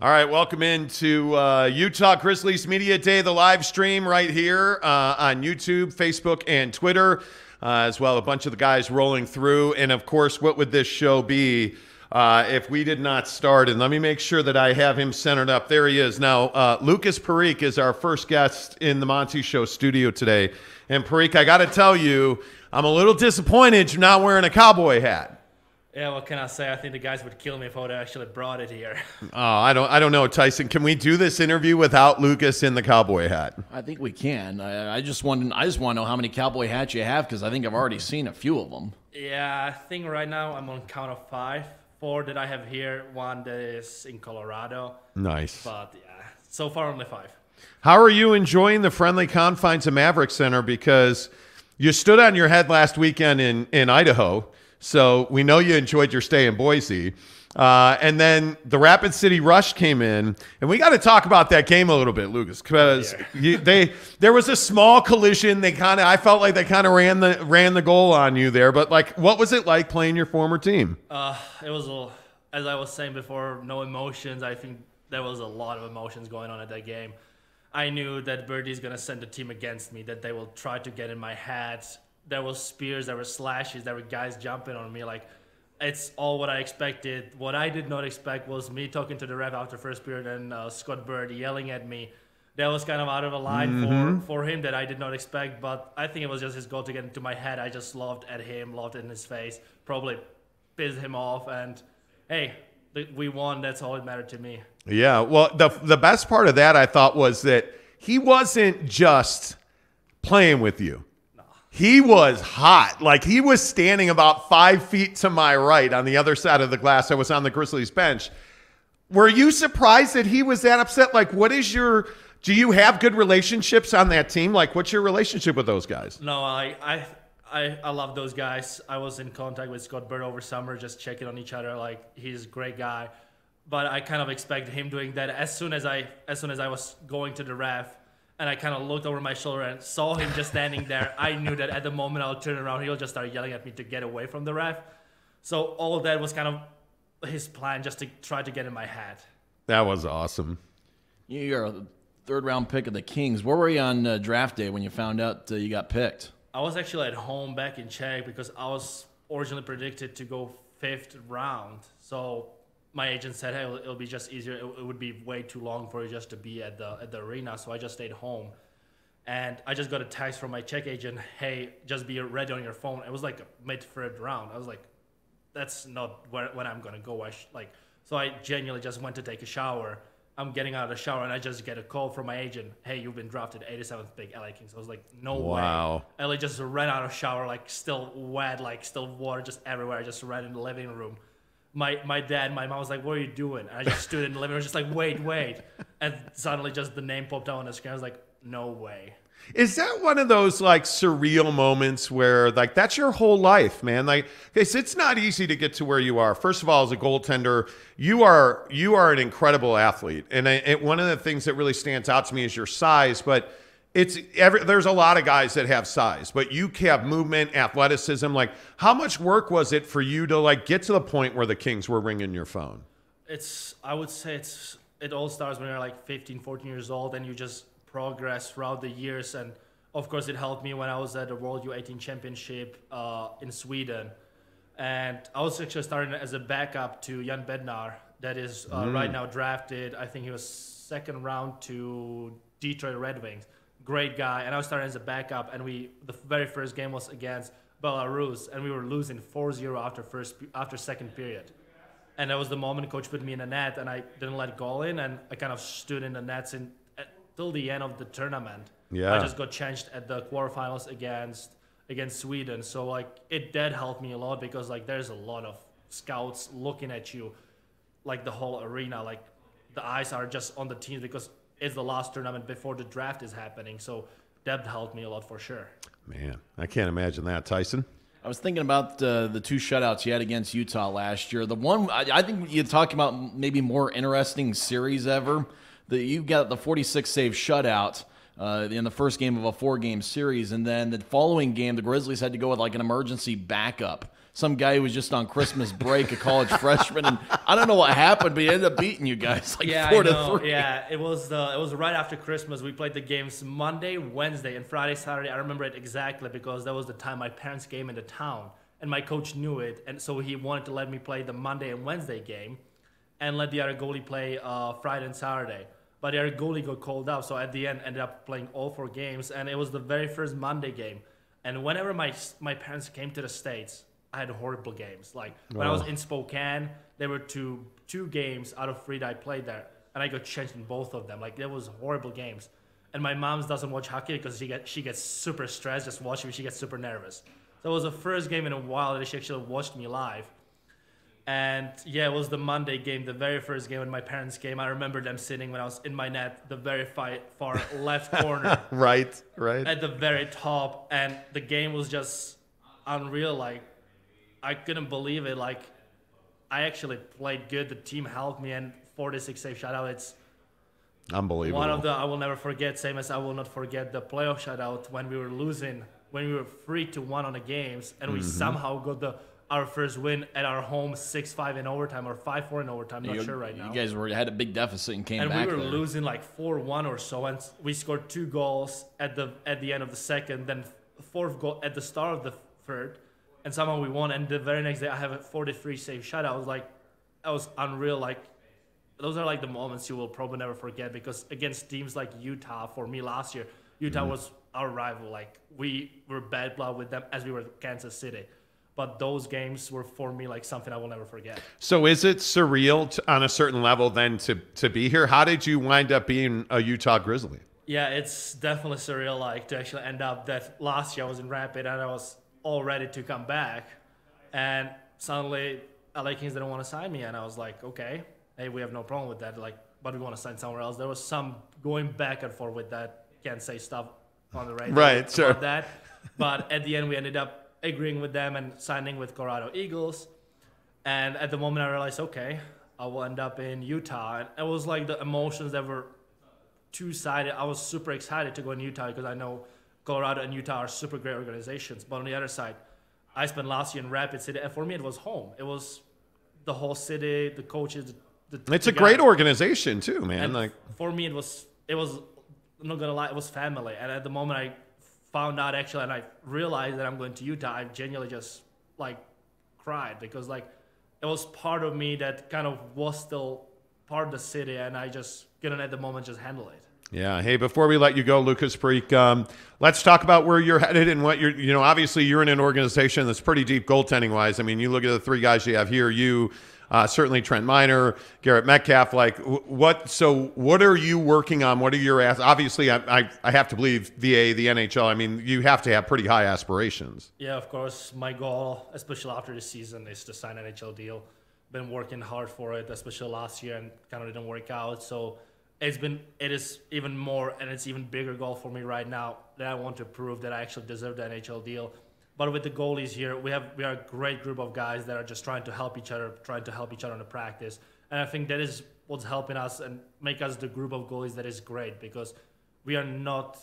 All right, welcome into uh, Utah Grizzlies Media Day, the live stream right here uh, on YouTube, Facebook, and Twitter, uh, as well. A bunch of the guys rolling through. And of course, what would this show be uh, if we did not start? And let me make sure that I have him centered up. There he is. Now, uh, Lukas Parik is our first guest in the Monty Show studio today. And Parik, I got to tell you, I'm a little disappointed you're not wearing a cowboy hat. Yeah, what can I say? I think the guys would kill me if I would have actually brought it here. Oh, I don't, I don't know, Tyson. Can we do this interview without Lukas in the cowboy hat? I think we can. I, I just want, I just want to know how many cowboy hats you have because I think I've already seen a few of them. yeah, I think right now I'm on count of five. Four that I have here, one that is in Colorado. Nice. But yeah, so far only five. How are you enjoying the friendly confines of Maverik Center? Because you stood on your head last weekend in in Idaho, so we know you enjoyed your stay in Boise. Uh, and then the Rapid City Rush came in, and we got to talk about that game a little bit, Lukas, because you, they there was a small collision. They kind of I felt like they kind of ran the ran the goal on you there. But like, what was it like playing your former team? Uh, it was a, as I was saying before, no emotions. I think there was a lot of emotions going on at that game. I knew that Birdie's gonna send a team against me. That they will try to get in my head. There was spears, there were slashes, there were guys jumping on me. Like it's all what I expected. What I did not expect was me talking to the ref after first period and uh, Scott Burt yelling at me. That was kind of out of a line for, for him that I did not expect. But I think it was just his goal to get into my head. I just loved at him, loved in his face. Probably pissed him off. And hey, we won. That's all that mattered to me. Yeah. Well, the the best part of that I thought was that he wasn't just playing with you. He was hot. Like he was standing about five feet to my right on the other side of the glass. I was on the Grizzlies bench. Were you surprised that he was that upset? Like, what is your do you have good relationships on that team? Like, what's your relationship with those guys? No, I, I, I, I love those guys. I was in contact with Scott Burt over summer, just checking on each other. Like he's a great guy, but I kind of expected him doing that as soon as I, as soon as I was going to the ref, and I kind of looked over my shoulder and saw him just standing there. I knew that at the moment I'll turn around, he'll just start yelling at me to get away from the ref. So all that was kind of his plan, just to try to get in my head. That was awesome. You're a third round pick of the Kings. Where were you on uh, draft day when you found out uh, you got picked? I was actually at home back in Czech because I was originally predicted to go fifth round. So my agent said, "Hey, it'll, it'll be just easier. It, it would be way too long for you just to be at the at the arena." So I just stayed home, and I just got a text from my Czech agent, "Hey, just be ready on your phone." It was like mid third round. I was like, "That's not where when I'm gonna go." I sh-, like so I genuinely just went to take a shower. I'm getting out of the shower and I just get a call from my agent. Hey, you've been drafted 87th pick, LA Kings. I was like, no Wow. way. LA just ran out of shower, like still wet, like still water just everywhere. I just ran in the living room. My my dad, my mom was like, "What are you doing?" And I just stood in the living room, just like, "Wait, wait!" And suddenly, just the name popped out on the screen. I was like, "No way!" Is that one of those like surreal moments where like that's your whole life, man? Like, it's it's not easy to get to where you are. First of all, as a goaltender, you are you are an incredible athlete, and I, one of the things that really stands out to me is your size. But it's every, there's a lot of guys that have size, but you have movement, athleticism. Like, how much work was it for you to like get to the point where the Kings were ringing your phone? It's I would say it's it all starts when you're like 15, 14 years old, and you just progress throughout the years. And of course, it helped me when I was at the World U18 Championship uh, in Sweden, and I was actually starting as a backup to Jan Bednar, that is uh, right now drafted. I think he was second round to Detroit Red Wings. Great guy, and I was starting as a backup. And we the very first game was against Belarus, and we were losing 4-0 after first after second period. And that was the moment coach put me in the net, and I didn't let goal in, and I kind of stood in the nets in, till the end of the tournament. Yeah. I just got changed at the quarterfinals against against Sweden. So like it did help me a lot because like there's a lot of scouts looking at you, like the whole arena. Like the eyes are just on the teams because it's the last tournament before the draft is happening. So that helped me a lot for sure. Man, I can't imagine that, Tyson. I was thinking about uh, the two shutouts you had against Utah last year. The one I, I think you're talking about maybe more interesting series ever. That you got the 46 save shutout uh, in the first game of a four game series, and then the following game, the Grizzlies had to go with like an emergency backup some guy who was just on Christmas break, a college freshman, and I don't know what happened, but he ended up beating you guys like yeah, four to three. Yeah, it was the it was right after Christmas. We played the games Monday, Wednesday, and Friday, Saturday. I remember it exactly because that was the time my parents came into town, and my coach knew it, and so he wanted to let me play the Monday and Wednesday game, and let the other goalie play uh, Friday and Saturday. But the other goalie got called up, so at the end ended up playing all four games, and it was the very first Monday game. And whenever my my parents came to the states, I had horrible games. Like when I was oh. in Spokane, there were two two games out of three that I played there, and I got changed in both of them. Like there was horrible games. And my mom doesn't watch hockey because she get she gets super stressed just watching me. She gets super nervous. So it was the first game in a while that she actually watched me live. And yeah, it was the Monday game, the very first game when my parents came. I remember them sitting when I was in my net, the very fi- far left corner Right, right. at the very top, and the game was just unreal. Like I couldn't believe it. Like I actually played good. The team helped me, and 46 save shutout. It's Unbelievable. one of the I will never forget. Same as I will not forget the playoff shutout when we were losing, when we were three to one on the games, and we Mm-hmm. somehow got the our first win at our home, six five in overtime or five four in overtime. Not you, sure right now You guys were had a big deficit and came and back. we were there. losing like four one or so, and we scored two goals at the at the end of the second, then fourth goal at the start of the third, and somehow we won. And the very next day, I have a 43 save shutout. I was like, that was unreal. Like those are like the moments you will probably never forget because against teams like Utah, for me last year, Utah mm-hmm. was our rival. Like we were bad blood with them as we were Kansas City. But those games were for me like something I will never forget. So is it surreal to, on a certain level then to to be here? How did you wind up being a Utah Grizzly? Yeah, it's definitely surreal. Like to actually end up that last year I was in Rapid and I was all ready to come back, and suddenly LA Kings didn't want to sign me, and I was like, okay, hey, we have no problem with that. Like, but we want to sign somewhere else. There was some going back and forth with that. Can't say stuff on the radio Right, about sure. that. But at the end, we ended up agreeing with them and signing with Colorado Eagles. And at the moment, I realized, okay, I will end up in Utah. And it was like the emotions that were two sided. I was super excited to go in Utah because I know Colorado and Utah are super great organizations. But on the other side, I spent last year in Rapid City, and for me, it was home. It was the whole city, the coaches. The, the It's a the great organization too, man. And like for me, it was it was. I'm not gonna lie, it was family. And at the moment, I found out actually, and I realized that I'm going to Utah. I genuinely just like cried because like it was part of me that kind of was still part of the city, and I just couldn't at the moment just handle it. Yeah. Hey, before we let you go, Lukas Parik, um, let's talk about where you're headed and what you're, you know, obviously you're in an organization that's pretty deep goaltending wise. I mean, you look at the three guys you have here, you, uh, certainly Trent Miner, Garrett Metcalf, like what, so what are you working on? What are your, obviously I, I, I have to believe VA, the NHL, I mean, you have to have pretty high aspirations. Yeah, of course. My goal, especially after the season, is to sign an NHL deal. Been working hard for it, especially last year, and kind of didn't work out. So it's been, it is even more, and it's even bigger goal for me right now that I want to prove that I actually deserve the NHL deal. But with the goalies here, we have we are a great group of guys that are just trying to help each other, trying to help each other in the practice, and I think that is what's helping us and make us the group of goalies that is great because we are not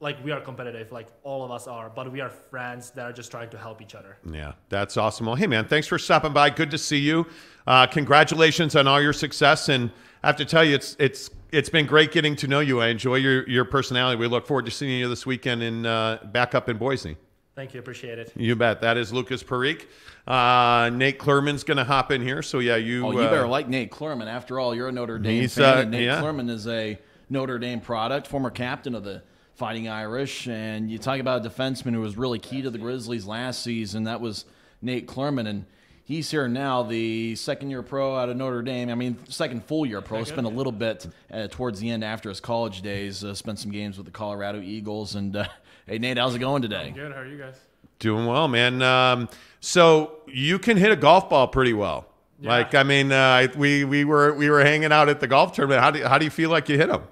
like we are competitive, like all of us are, but we are friends that are just trying to help each other. Yeah, that's awesome. Well, hey, man, thanks for stopping by. Good to see you. Uh, congratulations on all your success. And I have to tell you, it's it's it's been great getting to know you. I enjoy your your personality. We look forward to seeing you this weekend in uh, back up in Boise. Thank you, appreciate it. You bet. That is Lukas Parik. Uh, Nate Clurman's going to hop in here. So yeah, you. Oh, you uh, better like Nate Clurman. After all, you're a Notre Dame He's, fan. uh, and Nate yeah. Clurman is a Notre Dame product, former captain of the Fighting Irish. And you talk about a defenseman who was really key to the Grizzlies last season. That was Nate Clurman. And he's here now, the second year pro out of Notre Dame. I mean, second full year pro. Spent a little bit uh, towards the end after his college days. Uh, spent some games with the Colorado Eagles. And uh, hey, Nate, how's it going today? Good. How are you guys? Doing well, man. Um, so you can hit a golf ball pretty well. Like I mean, uh, we we were we were hanging out at the golf tournament. How do you, how do you feel like you hit them?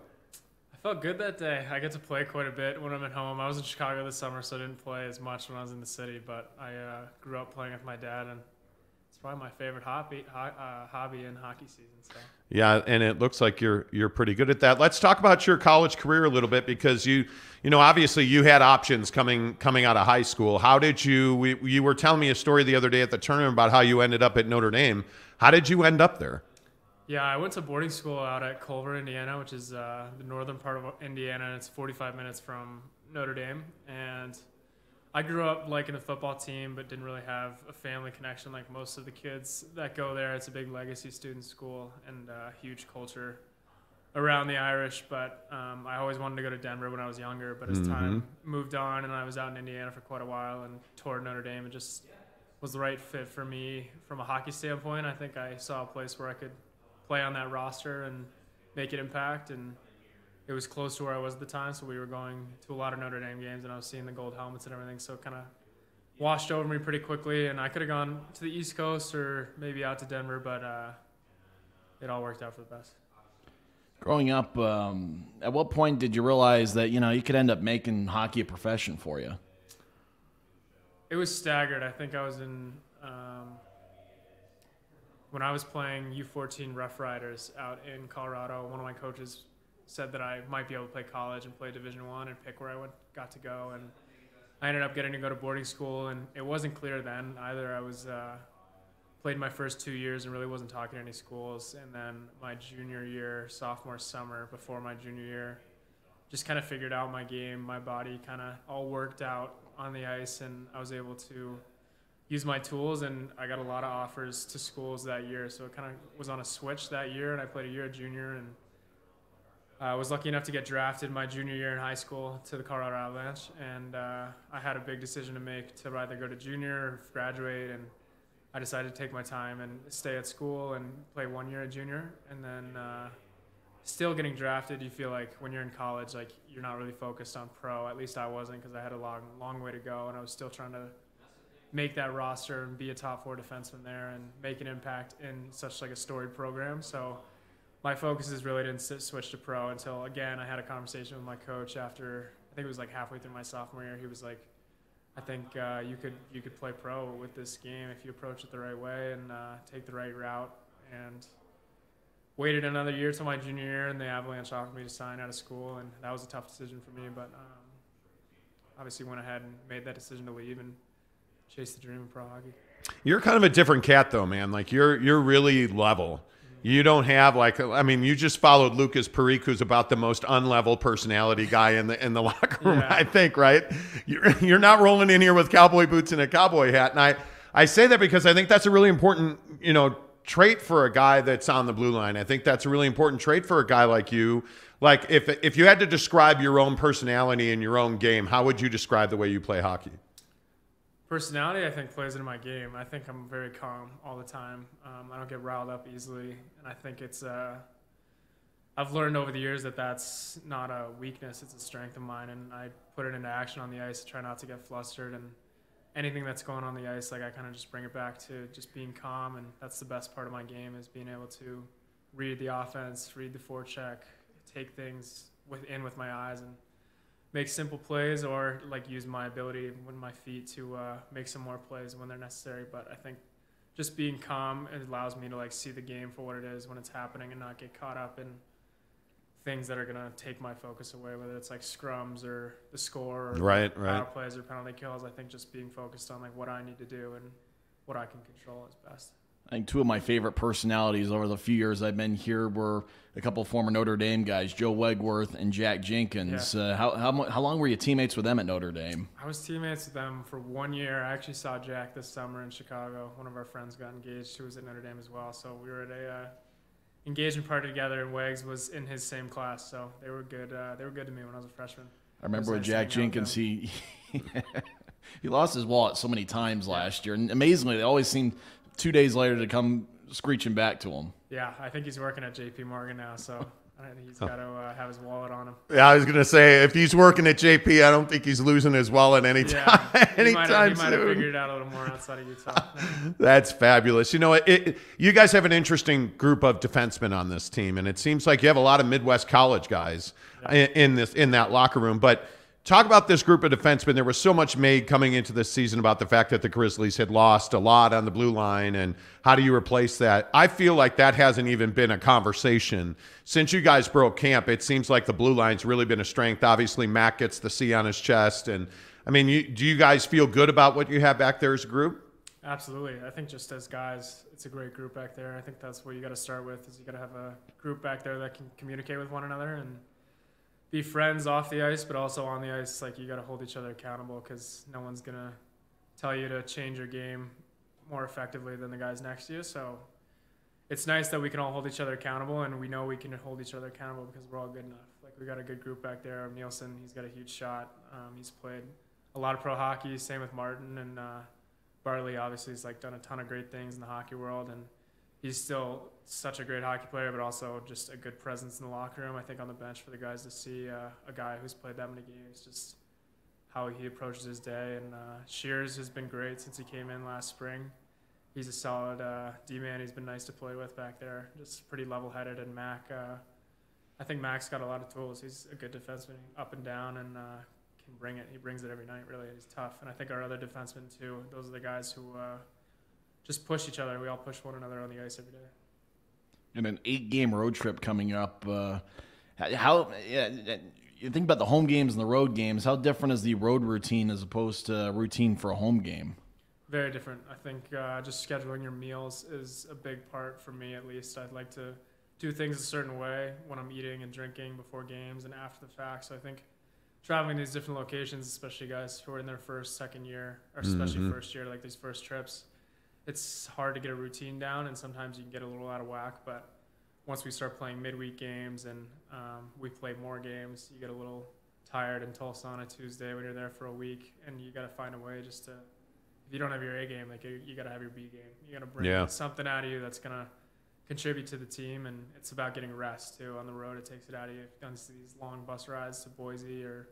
I felt good that day. I get to play quite a bit when I'm at home. I was in Chicago this summer, so I didn't play as much when I was in the city. But I uh, grew up playing with my dad, and it's probably my favorite hobby ho- uh, hobby in hockey season. So Yeah, and it looks like you're you're pretty good at that. Let's talk about your college career a little bit because you you know obviously you had options coming coming out of high school. How did you we, you were telling me a story the other day at the tournament about how you ended up at Notre Dame. How did you end up there? yeah, I went to boarding school out at Culver, Indiana, which is uh, the northern part of Indiana, and it's 45 minutes from Notre Dame. And I grew up liking the football team, but didn't really have a family connection like most of the kids that go there. It's a big legacy student school and uh, huge culture around the Irish. But um, I always wanted to go to Denver when I was younger. But as time moved on, and I was out in Indiana for quite a while and toured Notre Dame, it just was the right fit for me from a hockey standpoint. I think I saw a place where I could play on that roster and make an impact and it was close to where I was at the time, so we were going to a lot of Notre Dame games, and I was seeing the gold helmets and everything. So it kind of washed over me pretty quickly, and I could have gone to the East Coast or maybe out to Denver, but uh, it all worked out for the best. Growing up, um, at what point did you realize that you know you could end up making hockey a profession for you? It was staggered. I think I was in um, when I was playing U14 Rough Riders out in Colorado. One of my coaches said that I might be able to play college and play Division One and pick where I would, got to go, and I ended up getting to go to boarding school. And it wasn't clear then either. I was uh, played my first two years and really wasn't talking to any schools, and then my junior year, sophomore summer, before my junior year, just kind of figured out my game, my body kind of all worked out on the ice, and I was able to use my tools. And I got a lot of offers to schools that year, so it kind of was on a switch that year. And I played a year junior, and I was lucky enough to get drafted my junior year in high school to the Colorado Avalanche. And uh, I had a big decision to make to either go to junior or graduate, and I decided to take my time and stay at school and play one year at junior, and then. Uh, still getting drafted, you feel like when you're in college, like you're not really focused on pro. At least I wasn't because I had a long, long way to go, and I was still trying to make that roster and be a top four defenseman there and make an impact in such like a storied program. So my focus is really didn't switch to pro until again I had a conversation with my coach after I think it was like halfway through my sophomore year. He was like, "I think uh, you could you could play pro with this game if you approach it the right way and uh, take the right route." And waited another year till my junior year, and the Avalanche offered me to sign out of school, and that was a tough decision for me. But um, obviously, went ahead and made that decision to leave and chase the dream of pro hockey. You're kind of a different cat though, man. Like you're you're really level. You don't have like I mean, you just followed Lukas Parik, who's about the most unlevel personality guy in the in the locker room, Yeah. I think, right? You're you're not rolling in here with cowboy boots and a cowboy hat. And I, I say that because I think that's a really important, you know, trait for a guy that's on the blue line. I think that's a really important trait for a guy like you. Like if if you had to describe your own personality in your own game, how would you describe the way you play hockey? Personality, I think, plays into my game. I think I'm very calm all the time. Um, I don't get riled up easily, and I think it's. Uh, I've learned over the years that that's not a weakness; it's a strength of mine, and I put it into action on the ice to try not to get flustered and anything that's going on the ice. Like I kind of just bring it back to just being calm, and that's the best part of my game is being able to read the offense, read the forecheck, take things within with my eyes, and make simple plays or like use my ability with my feet to uh, make some more plays when they're necessary. But I think just being calm it allows me to like see the game for what it is when it's happening and not get caught up in things that are gonna take my focus away, whether it's like scrums or the score or Right, power right. plays or penalty kills. I think just being focused on like what I need to do and what I can control is best. I think two of my favorite personalities over the few years I've been here were a couple of former Notre Dame guys, Joe Wegwerth and Jack Jenkins. Uh, how, how how long were you teammates with them at Notre Dame? I was teammates with them for one year. I actually saw Jack this summer in Chicago. One of our friends got engaged who was at Notre Dame as well. So we were at a uh, engagement party together, and Wags was in his same class. So they were good. Uh, they were good to me when I was a freshman. I remember with Jack Jenkins, he he lost his wallet so many times last year, and amazingly, they always seemed two days later to come screeching back to him. Yeah, I think he's working at J.P. Morgan now. So I think he's got to uh, have his wallet on him. Yeah, I was gonna say if he's working at JP, I don't think he's losing his wallet anytime Yeah, he might have, anytime he might have soon. figured it out a little more outside of Utah. That's fabulous. You know, it, it, you guys have an interesting group of defensemen on this team, and it seems like you have a lot of Midwest college guys in, in this in that locker room. But Talk about this group of defensemen. There was so much made coming into this season about the fact that the Grizzlies had lost a lot on the blue line and how do you replace that? I feel like that hasn't even been a conversation since you guys broke camp. It seems like the blue line's really been a strength. Obviously, Matt gets the C on his chest. And I mean, you, do you guys feel good about what you have back there as a group? Absolutely. I think just as guys, it's a great group back there. I think that's what you got to start with is you got to have a group back there that can communicate with one another and be friends off the ice, but also on the ice. Like you got to hold each other accountable because no one's gonna tell you to change your game more effectively than the guys next to you. So it's nice that we can all hold each other accountable, and we know we can hold each other accountable because we're all good enough. Like we got a good group back there. Nielsen, he's got a huge shot. Um, he's played a lot of pro hockey. Same with Martin and uh, Bartley. Obviously, he's like done a ton of great things in the hockey world, and he's still such a great hockey player, but also just a good presence in the locker room. I think on the bench for the guys to see uh, a guy who's played that many games, just how he approaches his day. And uh, Shears has been great since he came in last spring. He's a solid uh, D man. He's been nice to play with back there. Just pretty level headed. And Mac, uh, I think Mac's got a lot of tools. He's a good defenseman, up and down, and uh, can bring it. He brings it every night. Really, he's tough. And I think our other defensemen too. Those are the guys who uh, just push each other. We all push one another on the ice every day. And an eight-game road trip coming up. Uh, how yeah, you think about the home games and the road games? How different is the road routine as opposed to routine for a home game? Very different. I think uh, just scheduling your meals is a big part for me, at least. I'd like to do things a certain way when I'm eating and drinking before games and after the fact. So I think traveling these different locations, especially guys who are in their first, second year, or especially Mhm. first year, like these first trips, it's hard to get a routine down, and sometimes you can get a little out of whack. But once we start playing midweek games and um, we play more games, you get a little tired in Tulsa on a Tuesday when you're there for a week, and you got to find a way just to. If you don't have your A game, like you, you got to have your B game. You got to bring Yeah. something out of you that's gonna contribute to the team, and it's about getting rest too. On the road, it takes it out of you. If you've done these long bus rides to Boise, or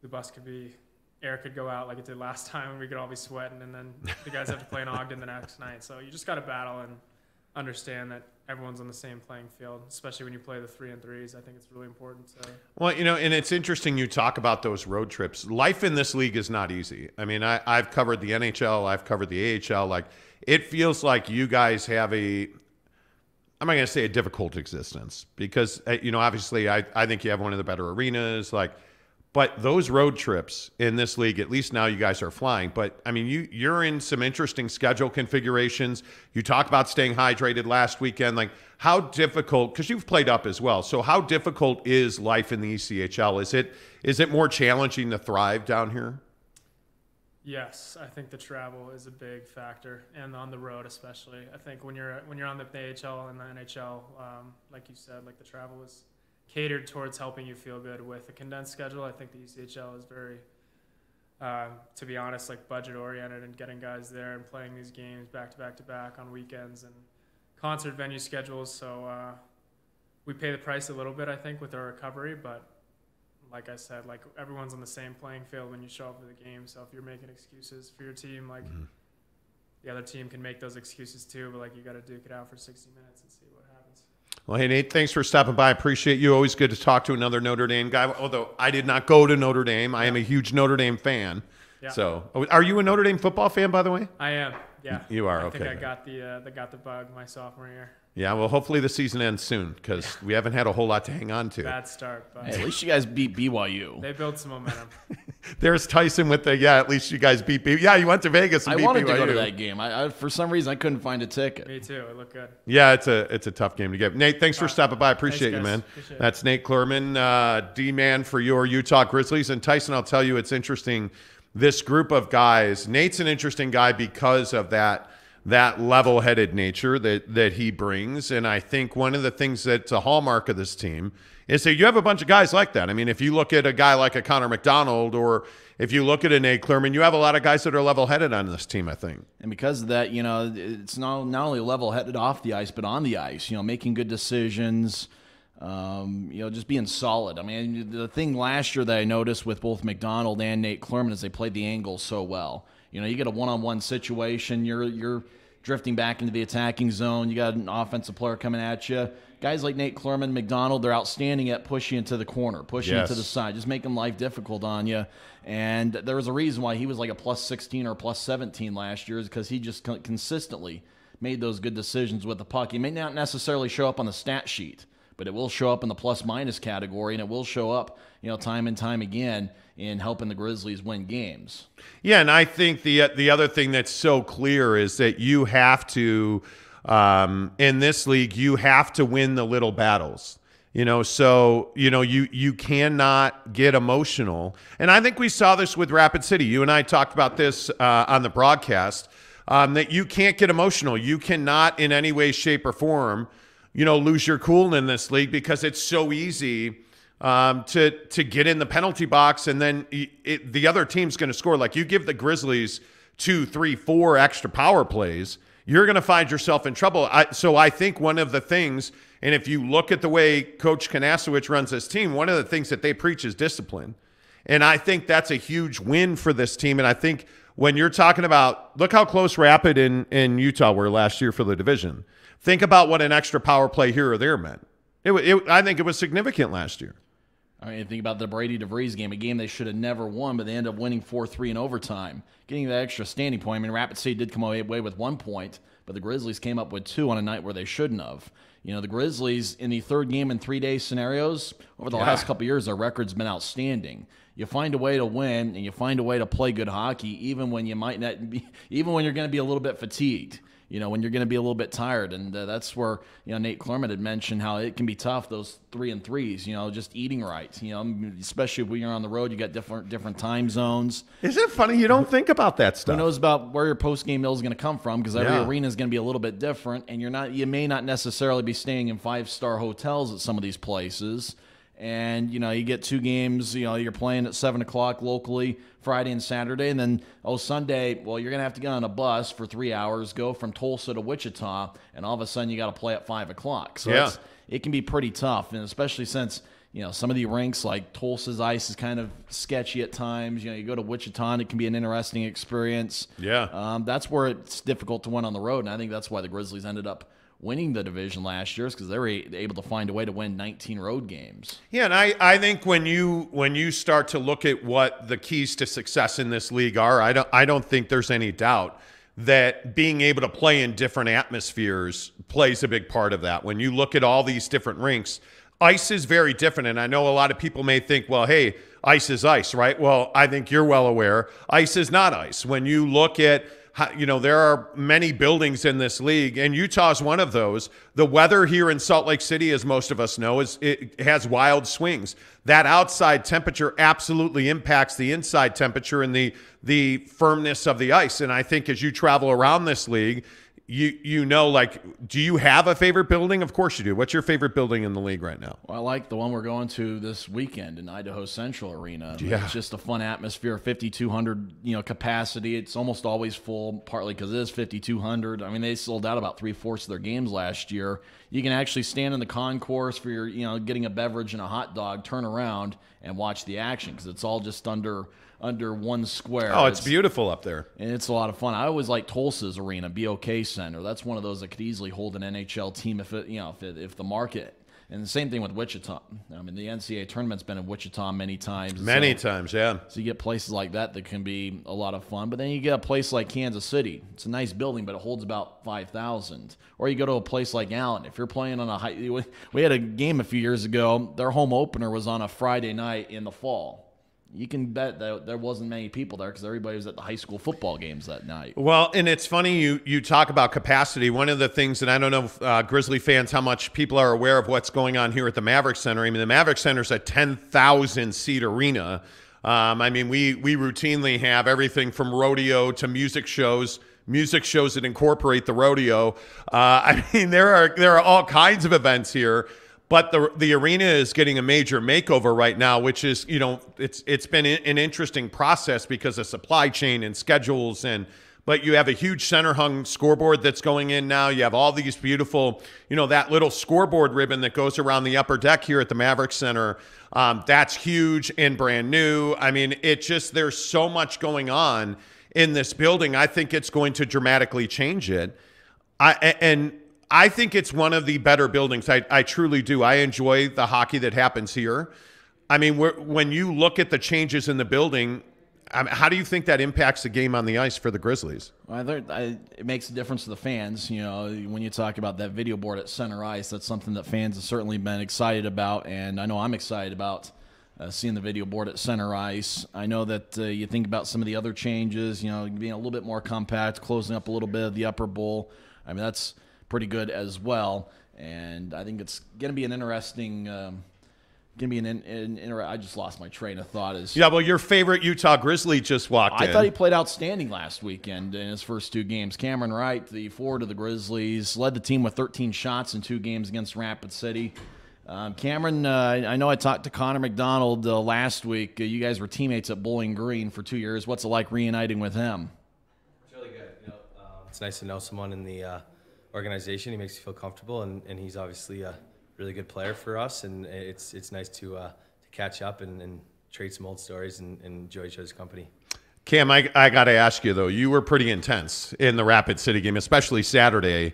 the bus could be air could go out like it did last time, and we could all be sweating, and then the guys have to play in Ogden the next night. So you just got to battle and understand that everyone's on the same playing field, especially when you play the three and threes. I think it's really important to. Well, you know, and it's interesting you talk about those road trips. Life in this league is not easy. I mean, I, I've covered the NHL, I've covered the AHL. Like, it feels like you guys have a, I'm not going to say a difficult existence because, uh, you know, obviously I, I think you have one of the better arenas. Like, but those road trips in this league, at least now you guys are flying. But I mean, you you're in some interesting schedule configurations. You talk about staying hydrated last weekend. Like, how difficult? Because you've played up as well. So, how difficult is life in the ECHL? Is it is it more challenging to thrive down here? Yes, I think the travel is a big factor, and on the road especially. I think when you're when you're on the AHL and the NHL, um, like you said, like the travel is catered towards helping you feel good. With a condensed schedule, I think the ECHL is very, uh, to be honest, like budget oriented and getting guys there and playing these games back to back to back on weekends and concert venue schedules. So uh, we pay the price a little bit, I think, with our recovery, but like I said, like everyone's on the same playing field when you show up for the game. So if you're making excuses for your team, like the other team can make those excuses too. But like you got to duke it out for 60 minutes and see what happens. Well, hey Nate, thanks for stopping by. I appreciate you. Always good to talk to another Notre Dame guy. Although I did not go to Notre Dame, I am a huge Notre Dame fan. Yeah. So, are you a Notre Dame football fan, by the way? I am. Yeah. You are, I think okay. I got the uh, the got the bug my sophomore year. Yeah. Well, hopefully the season ends soon because we haven't had a whole lot to hang on to. Bad start, but Hey, at least you guys beat BYU. they built some momentum. There's Tyson with the yeah. At least you guys beat B. Yeah, you went to Vegas. And I beat wanted to go to that game. I, I for some reason I couldn't find a ticket. Me too. It looked good. Yeah, it's a it's a tough game to get. Nate, thanks for stopping by. I appreciate Thanks, you, man. Appreciate it. That's Nate Clurman, uh, D man for your Utah Grizzlies. And Tyson, I'll tell you, it's interesting. This group of guys, Nate's an interesting guy because of that that level-headed nature that that he brings. And I think one of the things that's a hallmark of this team is that you have a bunch of guys like that. I mean, if you look at a guy like a Connor McDonald or if you look at a Nate Clurman, you have a lot of guys that are level-headed on this team, I think. And because of that, you know, it's not not only level headed off the ice, but on the ice. You know, making good decisions. Um, you know, just being solid. I mean, the thing last year that I noticed with both McDonald and Nate Clurman is they played the angle so well. You know, you get a one-on-one situation, you're you're drifting back into the attacking zone. You got an offensive player coming at you. Guys like Nate Clurman, McDonald, they're outstanding at pushing into the corner, pushing Yes. into the side, just making life difficult on you. And there was a reason why he was like a plus 16 or plus 17 last year, is because he just consistently made those good decisions with the puck. He may not necessarily show up on the stat sheet, but it will show up in the plus minus category, and it will show up, you know, time and time again in helping the Grizzlies win games. Yeah, and I think the the other thing that's so clear is that you have to um, in this league you have to win the little battles. You know, so you know you you cannot get emotional, and I think we saw this with Rapid City. You and I talked about this uh, on the broadcast um, that you can't get emotional. You cannot in any way, shape, or form, you know, lose your cool in this league because it's so easy um, to to get in the penalty box, and then it, it, the other team's going to score. Like you give the Grizzlies two, three, four extra power plays, you're going to find yourself in trouble. I, so I think one of the things, and if you look at the way Coach Kinasewich runs this team, one of the things that they preach is discipline, and I think that's a huge win for this team. And I think when you're talking about, look how close Rapid in in Utah were last year for the division. Think about what an extra power play here or there meant. It, it, I think it was significant last year. I mean, think about the Brady DeVries game, a game they should have never won, but they ended up winning 4 3 in overtime, getting that extra standing point. I mean, Rapid City did come away with one point, but the Grizzlies came up with two on a night where they shouldn't have. You know, the Grizzlies in the third game in three day scenarios, over the last couple of years, their record's been outstanding. You find a way to win and you find a way to play good hockey, even when you might not be, even when you're going to be a little bit fatigued you know, when you're going to be a little bit tired. And uh, that's where, you know, Nate Clurman had mentioned how it can be tough, those three and threes, you know, just eating right, you know, especially when you're on the road, you got different, different time zones. Isn't it funny? You don't think about that stuff. Who knows about where your post game meal is going to come from? Because every Yeah. arena is going to be a little bit different, and you're not, you may not necessarily be staying in five star hotels at some of these places. And you know, you get two games. You know, you're playing at seven o'clock locally Friday and Saturday, and then oh Sunday. Well, you're gonna have to get on a bus for three hours, go from Tulsa to Wichita, and all of a sudden you got to play at five o'clock. So Yeah. it can be pretty tough, and especially since you know some of the rinks like Tulsa's ice is kind of sketchy at times. You know, you go to Wichita, and it can be an interesting experience. Yeah. um, that's where it's difficult to win on the road, and I think that's why the Grizzlies ended up winning the division last year, is because they were able to find a way to win 19 road games. Yeah, and I, I think when you when you start to look at what the keys to success in this league are, I don't I don't think there's any doubt that being able to play in different atmospheres plays a big part of that. When you look at all these different rinks, ice is very different, and I know a lot of people may think, well, hey, ice is ice, right? Well, I think you're well aware, ice is not ice. When you look at you know, there are many buildings in this league, and Utah's one of those. The weather here in Salt Lake City, as most of us know, is it has wild swings. That outside temperature absolutely impacts the inside temperature and the the firmness of the ice. And I think as you travel around this league, you you know, like, do you have a favorite building? Of course you do. What's your favorite building in the league right now? Well, I like the one we're going to this weekend in Idaho Central Arena. Yeah. It's just a fun atmosphere, 5,200 you know capacity. It's almost always full, partly because it is 5,200. I mean, they sold out about three fourths of their games last year. You can actually stand in the concourse for your you know getting a beverage and a hot dog, turn around and watch the action because it's all just under under one square. Oh, it's beautiful up there. and it's a lot of fun. I always like Tulsa's arena, BOK Center. That's one of those that could easily hold an NHL team if it, you know, if, it, if the market. And the same thing with Wichita. I mean, the NCAA tournament's been in Wichita many times. Many so, times, yeah. so you get places like that that can be a lot of fun. But then you get a place like Kansas City. It's a nice building, but it holds about five thousand. Or you go to a place like Allen. If you're playing on a high, we had a game a few years ago. Their home opener was on a Friday night in the fall. You can bet that there wasn't many people there because everybody was at the high school football games that night. Well, and it's funny you you talk about capacity. One of the things that I don't know, uh, Grizzly fans, how much people are aware of what's going on here at the Maverik Center. I mean, the Maverik Center is a ten thousand seat arena. Um, I mean, we we routinely have everything from rodeo to music shows. Music shows that incorporate the rodeo. Uh, I mean, there are there are all kinds of events here. But the the arena is getting a major makeover right now, which is you know it's it's been an interesting process because of supply chain and schedules and. But you have a huge center hung scoreboard that's going in now. You have all these beautiful, you know, that little scoreboard ribbon that goes around the upper deck here at the Maverik Center. Um, that's huge and brand new. I mean, it just, there's so much going on in this building. I think it's going to dramatically change it. I and I think it's one of the better buildings. I, I truly do. I enjoy the hockey that happens here. I mean, when you look at the changes in the building, I mean, how do you think that impacts the game on the ice for the Grizzlies? Well, I, it makes a difference to the fans. You know, when you talk about that video board at center ice, that's something that fans have certainly been excited about, and I know I'm excited about uh, seeing the video board at center ice. I know that uh, you think about some of the other changes. You know, being a little bit more compact, closing up a little bit of the upper bowl. I mean, that's pretty good as well, and I think it's going to be an interesting. Um, Gonna be an, an, an, I just lost my train of thought. Is yeah, well, your favorite Utah Grizzly just walked I in. thought he played outstanding last weekend in his first two games. Cameron Wright, the forward of the Grizzlies, led the team with 13 shots in two games against Rapid City. Um, Cameron, uh, I know I talked to Connor McDonald uh, last week. Uh, you guys were teammates at Bowling Green for two years. What's it like reuniting with him? It's really good. You know, um, it's nice to know someone in the uh, organization. He makes you feel comfortable, and, and he's obviously a really good player for us. And it's it's nice to uh, to catch up and, and, trade some old stories and, and enjoy each other's company. Cam, I, I got to ask you though. You were pretty intense in the Rapid City game, especially Saturday.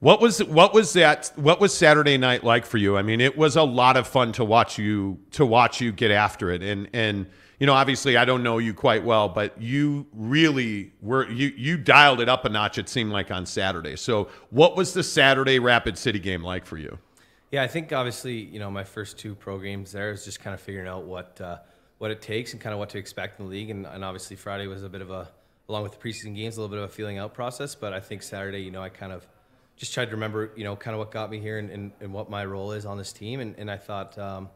What was what was that? What was Saturday night like for you? I mean, it was a lot of fun to watch you to watch you get after it, and and you know, obviously, I don't know you quite well, but you really were you you dialed it up a notch. It seemed like on Saturday. So, what was the Saturday Rapid City game like for you? Yeah, I think obviously, you know, my first two pro games there is just kind of figuring out what uh, what it takes and kind of what to expect in the league, and, and obviously Friday was a bit of a along with the preseason games, a little bit of a feeling out process. But I think Saturday, you know, I kind of just tried to remember, you know, kind of what got me here and, and, and what my role is on this team. And, and I thought, um,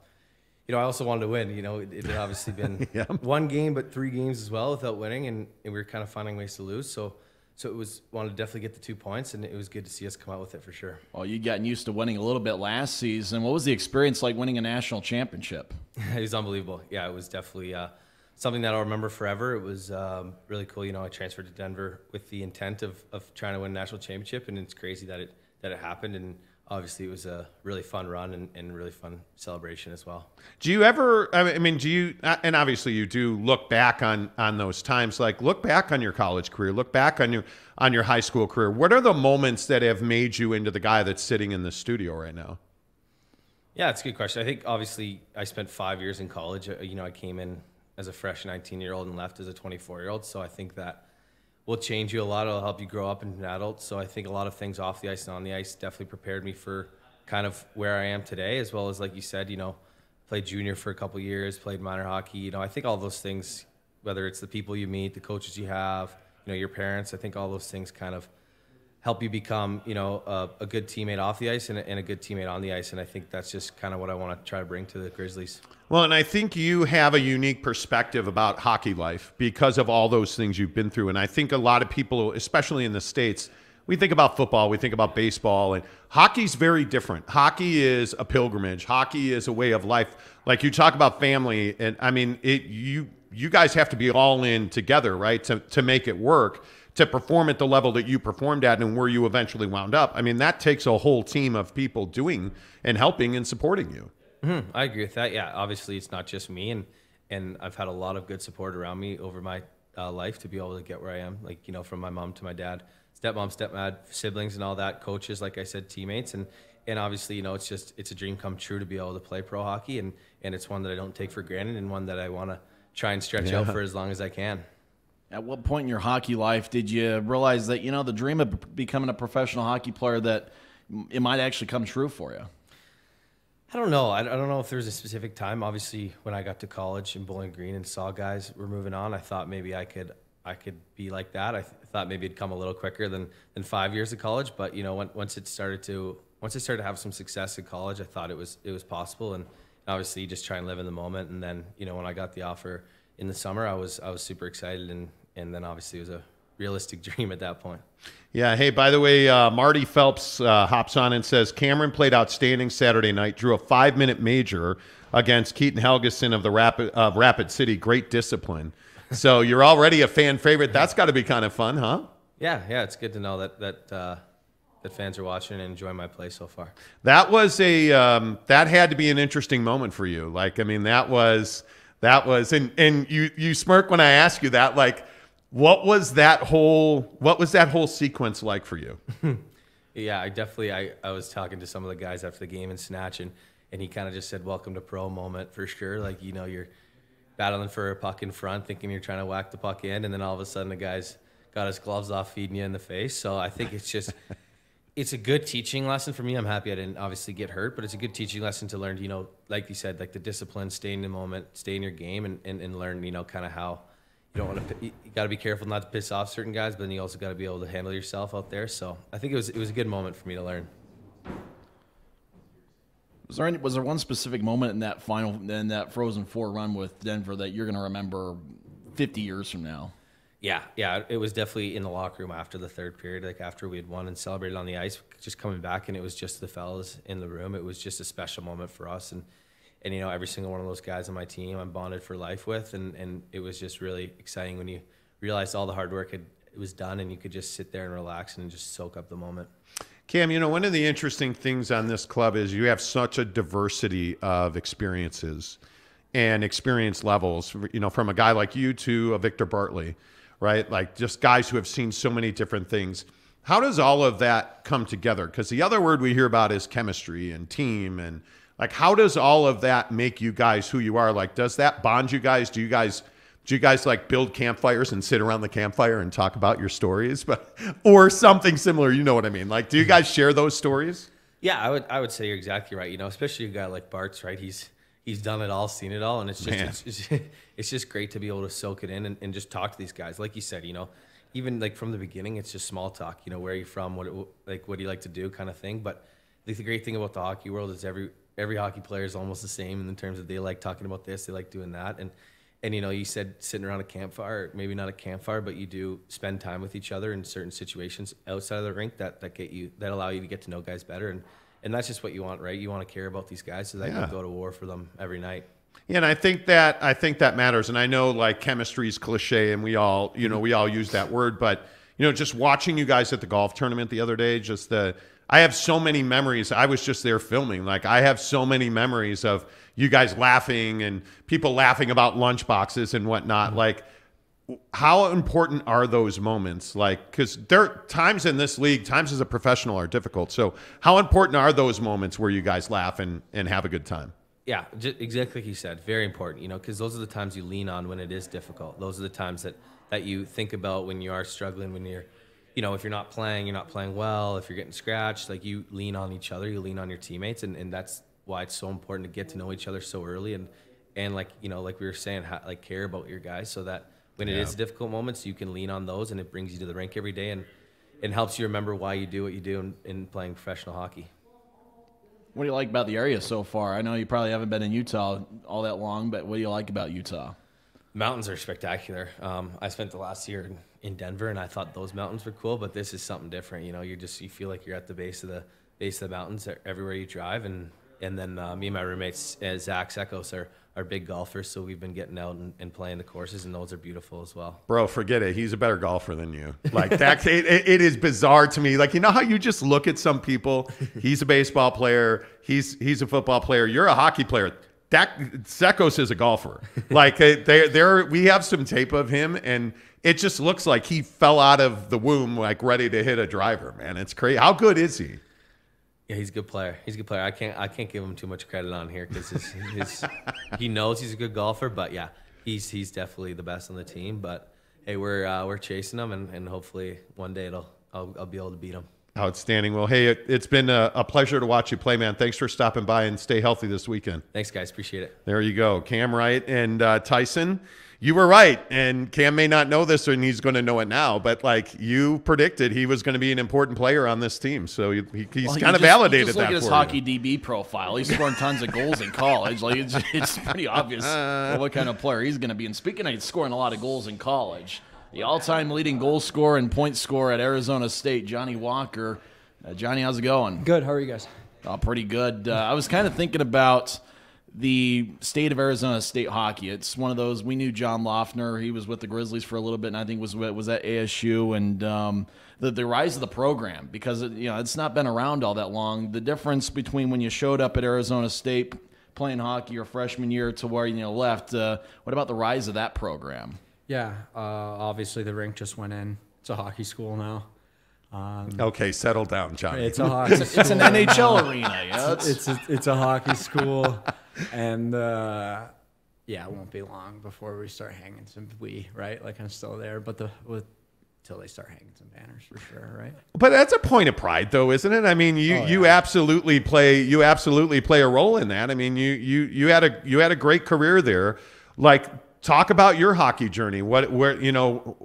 you know, I also wanted to win. You know, it, it had obviously been yeah. one game, but three games as well without winning, and, and we were kind of finding ways to lose. So, so it was wanted to definitely get the two points, and it was good to see us come out with it for sure. Well, you'd gotten used to winning a little bit last season. What was the experience like winning a national championship? it was unbelievable. Yeah, it was definitely. Uh, something that I'll remember forever. It was um, really cool. You know, I transferred to Denver with the intent of, of trying to win a national championship, and it's crazy that it that it happened. And obviously, it was a really fun run and, and really fun celebration as well. Do you ever? I mean, do you? And obviously, you do look back on on those times. Like, look back on your college career. Look back on your on your high school career. What are the moments that have made you into the guy that's sitting in the studio right now? Yeah, it's a good question. I think obviously I spent five years in college. Uh, you know, I came in as a fresh 19 year old and left as a 24 year old. So I think that will change you a lot. It'll help you grow up into an adult. So I think a lot of things off the ice and on the ice definitely prepared me for kind of where I am today, as well as like you said, you know, played junior for a couple years, played minor hockey. You know, I think all those things, whether it's the people you meet, the coaches you have, you know, your parents, I think all those things kind of help you become, you know, a, a good teammate off the ice and a, and a, good teammate on the ice. And I think that's just kind of what I want to try to bring to the Grizzlies. Well, and I think you have a unique perspective about hockey life because of all those things you've been through. And I think a lot of people, especially in the States, we think about football, we think about baseball, and hockey's very different. Hockey is a pilgrimage. Hockey is a way of life. Like you talk about family, and I mean, it you you guys have to be all in together, right, to to make it work to perform at the level that you performed at and where you eventually wound up. I mean, that takes a whole team of people doing and helping and supporting you. Mm-hmm. I agree with that. Yeah, obviously it's not just me, and and I've had a lot of good support around me over my uh, life to be able to get where I am. Like you know, from my mom to my dad, stepmom, stepdad, siblings, and all that, coaches, like I said, teammates, and and obviously you know it's just it's a dream come true to be able to play pro hockey, and and it's one that I don't take for granted, and one that I want to try and stretch yeah. out for as long as I can. At what point in your hockey life did you realize that you know the dream of becoming a professional hockey player that it might actually come true for you? I don't know. I, don't know if there was a specific time. Obviously, when I got to college in Bowling Green and saw guys were moving on, I thought maybe I could I could be like that. I th- thought maybe it'd come a little quicker than than five years of college. But you know, when, once it started to once I started to have some success in college, I thought it was it was possible. And obviously, you just try and live in the moment. And then you know, when I got the offer in the summer, I was I was super excited and and then obviously it was a realistic dream at that point. Yeah. Hey, by the way, uh, Marty Phelps uh, hops on and says Cameron played outstanding Saturday night, drew a five minute major against Keaton Helgeson of the Rapid of Rapid City. Great discipline. So you're already a fan favorite. That's got to be kind of fun, huh? Yeah, yeah. It's good to know that that uh, that fans are watching and enjoying my play so far. That was a um, that had to be an interesting moment for you. Like, I mean, that was that was and and you you smirk when I ask you that. Like what was that whole what was that whole sequence like for you? Yeah, I definitely. I, I was talking to some of the guys after the game in Snatch, and, and he kind of just said, "Welcome to pro moment for sure." Like you know, you're battling for a puck in front, thinking you're trying to whack the puck in, and then all of a sudden the guy's got his gloves off, feeding you in the face. So I think it's just. it's a good teaching lesson for me. I'm happy I didn't obviously get hurt, but it's a good teaching lesson to learn, you know, like you said, like the discipline, stay in the moment, stay in your game, and, and, and learn, you know, kind of how you don't want to. You got to be careful not to piss off certain guys, but then you also got to be able to handle yourself out there. So I think it was it was a good moment for me to learn. Was there any, was there one specific moment in that final in that Frozen Four run with Denver that you're going to remember 50 years from now? Yeah, yeah, it was definitely in the locker room after the third period, like after we had won and celebrated on the ice, just coming back, and it was just the fellas in the room. It was just a special moment for us, and and you know every single one of those guys on my team, I'm bonded for life with, and and it was just really exciting when you realized all the hard work had it was done, and you could just sit there and relax and just soak up the moment. Cam, you know, one of the interesting things on this club is you have such a diversity of experiences and experience levels, you know, from a guy like you to a Victor Bartley, right? Like just guys who have seen so many different things. How does all of that come together? Because the other word we hear about is chemistry and team. And like, how does all of that make you guys who you are? Like, does that bond you guys? Do you guys do you guys like build campfires and sit around the campfire and talk about your stories but or something similar you know what i mean like do you guys share those stories Yeah, I would I would say you're exactly right. You know, especially a guy like Bart's, right? He's he's done it all, seen it all, and it's just it's, it's, it's just great to be able to soak it in and, and just talk to these guys. Like you said, you know, even like from the beginning, it's just small talk. You know, where are you from? What like what do you like to do, kind of thing. But I think the great thing about the hockey world is every every hockey player is almost the same in the terms of they like talking about this, they like doing that, and and you know, you said sitting around a campfire, maybe not a campfire, but you do spend time with each other in certain situations outside of the rink that that get you that allow you to get to know guys better, and and that's just what you want, right? You want to care about these guys so that Yeah. you go to war for them every night. Yeah, and I think that I think that matters. And I know like chemistry is cliche, and we all you know we all use that word, but you know just watching you guys at the golf tournament the other day, just the I have so many memories. I was just there filming. Like I have so many memories of you guys laughing and people laughing about lunchboxes and whatnot. Mm-hmm. Like how important are those moments like because there times in this league times as a professional are difficult so how important are those moments where you guys laugh and, and have a good time Yeah, exactly like you said. Very important, you know, because those are the times you lean on when it is difficult. Those are the times that, that you think about when you are struggling, when you're, you know, if you're not playing, you're not playing well, if you're getting scratched, like you lean on each other, you lean on your teammates. And, and that's why it's so important to get to know each other so early. And, and like, you know, like we were saying, ha- like care about your guys so that when it is difficult moments, you can lean on those and it brings you to the rink every day and, and helps you remember why you do what you do in, in playing professional hockey. What do you like about the area so far? I know you probably haven't been in Utah all that long, but what do you like about Utah? Mountains are spectacular. Um, I spent the last year in, Denver, and I thought those mountains were cool. But this is something different. You know, you just you feel like you're at the base of the base of the mountains everywhere you drive. And and then uh, me and my roommates uh, Zach Sekos are are big golfers, so we've been getting out and, and playing the courses, and those are beautiful as well. Bro, forget it. He's a better golfer than you. Like that, it, it- is bizarre to me. Like you know how you just look at some people. He's a baseball player. He's he's a football player. You're a hockey player. Dak Sekos is a golfer. Like they they there we have some tape of him, and it just looks like he fell out of the womb like ready to hit a driver. Man, it's crazy. How good is he? Yeah, he's a good player. He's a good player. I can't I can't give him too much credit on here because his, his, he knows he's a good golfer. But yeah, he's he's definitely the best on the team. But hey, we're uh, we're chasing him, and, and hopefully one day it'll I'll, I'll be able to beat him. Outstanding. Well, hey, it, it's been a, a pleasure to watch you play, man. Thanks for stopping by and stay healthy this weekend. Thanks, guys. Appreciate it. There you go. Cam Wright and uh, Tyson. You were right. And Cam may not know this and he's going to know it now, but like you predicted, he was going to be an important player on this team. So he, he- he's Well, you kind of just- validated you just look that at his for hockey you. DB profile. He's scoring tons of goals in college. Like it's, it's pretty obvious what kind of player he's going to be. And speaking of scoring a lot of goals in college, the all-time leading goal scorer and point scorer at Arizona State, Johnny Walker. Uh, Johnny, how's it going? Good. How are you guys? Oh, pretty good. Uh, I was kind of thinking about the state of Arizona State hockey. It's one of those. We knew John Loeffner. He was with the Grizzlies for a little bit, and I think was was at ASU. And um, the the rise of the program because it, you know it's not been around all that long. The difference between when you showed up at Arizona State playing hockey your freshman year to where you know left. Uh, what about the rise of that program? Yeah. Uh, obviously, the rink just went in. It's a hockey school now. Um, Okay, settle down, Johnny. it's a hockey. It's an NHL arena. Yeah, it's it's, it's a, it's a hockey school, and uh, yeah, it won't be long before we start hanging some we right. Like I'm still there, but the with till they start hanging some banners for sure, right? But that's a point of pride, though, isn't it? I mean, you, Oh, you absolutely play you absolutely play a role in that. I mean, you you you had a you had a great career there. Like, talk about your hockey journey. What where you know?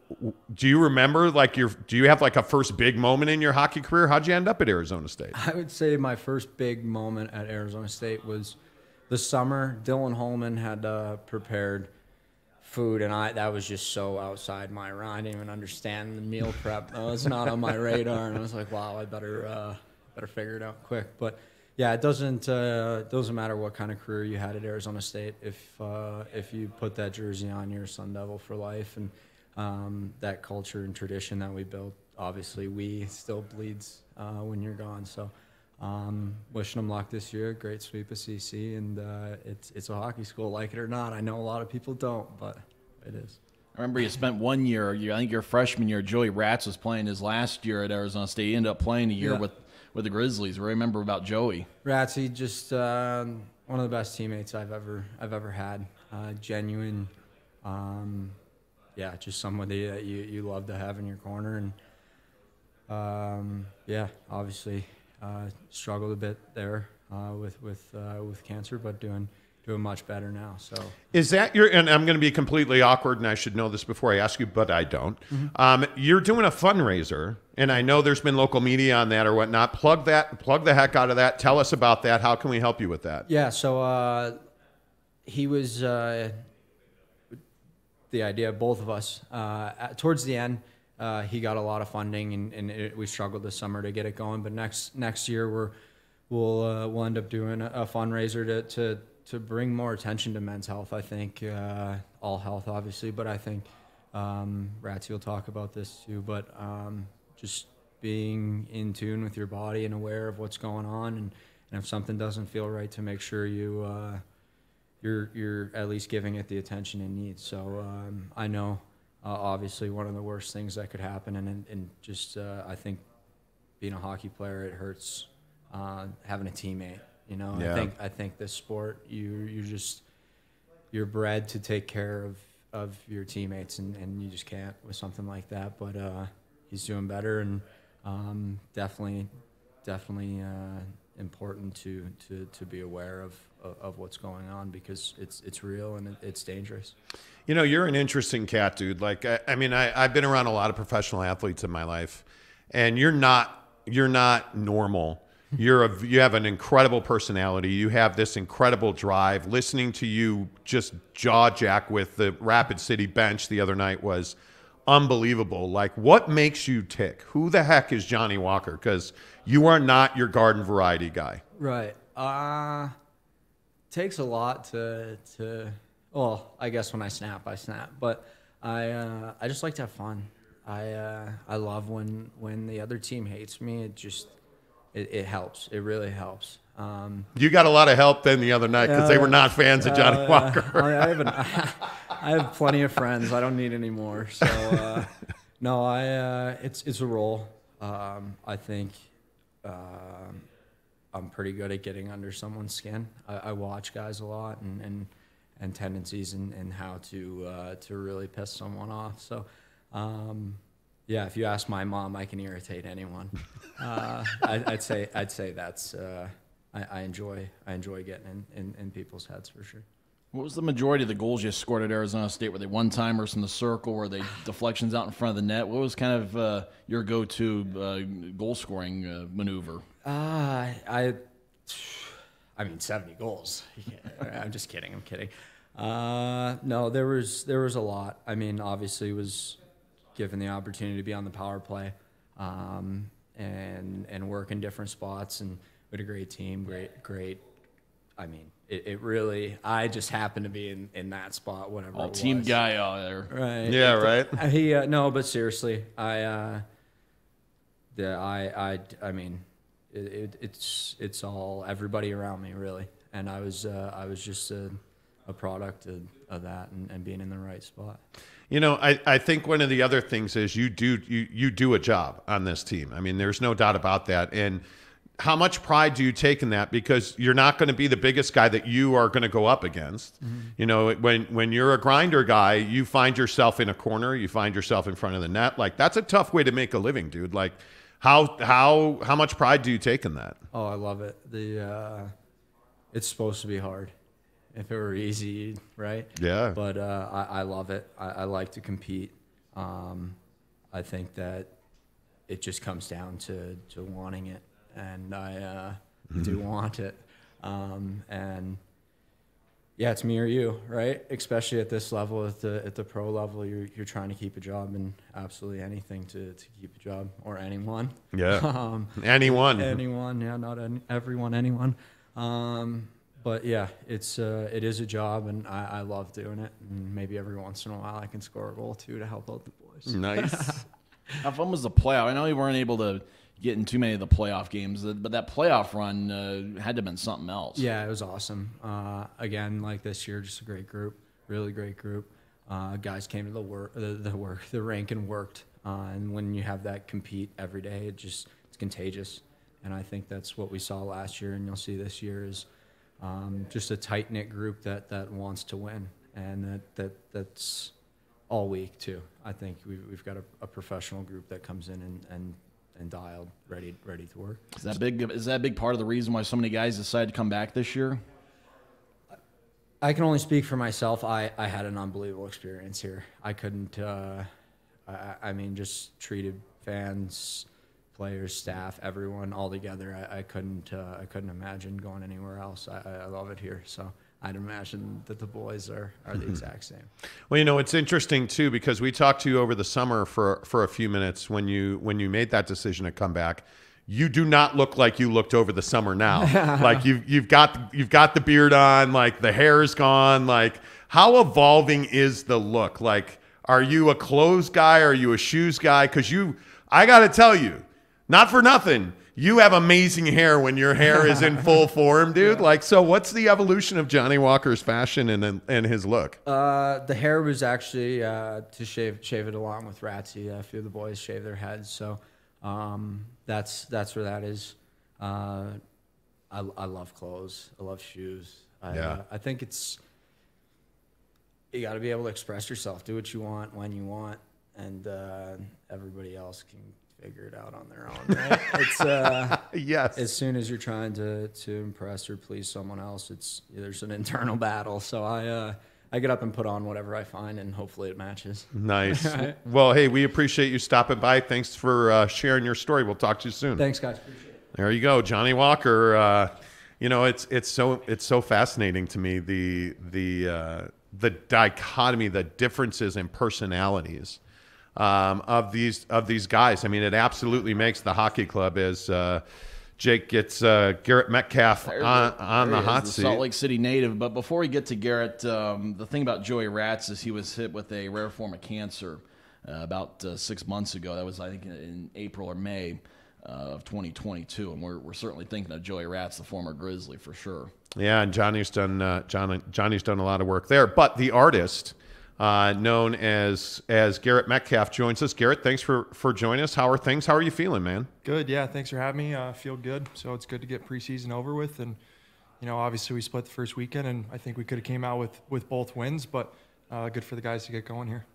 Do you remember like your? Do you have like a first big moment in your hockey career? How'd you end up at Arizona State? I would say my first big moment at Arizona State was the summer. Dylan Holman had uh, prepared food, and I that was just so outside my realm. I didn't even understand the meal prep. It was not on my radar, and I was like, "Wow, I better uh, better figure it out quick." But yeah, it doesn't uh, doesn't matter what kind of career you had at Arizona State if uh, if you put that jersey on, you're a Sun Devil for life, and um, that culture and tradition that we built. Obviously, we still bleeds uh, when you're gone. So, um, wishing them luck this year. Great sweep of CC, and uh, it's it's a hockey school, like it or not. I know a lot of people don't, but it is. I remember you spent one year. I think your freshman year, Joey Raats was playing his last year at Arizona State. He ended up playing a year Yeah. with with the Grizzlies. Remember about Joey? Ratsy, just um, one of the best teammates I've ever I've ever had. Uh, genuine, um, yeah, just somebody that you, you love to have in your corner, and um, yeah, obviously uh, struggled a bit there uh, with with uh, with cancer, but doing doing much better now. So Is that your? And I'm going to be completely awkward, and I should know this before I ask you, but I don't. Mm-hmm. Um, you're doing a fundraiser, and I know there's been local media on that or whatnot. Plug that. Plug the heck out of that. Tell us about that. How can we help you with that? Yeah, so uh, he was uh, the idea of both of us. Uh, at, towards the end, uh, he got a lot of funding, and, and it, we struggled this summer to get it going. But next next year, we're we'll uh, we'll end up doing a, a fundraiser to, to to bring more attention to men's health. I think uh, all health, obviously, but I think um, Ratsy will talk about this too. But um, just being in tune with your body and aware of what's going on, and, and if something doesn't feel right, to make sure you uh, you're you're at least giving it the attention it needs. So um, I know, uh, obviously, one of the worst things that could happen, and and, just uh, I think being a hockey player, it hurts uh, having a teammate. You know, Yeah. I think I think this sport, you you just you're bred to take care of of your teammates, and, and you just can't with something like that. But uh, he's doing better, and um, definitely definitely uh, important to, to, to be aware of, of, of what's going on because it's it's real and it's dangerous. You know, you're an interesting cat, dude. Like, I, I mean, I, I've been around a lot of professional athletes in my life, and you're not you're not normal. You're a you have an incredible personality. You have this incredible drive. Listening to you just jaw jack with the Rapid City bench the other night was unbelievable. Like, what makes you tick? Who the heck is Johnny Walker? Because you are not your garden variety guy. Right. Uh takes a lot to to well, I guess when I snap, I snap, but I uh, I just like to have fun. I uh, I love when when the other team hates me. It just it, it helps. It really helps. Um, You got a lot of help then the other night because they were not fans of Johnny Uh, Walker. I, I, have an, I have plenty of friends. I don't need any more. So uh, no, I uh, it's it's a role. Um, I think um, I'm pretty good at getting under someone's skin. I, I watch guys a lot and and, and tendencies and, and how to uh, to really piss someone off. So. Um, yeah, if you ask my mom, I can irritate anyone. Uh, I, I'd say I'd say that's uh, I, I enjoy I enjoy getting in, in, in people's heads for sure. What was the majority of the goals you scored at Arizona State? Were they one timers from the circle? Were they deflections out in front of the net? What was kind of uh, your go to uh, goal scoring uh, maneuver? Uh, I, I mean, seventy goals. Yeah, I'm just kidding. I'm kidding. Uh, no, there was there was a lot. I mean, obviously, was given the opportunity to be on the power play, um, and and work in different spots, and we had a great team. Great, great. I mean, it, it really. I just happened to be in, in that spot. Whatever. All it team guy out there. Right. yeah, right. Uh, He uh, no, but seriously, I uh, the I I I mean, it, it, it's it's all everybody around me really, and I was uh, I was just a, a product of, of that and, and being in the right spot. You know, I, I think one of the other things is you do you, you do a job on this team. I mean, there's no doubt about that. And how much pride do you take in that? Because you're not going to be the biggest guy that you are going to go up against. Mm-hmm. You know, when when you're a grinder guy, you find yourself in a corner, you find yourself in front of the net. Like that's a tough way to make a living, dude. Like how how how much pride do you take in that? Oh, I love it. The uh, it's supposed to be hard. If it were easy, right? Yeah. But uh, I, I love it. I, I like to compete. Um, I think that it just comes down to, to wanting it, and I uh, do want it. Um, and yeah, it's me or you, right? Especially at this level, at the at the pro level, you're you're trying to keep a job and absolutely anything to, to keep a job or anyone. Yeah. Um, Anyone. anyone yeah not any, everyone anyone um, but yeah it's uh, it is a job and I, I love doing it and maybe every once in a while i can score a goal too to help out the boys nice. How fun was the playoff? I know you weren't able to get in too many of the playoff games, but that playoff run uh, had to have been something else. yeah it was awesome uh, again like this year just a great group really great group uh, guys came to the work the, the work the rank and worked uh, and when you have that compete every day it just it's contagious and i think that's what we saw last year and you'll see this year is um, just a tight knit group that that wants to win, and that that that's all week too. I think we've, we've got a, a professional group that comes in and, and and dialed, ready ready to work. Is that big? Is that a big part of the reason why so many guys decided to come back this year? I can only speak for myself. I, I had an unbelievable experience here. I couldn't. Uh, I, I mean, just treated fans, players, staff, everyone all together. I, I couldn't. Uh, I couldn't imagine going anywhere else. I, I love it here. So I'd imagine that the boys are, are the exact same. Well, you know, it's interesting too because we talked to you over the summer for for a few minutes when you when you made that decision to come back. You do not look like you looked over the summer now. like you've you've got you've got the beard on, like the hair's gone. Like how evolving is the look? Like are you a clothes guy? Are you a shoes guy? Because you, I got to tell you, not for nothing. You have amazing hair when your hair is in full form, dude. Like, so what's the evolution of Johnny Walker's fashion and and his look? Uh, the hair was actually uh, to shave shave it along with Ratsy. A few of the boys shave their heads, so um, that's that's where that is. Uh, I, I love clothes. I love shoes. I, Yeah. uh, I think it's you got to be able to express yourself, do what you want when you want, and uh, everybody else can figure it out on their own. Right? it's uh, Yes. as soon as you're trying to to impress or please someone else, it's there's an internal battle. So I uh, I get up and put on whatever I find, and hopefully it matches. Nice. Well, hey, we appreciate you stopping by. Thanks for uh, sharing your story. We'll talk to you soon. Thanks, guys. Appreciate it. There you go, Johnny Walker. Uh, you know, it's it's so it's so fascinating to me the the uh, the dichotomy, the differences in personalities um, of these of these guys. I mean, it absolutely makes the hockey club as uh, Jake gets uh, Garrett Metcalf There- on, on the he is, hot the seat. Salt Lake City native. But before we get to Garrett, um, the thing about Joey Raats is he was hit with a rare form of cancer uh, about uh, six months ago. That was, I think, in, in April or May uh, of 2022. And we're, we're certainly thinking of Joey Raats, the former Grizzly, for sure. Yeah, and Johnny's done uh, John, Johnny's done a lot of work there. But the artist, uh, known as as Garrett Metcalf, joins us. Garrett, thanks for for joining us. How are things? How are you feeling, man? Good, yeah. Thanks for having me. I uh, feel good. So it's good to get preseason over with, and you know, obviously we split the first weekend, and I think we could have came out with with both wins, but uh, good for the guys to get going here.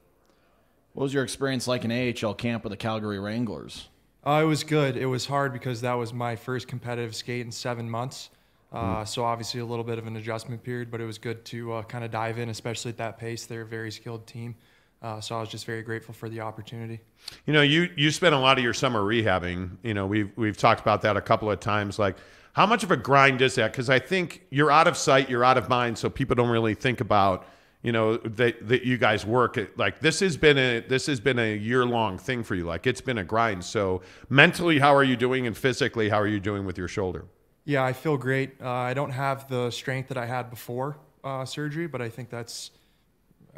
What was your experience like in AHL camp with the Calgary Wranglers? Uh, it was good. It was hard because that was my first competitive skate in seven months. Uh, So obviously a little bit of an adjustment period, but it was good to uh, kind of dive in, especially at that pace. They're a very skilled team. Uh, so I was just very grateful for the opportunity. You know, you you spent a lot of your summer rehabbing. You know, we've we've talked about that a couple of times. Like, how much of a grind is that? Because I think you're out of sight, you're out of mind, so people don't really think about you know that that you guys work. Like this has been a this has been a year long thing for you. Like it's been a grind. So mentally, how are you doing, and physically, how are you doing with your shoulder? Yeah, I feel great. Uh, I don't have the strength that I had before uh, surgery, but I think that's,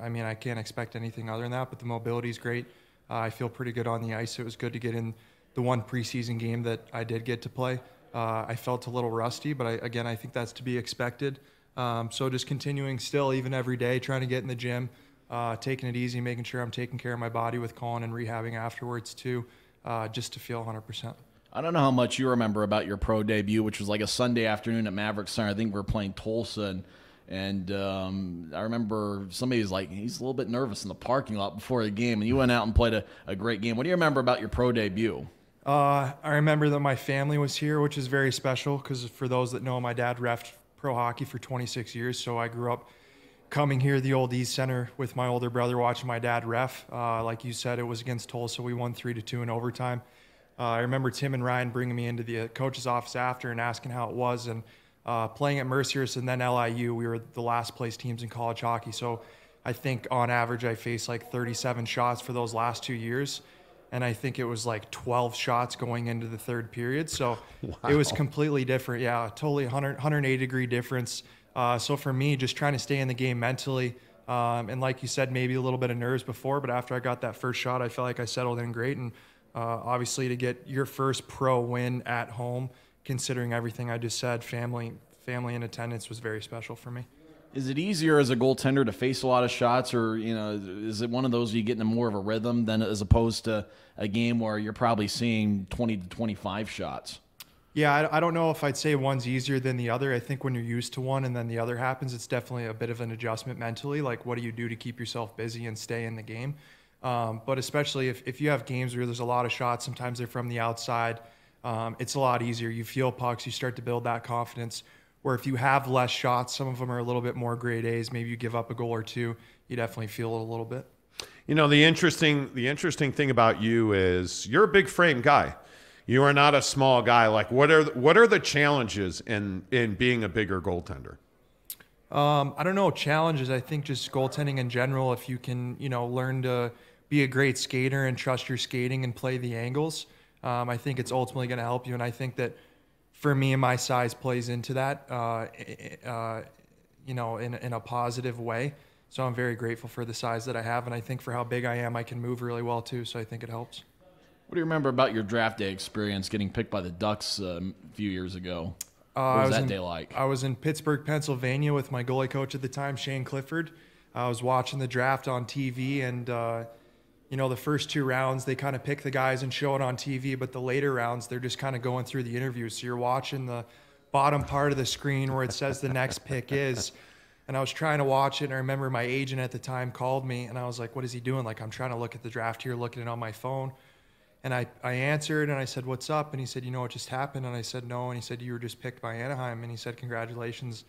I mean, I can't expect anything other than that, but the mobility is great. Uh, I feel pretty good on the ice. It was good to get in the one preseason game that I did get to play. Uh, I felt a little rusty, but I, again, I think that's to be expected. Um, so just continuing still, even every day, trying to get in the gym, uh, taking it easy, making sure I'm taking care of my body with Colin and rehabbing afterwards too, uh, just to feel 100%. I don't know how much you remember about your pro debut, which was like a Sunday afternoon at Maverik Center. I think we were playing Tulsa, and, and um, I remember somebody was like, he's a little bit nervous in the parking lot before the game, and you went out and played a, a great game. What do you remember about your pro debut? Uh, I remember that my family was here, which is very special because for those that know, my dad refed pro hockey for 26 years. So I grew up coming here, the old East Center, with my older brother, watching my dad ref. Uh, like you said, it was against Tulsa. We won three to two in overtime. Uh, I remember Tim and Ryan bringing me into the uh, coach's office after and asking how it was. And uh, playing at Mercyhurst and then LIU, we were the last place teams in college hockey. So I think on average, I faced like 37 shots for those last two years and I think it was like 12 shots going into the third period. So wow. it was completely different. Yeah, totally 100, 180 degree difference. Uh, so for me, just trying to stay in the game mentally, um, and like you said, maybe a little bit of nerves before, but after I got that first shot, I felt like I settled in great. And uh, obviously, to get your first pro win at home, considering everything I just said, family, family in attendance was very special for me. Is it easier as a goaltender to face a lot of shots, or you know, is it one of those you get into more of a rhythm than as opposed to a game where you're probably seeing 20 to 25 shots? Yeah, I, I don't know if I'd say one's easier than the other. I think when you're used to one and then the other happens, it's definitely a bit of an adjustment mentally. Like, what do you do to keep yourself busy and stay in the game? Um, but especially if, if you have games where there's a lot of shots, sometimes they're from the outside, um, it's a lot easier. You feel pucks, you start to build that confidence where if you have less shots, some of them are a little bit more grade A's. Maybe you give up a goal or two. You definitely feel it a little bit. You know the interesting the interesting thing about you is you're a big frame guy. You are not a small guy. Like what are what are the challenges in in being a bigger goaltender? Um, I don't know challenges. I think just goaltending in general. If you can, you know, learn to be a great skater and trust your skating and play the angles, um, I think it's ultimately going to help you. And I think that for me and my size plays into that, uh, uh, you know, in, in a positive way. So I'm very grateful for the size that I have, and I think for how big I am, I can move really well too. So I think it helps. What do you remember about your draft day experience, getting picked by the Ducks uh, a few years ago? Uh, what was, was that in, day like? I was in Pittsburgh, Pennsylvania, with my goalie coach at the time, Shane Clifford. I was watching the draft on TV, and uh, you know, the first two rounds, they kind of pick the guys and show it on TV, but the later rounds, they're just kind of going through the interviews. So you're watching the bottom part of the screen where it says the next pick is. And I was trying to watch it, and I remember my agent at the time called me, and I was like, What is he doing? Like, I'm trying to look at the draft here, looking it on my phone. And I, I answered, and I said, What's up? And he said, You know what just happened? And I said, No. And he said, You were just picked by Anaheim. And he said, Congratulations.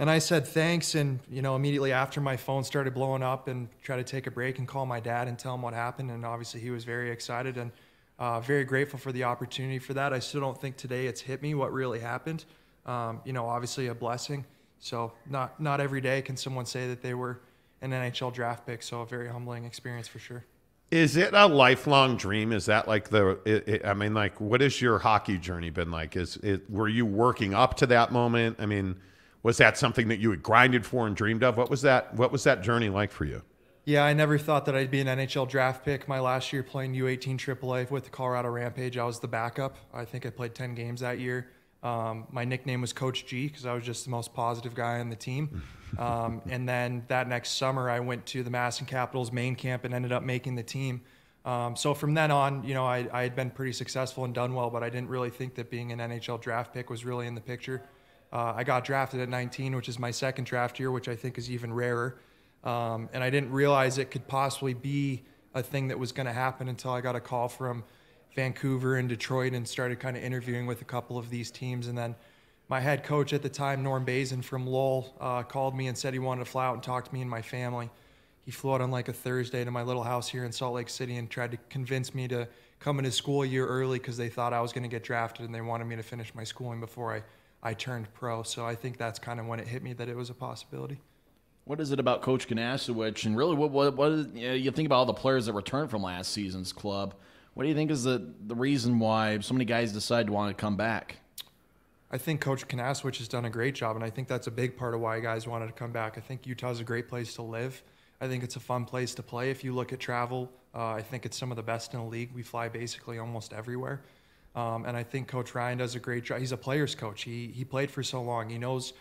And I said thanks, and you know immediately after my phone started blowing up, and try to take a break and call my dad and tell him what happened. And obviously he was very excited and uh, very grateful for the opportunity for that. I still don't think today it's hit me what really happened. Um, you know, obviously a blessing. So not not every day can someone say that they were an NHL draft pick. So a very humbling experience for sure. Is it a lifelong dream? Is that like the? It, it, I mean, like, what has your hockey journey been like? Is it? Were you working up to that moment? I mean was that something that you had grinded for and dreamed of? What was that? What was that journey like for you? Yeah, I never thought that I'd be an NHL draft pick. My last year playing U18 AAA with the Colorado Rampage, I was the backup. I think I played 10 games that year. Um, my nickname was Coach G because I was just the most positive guy on the team. Um, and then that next summer, I went to the Madison Capitols main camp and ended up making the team. Um, so from then on, you know, I, I had been pretty successful and done well, but I didn't really think that being an NHL draft pick was really in the picture. Uh, I got drafted at 19, which is my second draft year, which I think is even rarer. Um, and I didn't realize it could possibly be a thing that was going to happen until I got a call from Vancouver and Detroit and started kind of interviewing with a couple of these teams. And then my head coach at the time, Norm Bazin from Lowell, uh, called me and said he wanted to fly out and talk to me and my family. He flew out on like a Thursday to my little house here in Salt Lake City and tried to convince me to come into school a year early because they thought I was going to get drafted and they wanted me to finish my schooling before I I turned pro. So I think that's kind of when it hit me that it was a possibility. What is it about Coach Kinasewich, and really, what what, what is, you, know, you think about all the players that returned from last season's club? What do you think is the the reason why so many guys decide to want to come back? I think Coach Kinasewich has done a great job, and I think that's a big part of why guys wanted to come back. I think Utah's a great place to live. I think it's a fun place to play. If you look at travel, uh, I think it's some of the best in the league. We fly basically almost everywhere. Um, and I think Coach Ryan does a great job. He's a player's coach. He he played for so long. He knows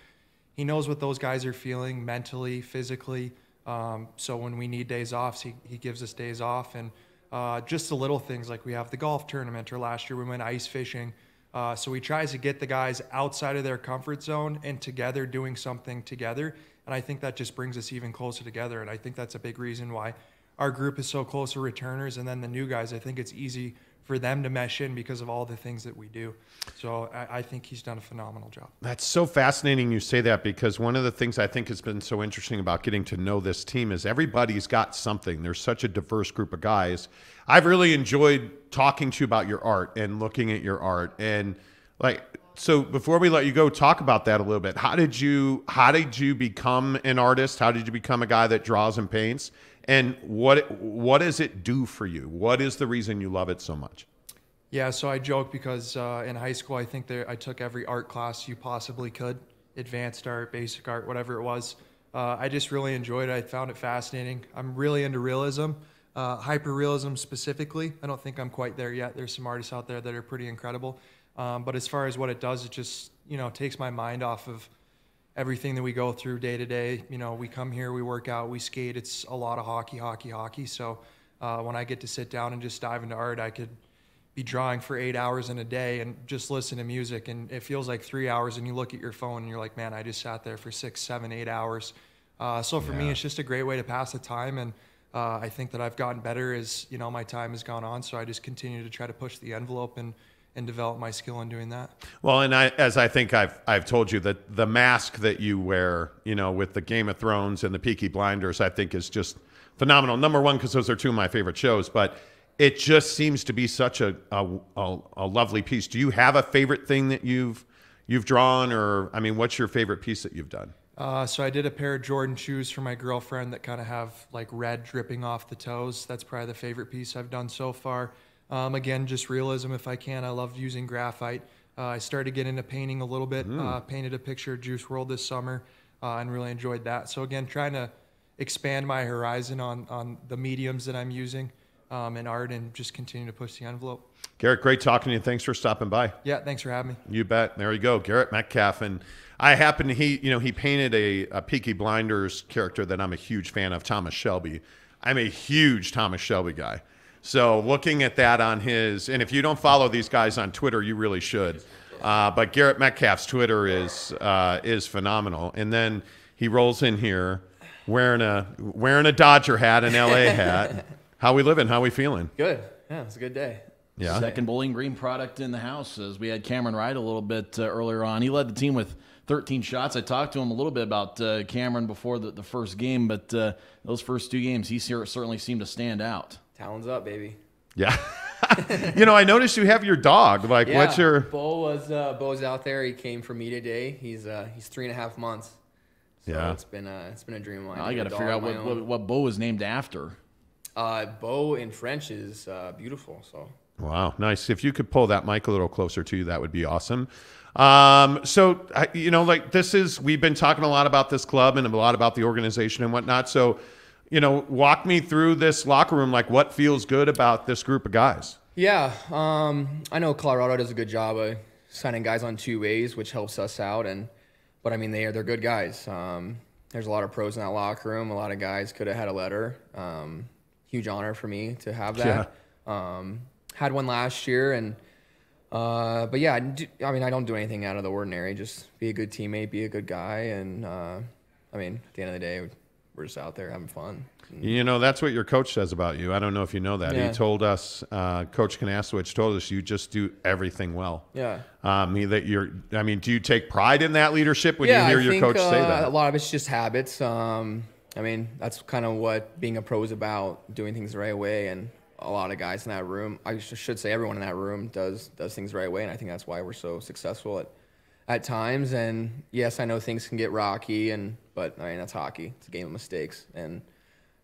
he knows what those guys are feeling mentally, physically. Um, so when we need days off, he, he gives us days off. And uh, just the little things like we have the golf tournament, or last year we went ice fishing. Uh, so he tries to get the guys outside of their comfort zone and together doing something together. And I think that just brings us even closer together. And I think that's a big reason why our group is so close to returners. And then the new guys, I think it's easy for them to mesh in because of all the things that we do. So I, I think he's done a phenomenal job. That's so fascinating you say that because one of the things I think has been so interesting about getting to know this team is everybody's got something. There's such a diverse group of guys. I've really enjoyed talking to you about your art and looking at your art and like so before we let you go talk about that a little bit. How did you how did you become an artist? How did you become a guy that draws and paints? And what what does it do for you? What is the reason you love it so much? Yeah, so I joke because uh, in high school, I think I took every art class you possibly could advanced art, basic art, whatever it was. Uh, I just really enjoyed it. I found it fascinating. I'm really into realism, uh, hyperrealism specifically. I don't think I'm quite there yet. There's some artists out there that are pretty incredible. Um, but as far as what it does, it just you know takes my mind off of everything that we go through day to day. You know, we come here, we work out, we skate. It's a lot of hockey, hockey, hockey. So uh, when I get to sit down and just dive into art, I could be drawing for eight hours in a day and just listen to music. And it feels like three hours, and you look at your phone and you're like, man, I just sat there for six, seven, eight hours. Uh, so for me, it's just a great way to pass the time. And uh, I think that I've gotten better as you know my time has gone on. So I just continue to try to push the envelope and and develop my skill in doing that. Well, and I, as I think I've I've told you that the mask that you wear, you know, with the Game of Thrones and the Peaky Blinders, I think is just phenomenal. Number one, because those are two of my favorite shows, but it just seems to be such a, a a, a lovely piece. Do you have a favorite thing that you've you've drawn, or I mean, what's your favorite piece that you've done? Uh, so I did a pair of Jordan shoes for my girlfriend that kind of have like red dripping off the toes. That's probably the favorite piece I've done so far. Um, again, just realism if I can. I love using graphite. Uh, I started getting into painting a little bit. Uh, painted a picture of Juice WRLD this summer uh, and really enjoyed that. So again, trying to expand my horizon on on the mediums that I'm using um, in art and just continue to push the envelope. Garrett, great talking to you. Thanks for stopping by. Yeah, thanks for having me. You bet. There you go, Garrett Metcalf. And I happen to he, you know, he painted a, a Peaky Blinders character that I'm a huge fan of, Thomas Shelby. I'm a huge Thomas Shelby guy. So looking at that on his, and if you don't follow these guys on Twitter, you really should. Uh, but Garrett Metcalf's Twitter is uh, is phenomenal. And then he rolls in here wearing a wearing a Dodger hat, an LA hat. How we living? How we feeling? Good. Yeah, it's a good day. Yeah. Second Bowling Green product in the house as we had Cameron Wright a little bit uh, earlier on. He led the team with 13 shots. I talked to him a little bit about uh, Cameron before the, the first game, but uh, those first two games, he cer- certainly seemed to stand out. Talons up, baby. Yeah. you know, I noticed you have your dog. Like, Yeah, what's your? Bo was uh, Bo's out there. He came for me today. He's uh, he's three and a half months. So Yeah. it's been uh, it's been a dream of mine. I got to figure out what, my what, what Bo is named after. Uh, Bo in French is uh, beautiful. So Wow, nice. If you could pull that mic a little closer to you, that would be awesome. Um, so, I- you know, like this is, we've been talking a lot about this club and a lot about the organization and whatnot. So, you know, walk me through this locker room. Like, what feels good about this group of guys? yeah, um, I know Colorado does a good job of signing guys on two ways, which helps us out. And but I mean they are they're good guys. Um, there's a lot of pros in that locker room. A lot of guys could have had a letter. Um, huge honor for me to have that. Um, had one last year and. Uh, but yeah, I, do, I mean, I don't do anything out of the ordinary. Just be a good teammate, be a good guy, and uh, I mean, at the end of the day, we're just out there having fun. You know, that's what your coach says about you. I don't know if you know that. He told us, uh, Coach Kinasewich told us you just do everything well. Yeah. Um, he, that you're, I mean, do you take pride in that leadership when yeah, you hear I your think, coach say uh, that? A lot of it's just habits. Um, I mean, that's kind of what being a pro is about, doing things the right way. And a lot of guys in that room, I should say everyone in that room does does things the right way. And I think that's why we're so successful at at times. And yes, I know things can get rocky, and but I mean that's hockey. It's a game of mistakes. And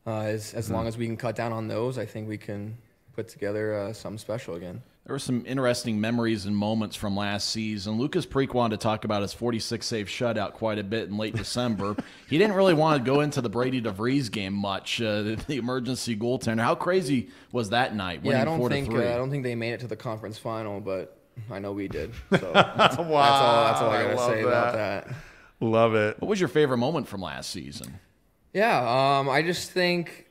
uh, as as Mm-hmm. long as we can cut down on those, I think we can put together uh, something special again. There were some interesting memories and moments from last season. Lukas Parik wanted to talk about his 46 save shutout quite a bit in late December. he didn't really want to go into the Brady DeVries game much, uh, the, the emergency goaltender. How crazy was that night? Yeah, I don't think uh. I don't think they made it to the conference final, but I know we did. So that's, that's all. That's all I I gotta love say about that. Love it. What was your favorite moment from last season? Yeah, um, I just think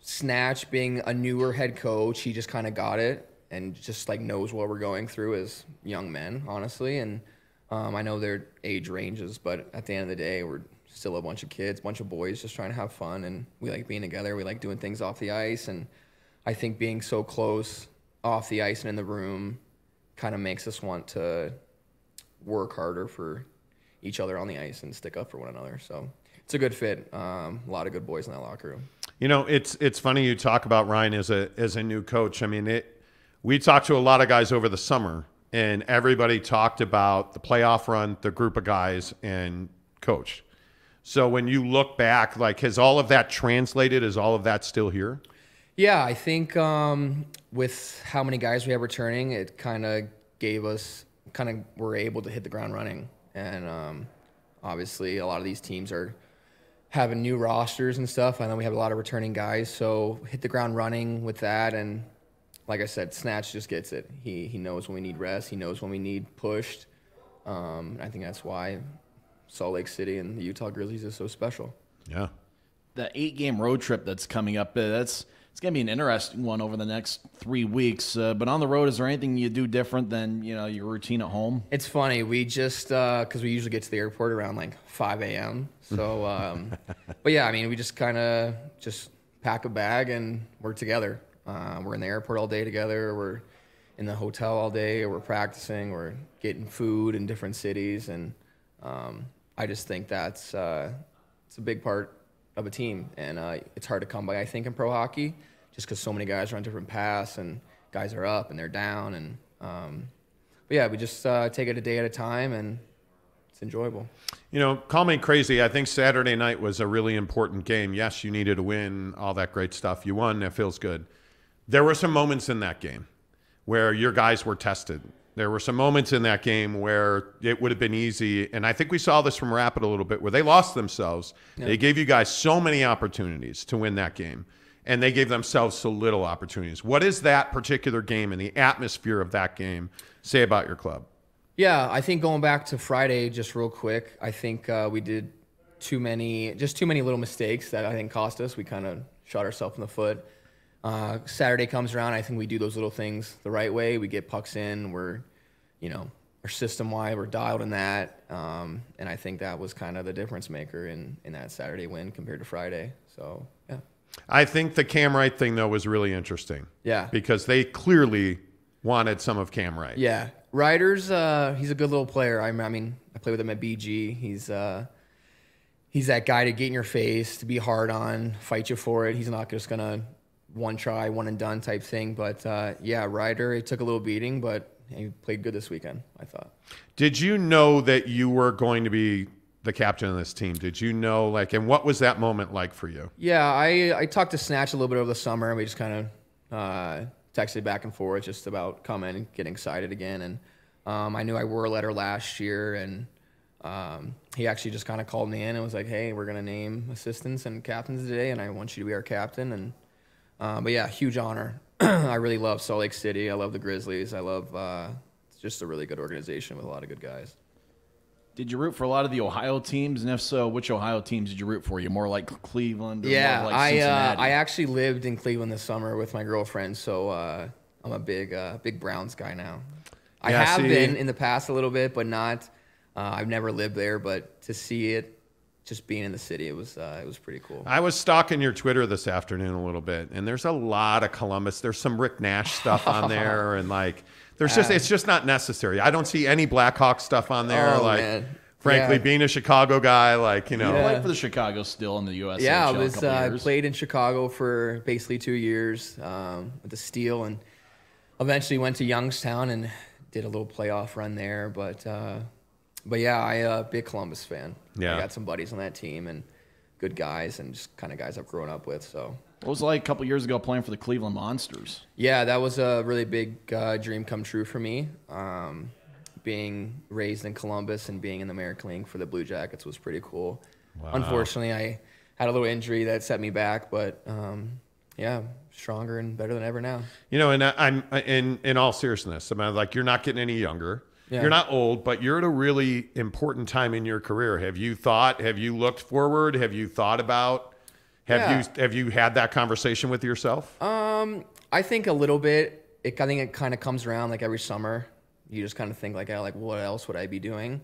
Snatch being a newer head coach, he just kind of got it and just like knows what we're going through as young men, honestly. And um, I know their age ranges, but at the end of the day, we're still a bunch of kids, bunch of boys just trying to have fun, and we like being together. We like doing things off the ice, and I think being so close off the ice and in the room kind of makes us want to work harder for each other on the ice and stick up for one another. So it's a good fit. Um, a lot of good boys in that locker room. You know, it's it's funny you talk about Ryan as a as a new coach. I mean, it. We talked to a lot of guys over the summer, and everybody talked about the playoff run, the group of guys, and coach. So when you look back, like, has all of that translated? Is all of that still here? Yeah, I think um, with how many guys we have returning, it kind of gave us kind of were able to hit the ground running, and um, obviously a lot of these teams are having new rosters and stuff. I know we have a lot of returning guys, so hit the ground running with that. And like I said, Snatch just gets it. He he knows when we need rest. He knows when we need pushed. Um, I think that's why Salt Lake City and the Utah Grizzlies is so special. Yeah. The eight game road trip that's coming up, uh, that's it's going to be an interesting one over the next three weeks. Uh, but on the road, is there anything you do different than you know your routine at home? It's funny. We just because we usually get to the airport around like 5 a.m. So, um, but yeah, I mean, we just kind of just pack a bag and we're together. Uh, we're in the airport all day together. We're in the hotel all day. We're practicing. We're getting food in different cities, and um, I just think that's uh, it's a big part of a team, and uh, it's hard to come by. I think in pro hockey, just because so many guys are on different paths, and guys are up and they're down, and um, but yeah, we just uh, take it a day at a time, and it's enjoyable. You know, call me crazy. I think Saturday night was a really important game. Yes, you needed to win, all that great stuff. You won. That feels good. There were some moments in that game where your guys were tested. There were some moments in that game where it would have been easy, and I think we saw this from Rapid a little bit, where they lost themselves. They gave you guys so many opportunities to win that game, and they gave themselves so little opportunities. What does that particular game and the atmosphere of that game say about your club? Yeah, I think going back to Friday, just real quick, I think uh, we did too many, just too many little mistakes that I think cost us. We kind of shot ourselves in the foot. Uh, Saturday comes around, I think we do those little things the right way. We get pucks in. We're, you know, our system wide, we're dialed in that, um, and I think that was kind of the difference maker in in that Saturday win compared to Friday. So yeah, I think the Cam Wright thing though was really interesting. Yeah. Because they clearly wanted some of Cam Wright. Yeah, Ryder's uh, he's a good little player. I, I mean, I play with him at BG. He's uh, he's that guy to get in your face, to be hard on, fight you for it. He's not just gonna one try, one and done type thing. But uh, yeah, Ryder, it took a little beating, but he played good this weekend. I thought. Did you know that you were going to be the captain of this team? Did you know like and what was that moment like for you? Yeah, I I talked to Snatch a little bit over the summer, and we just kind of uh, texted back and forth just about coming and getting excited again. And um, I knew I wore a letter last year, and um, he actually just kind of called me in and was like, "Hey, we're gonna name assistants and captains today, and I want you to be our captain." And uh, but yeah, huge honor. I really love Salt Lake City. I love the Grizzlies. I love uh, it's just a really good organization with a lot of good guys. Did you root for a lot of the Ohio teams, and if so, which Ohio teams did you root for? You more like Cleveland? Or Yeah, like I uh, I actually lived in Cleveland this summer with my girlfriend, so uh, I'm a big uh, big Browns guy now. I have see- been in the past a little bit, but not. Uh, I've never lived there, but to see it, just being in the city, it was uh, it was pretty cool. I was stalking your Twitter this afternoon a little bit, and there's a lot of Columbus. There's some Rick Nash stuff on there, and like, there's just it's just not necessary. I don't see any Blackhawk stuff on there. Oh, like, man. frankly, Yeah. being a Chicago guy, like you know, I Yeah. played for the Chicago Steel in the U.S. yeah, I a was. Uh, I played in Chicago for basically two years um, with the Steel, and eventually went to Youngstown and did a little playoff run there. But uh, but yeah, I uh, big Columbus fan. Yeah. I got some buddies on that team and good guys and just kind of guys I've grown up with. So What was it like a couple years ago playing for the Cleveland Monsters? yeah, that was a really big uh, dream come true for me. Um, being raised in Columbus and being in the American League for the Blue Jackets was pretty cool. Unfortunately, I had a little injury that set me back, but um, yeah, stronger and better than ever now. you know, and I, I'm in in all seriousness, I mean, like you're not getting any younger. Yeah. you're not old, but you're at a really important time in your career. Have you thought? Have you looked forward? Have you thought about? Have Yeah. you have you had that conversation with yourself? Um, I think a little bit. It, I think it kind of comes around like every summer. You just kind of think like, oh, like what else would I be doing?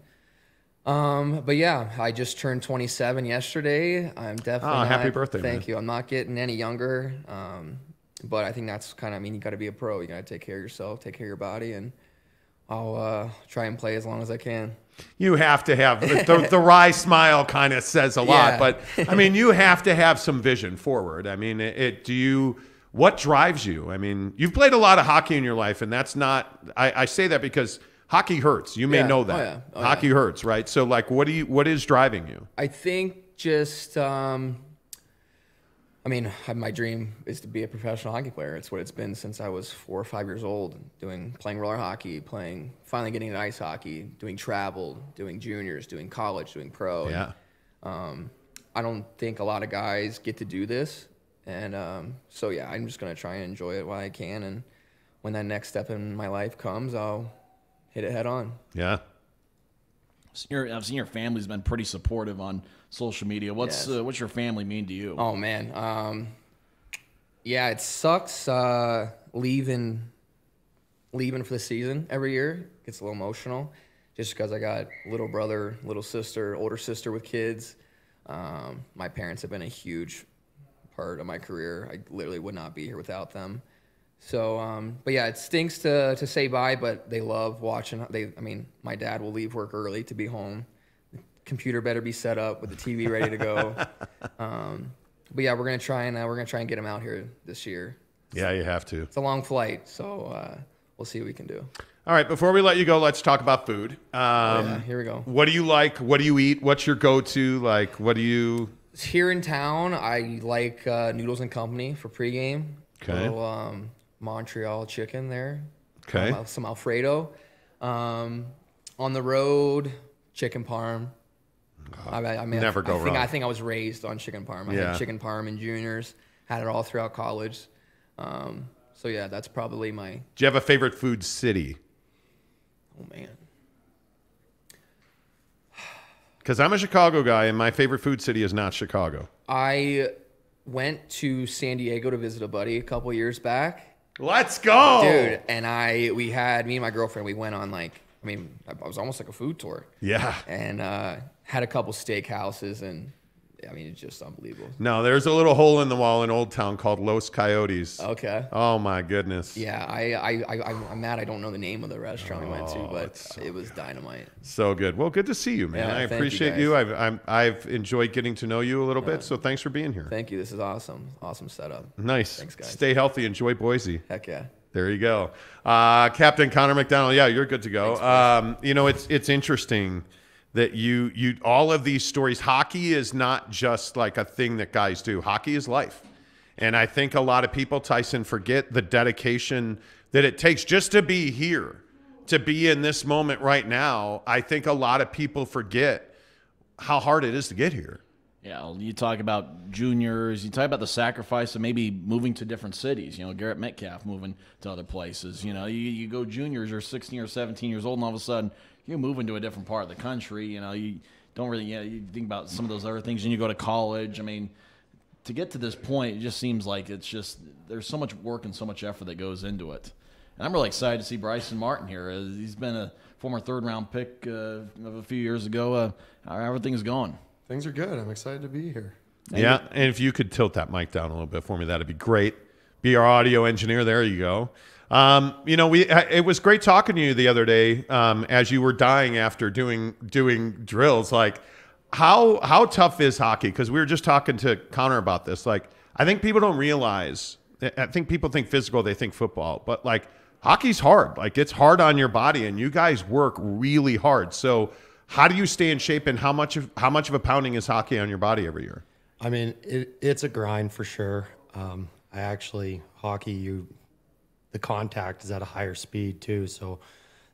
Um, but yeah, I just turned 27 yesterday. I'm definitely. Oh, happy not- birthday, Thank man. you. I'm not getting any younger. Um, but I think that's kind of. I mean, you got to be a pro. You got to take care of yourself, take care of your body, and I'll uh, try and play as long as I can. You have to have the, the, wry smile kind of says a lot, Yeah. but I mean, you have to have some vision forward. I mean, it, it do you what drives you? I mean, you've played a lot of hockey in your life, and that's not. I, I say that because hockey hurts. You may Yeah. know Oh, that yeah. Oh, hockey hurts, right? So, like, what do you? What is driving you? I think just, um, I mean, my dream is to be a professional hockey player. It's what it's been since I was four or five years old, doing playing roller hockey, playing finally getting into ice hockey, doing travel, doing juniors, doing college, doing pro. And, Yeah. um, I don't think a lot of guys get to do this, and um, so yeah, I'm just gonna try and enjoy it while I can, and when that next step in my life comes, I'll hit it head on. Yeah. So your- I've seen your family's been pretty supportive on social media. What's Yes. uh, what's your family mean to you? Oh man, um, yeah, it sucks uh, leaving leaving for the season every year. Gets a little emotional, just because I got little brother, little sister, older sister with kids. Um, my parents have been a huge part of my career. I literally would not be here without them. So, um, but yeah, it stinks to to say bye, but they love watching. They, I mean, my dad will leave work early to be home. Computer better be set up with the TV ready to go. um, but yeah, we're gonna try and uh, we're gonna try and get him out here this year. Yeah, you have to. It's a long flight, so uh, we'll see what we can do. All right, before we let you go, let's talk about food. Um, yeah, here we go. What do you like? What do you eat? What's your go-to? Like, what do you? Here in town, I like uh, Noodles and Company for pregame. Okay. Little, um, Montreal chicken there. Okay. Um, some Alfredo. Um, on the road, chicken parm. I, I I mean, Never I, go I think, wrong. I think I was raised on chicken parm. I Yeah. had chicken parm in juniors. Had it all throughout college. Um, so yeah, that's probably my. Do you have a favorite food city? Oh man. Because I'm a Chicago guy, and my favorite food city is not Chicago. I went to San Diego to visit a buddy a couple years back. Let's go, dude. And I, we had me and my girlfriend. We went on like, I mean, I was almost like a food tour, Yeah. and uh, had a couple steakhouses, and I mean, it's just unbelievable. No, there's a little hole in the wall in Old Town called Los Coyotes. Okay. Oh my goodness. Yeah, I, I, I, I'm- I'm mad. I don't know the name of the restaurant we went to, Oh, but so it was dynamite. So good. Well, good to see you, man. Yeah, I thank you, appreciate you. I've I'm, I've enjoyed getting to know you a little bit. So thanks for being here. Thank you. This is awesome. Awesome setup. nice. Thanks, guys. Stay healthy. Enjoy Boise. Heck yeah. There you go, uh, Captain Connor McDonald. Yeah, you're good to go. um, you know, it's it's interesting that you you all of these stories. Hockey is not just like a thing that guys do. Hockey is life, and I think a lot of people, Tyson, forget the dedication that it takes just to be here, to be in this moment right now. I think a lot of people forget how hard it is to get here. Yeah, you talk about juniors. You talk about the sacrifice of maybe moving to different cities. You know, Garrett Metcalf moving to other places. You know, you, you go juniors, you're 16 or 17 years old, and all of a sudden you're moving to a different part of the country. You know, you don't really, you, know, you think about some of those other things, and you go to college. I mean, to get to this point, it just seems like it's just there's so much work and so much effort that goes into it. And I'm really excited to see Brycen Martin here. He's been a former third round pick uh, of a few years ago. Uh, how everything's going. Things are good. I'm excited to be here. Yeah, and if you could tilt that mic down a little bit for me, that'd be great. Be our audio engineer. There you go. Um, you know, we it was great talking to you the other day um, as you were dying after doing doing drills. Like, how how tough is hockey? Because we were just talking to Connor about this. Like, I think people don't realize. I think people think physical, they think football, but like hockey's hard. Like, it's hard on your body, and you guys work really hard. So, how do you stay in shape, and how much of how much of a pounding is hockey on your body every year? I mean, it, it's a grind for sure. Um, I actually hockey you, the contact is at a higher speed too. So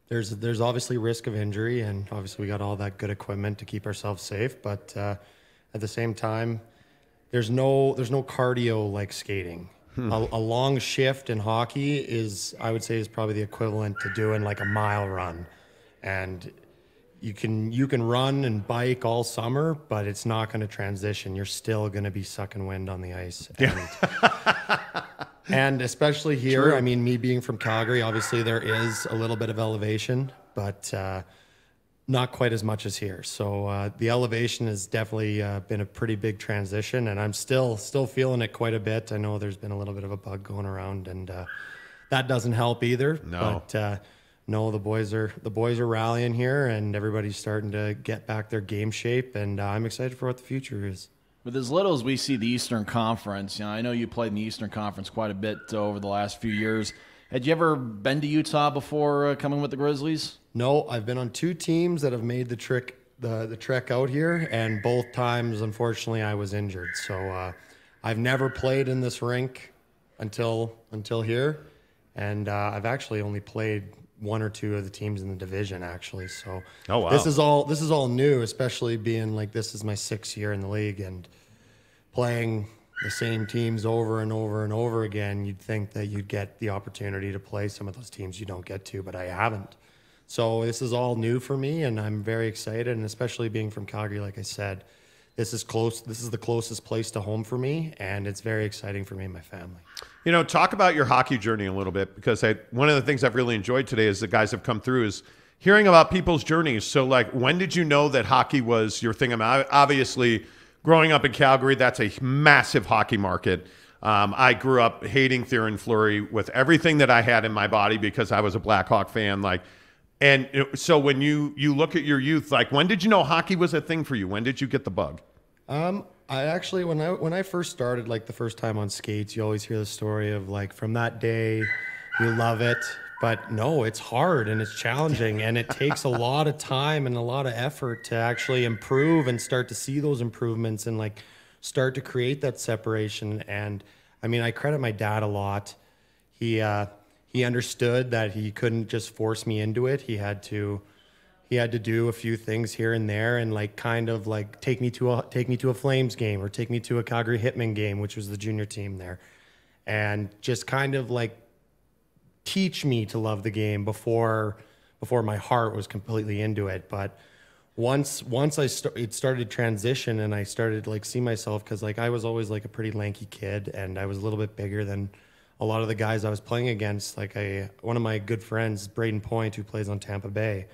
there's there's obviously risk of injury, and obviously we got all that good equipment to keep ourselves safe. But uh, at the same time, there's no there's no cardio like skating. A, a long shift in hockey is I would say is probably the equivalent to doing like a mile run. and you can you can run and bike all summer, but it's not going to transition. You're still going to be sucking wind on the ice. And, and especially here, I mean, me being from Calgary, obviously there is a little bit of elevation, but uh, not quite as much as here. So uh, the elevation has definitely uh, been a pretty big transition, and I'm still still feeling it quite a bit. I know there's been a little bit of a bug going around, and uh, that doesn't help either. No. But uh, no, the boys are the boys are rallying here, and everybody's starting to get back their game shape, and uh, I'm excited for what the future is. With as little as we see the Eastern Conference, you know, I know you played in the Eastern Conference quite a bit uh, over the last few years. Had you ever been to Utah before uh, coming with the Grizzlies? No, I've been on two teams that have made the trick the the trek out here, and both times, unfortunately, I was injured. So uh, I've never played in this rink until until here, and uh, I've actually only played one or two of the teams in the division actually. So Oh, wow. this is all this is all new, especially being like this is my sixth year in the league and playing the same teams over and over and over again, you'd think that you'd get the opportunity to play some of those teams you don't get to, but I haven't. So this is all new for me, and I'm very excited. And especially being from Calgary, like I said, this is close. This is the closest place to home for me, and it's very exciting for me and my family. You know, talk about your hockey journey a little bit because I, one of the things I've really enjoyed today is the guys have come through is hearing about people's journeys. So, like, when did you know that hockey was your thing? I mean, obviously, growing up in Calgary, that's a massive hockey market. Um, I grew up hating Theoren Fleury with everything that I had in my body because I was a Blackhawk fan. Like, and so when you you look at your youth, like, when did you know hockey was a thing for you? When did you get the bug? Um, I actually when I when I first started, like the first time on skates, you always hear the story of like from that day, you love it, but no, it's hard and it's challenging and it takes a lot of time and a lot of effort to actually improve and start to see those improvements and like start to create that separation. And I mean, I credit my dad a lot. He uh, he understood that he couldn't just force me into it. He had to he had to do a few things here and there and like kind of like take me to a take me to a Flames game or take me to a Calgary Hitmen game, which was the junior team there, and just kind of like teach me to love the game before before my heart was completely into it. But once once I st- it started transition and I started like see myself because like I was always like a pretty lanky kid and I was a little bit bigger than a lot of the guys I was playing against. Like I one of my good friends, Brayden Point, who plays on Tampa Bay.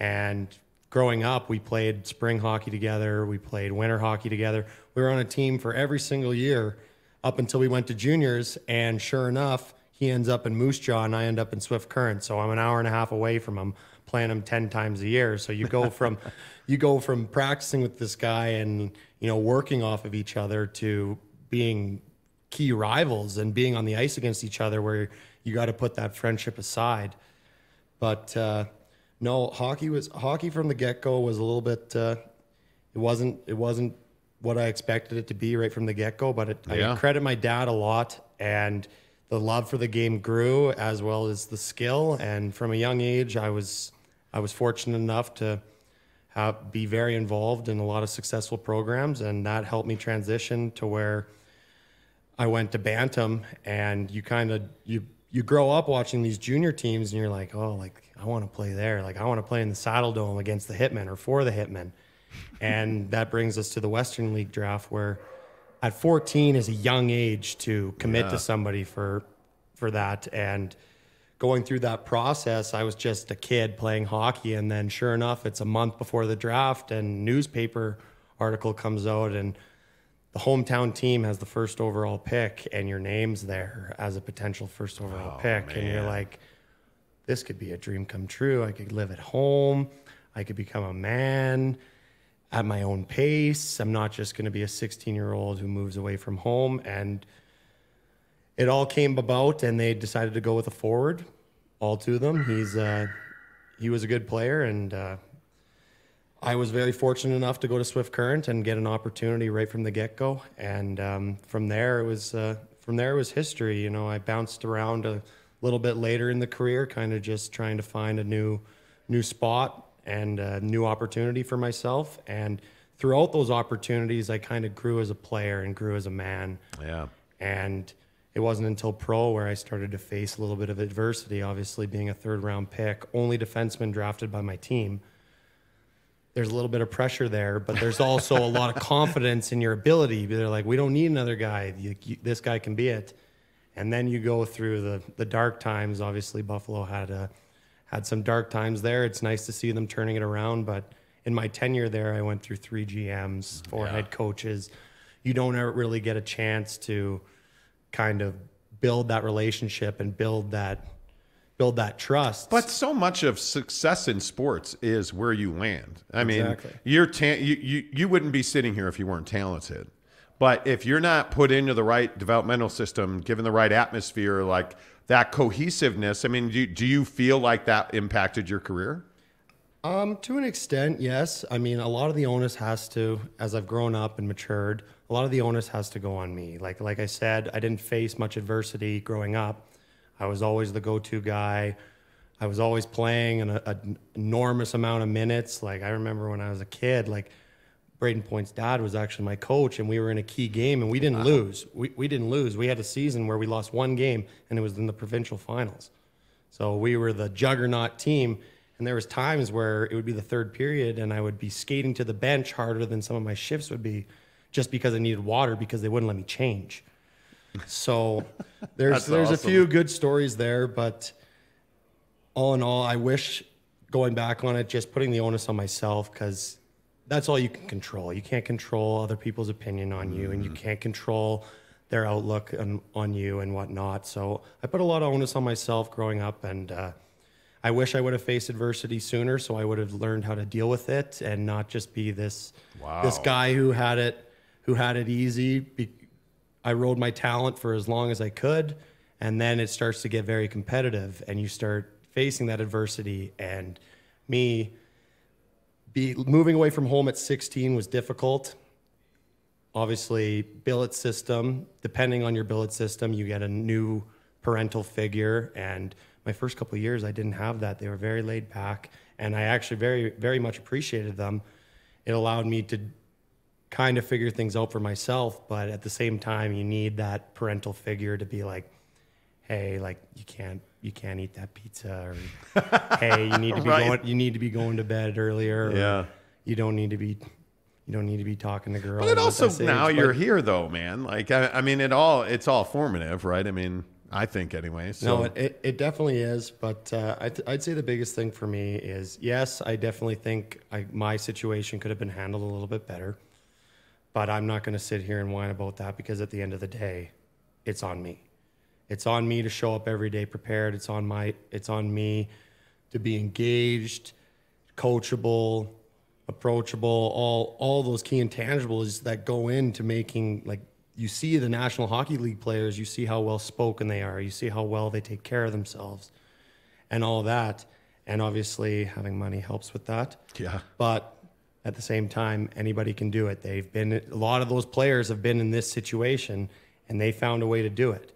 And growing up, we played spring hockey together. We played winter hockey together. We were on a team for every single year up until we went to juniors. And sure enough, he ends up in Moose Jaw and I end up in Swift Current. So I'm an hour and a half away from him, playing him 10 times a year. So you go from, you go from practicing with this guy and, you know, working off of each other to being key rivals and being on the ice against each other where you got to put that friendship aside. But, uh, no, hockey was hockey from the get go was a little bit. Uh, it wasn't. It wasn't what I expected it to be right from the get go. But it, Yeah. I credit my dad a lot, and the love for the game grew as well as the skill. And from a young age, I was I was fortunate enough to have, be very involved in a lot of successful programs, and that helped me transition to where I went to Bantam, and you kind of you you grow up watching these junior teams, and you're like, oh, like I want to play there, like I want to play in the Saddledome against the Hitmen or for the Hitmen, and that brings us to the Western League draft, where at 14 is a young age to commit to somebody for for that, and going through that process, I was just a kid playing hockey, and then sure enough, it's a month before the draft, and newspaper article comes out, and the hometown team has the first overall pick, and your name's there as a potential first overall oh, pick, and you're like, this could be a dream come true. I could live at home, I could become a man at my own pace. I'm not just going to be a 16 year old who moves away from home. And it all came about, and they decided to go with a forward. All two of them. He's uh, he was a good player, and uh, I was very fortunate enough to go to Swift Current and get an opportunity right from the get go. And um, from there, it was uh, from there it was history. You know, I bounced around little bit later in the career, kind of just trying to find a new new spot and a new opportunity for myself. And throughout those opportunities, I kind of grew as a player and grew as a man Yeah. and it wasn't until pro where I started to face a little bit of adversity. Obviously, being a third round pick, only defenseman drafted by my team. There's a little bit of pressure there, but there's also a lot of confidence in your ability. They're like, we don't need another guy. You, you, this guy can be it. And then you go through the the dark times. Obviously, Buffalo had a had some dark times there. It's nice to see them turning it around, but in my tenure there, I went through three GMs, four head coaches. You don't ever really get a chance to kind of build that relationship and build that build that trust. But so much of success in sports is where you land. I mean, Exactly. you're ta- you, you you wouldn't be sitting here if you weren't talented. But if you're not put into the right developmental system, given the right atmosphere, like that cohesiveness, I mean, do, do you feel like that impacted your career? Um, to an extent, yes. I mean, a lot of the onus has to, as I've grown up and matured, a lot of the onus has to go on me. Like, like I said, I didn't face much adversity growing up. I was always the go-to guy. I was always playing an, an enormous amount of minutes. Like I remember when I was a kid, like Brayden Point's dad was actually my coach, and we were in a key game, and we didn't lose. We we didn't lose. We had a season where we lost one game, and it was in the provincial finals. So we were the juggernaut team, and there was times where it would be the third period, and I would be skating to the bench harder than some of my shifts would be, just because I needed water because they wouldn't let me change. So there's there's awesome. a few good stories there, but all in all, I wish going back on it, just putting the onus on myself because that's all you can control. You can't control other people's opinion on you, and you can't control their outlook on, on you and whatnot. So I put a lot of onus on myself growing up, and uh, I wish I would have faced adversity sooner, so I would have learned how to deal with it and not just be this this guy who had it who had it easy. Be, I rode my talent for as long as I could, and then it starts to get very competitive, and you start facing that adversity. And me, be moving away from home at 16 was difficult. Obviously, billet system. Depending on your billet system, you get a new parental figure. And my first couple of years, I didn't have that. They were very laid back, and I actually very, very much appreciated them. It allowed me to kind of figure things out for myself, but at the same time, you need that parental figure to be like, "Hey, like you can't you can't eat that pizza," or "Hey, you need to be Right. going you need to be going to bed earlier." Yeah. you don't need to be you don't need to be talking to girls. But it also age, now you're here though, man. Like I, I mean, it all it's all formative, right? I mean, I think anyway. So No, it, it, it definitely is. But uh, I'd, I'd say the biggest thing for me is yes, I definitely think I, my situation could have been handled a little bit better. But I'm not going to sit here and whine about that because at the end of the day, it's on me. It's on me to show up every day prepared. It's on my. It's on me to be engaged, coachable, approachable. All all those key intangibles that go into making like you see the National Hockey League players. You see how well spoken they are. You see how well they take care of themselves, and all that. And obviously, having money helps with that. yeah. But at the same time, anybody can do it. They've been a lot of those players have been in this situation, and they found a way to do it.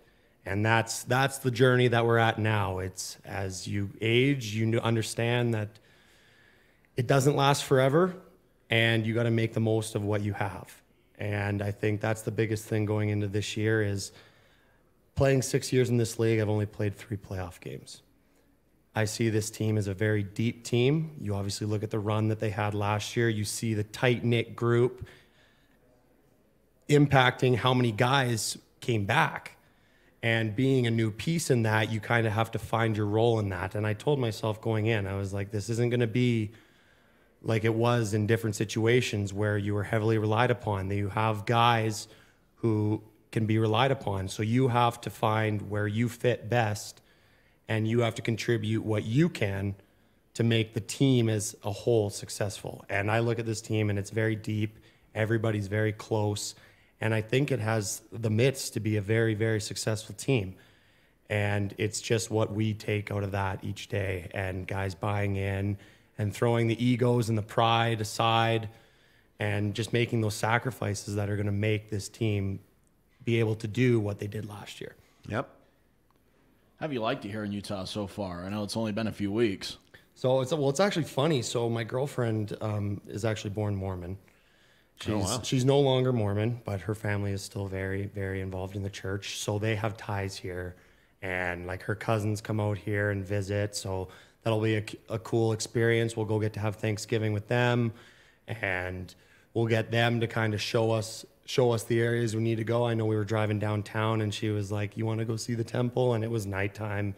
And that's that's the journey that we're at now. It's as you age, you understand that it doesn't last forever, and you got to make the most of what you have. And I think that's the biggest thing going into this year is playing six years in this league. I've only played three playoff games. I see this team as a very deep team. You obviously look at the run that they had last year. You see the tight knit group impacting how many guys came back. And being a new piece in that, you kind of have to find your role in that. And I told myself going in, I was like, this isn't going to be like it was in different situations where you were heavily relied upon. That you have guys who can be relied upon. So you have to find where you fit best and you have to contribute what you can to make the team as a whole successful. And I look at this team and it's very deep. Everybody's very close. And I think it has the mitts to be a very, very successful team. And it's just what we take out of that each day and guys buying in and throwing the egos and the pride aside and just making those sacrifices that are going to make this team be able to do what they did last year. Yep. Have you liked it here in Utah so far? I know it's only been a few weeks. So it's well, it's actually funny. So my girlfriend um, is actually born Mormon, She's oh, wow. she's no longer Mormon, but her family is still very very involved in the church. So they have ties here, and like her cousins come out here and visit. So that'll be a, a cool experience. We'll go get to have Thanksgiving with them, and we'll get them to kind of show us show us the areas we need to go. I know we were driving downtown, and she was like, "You want to go see the temple?" And it was nighttime,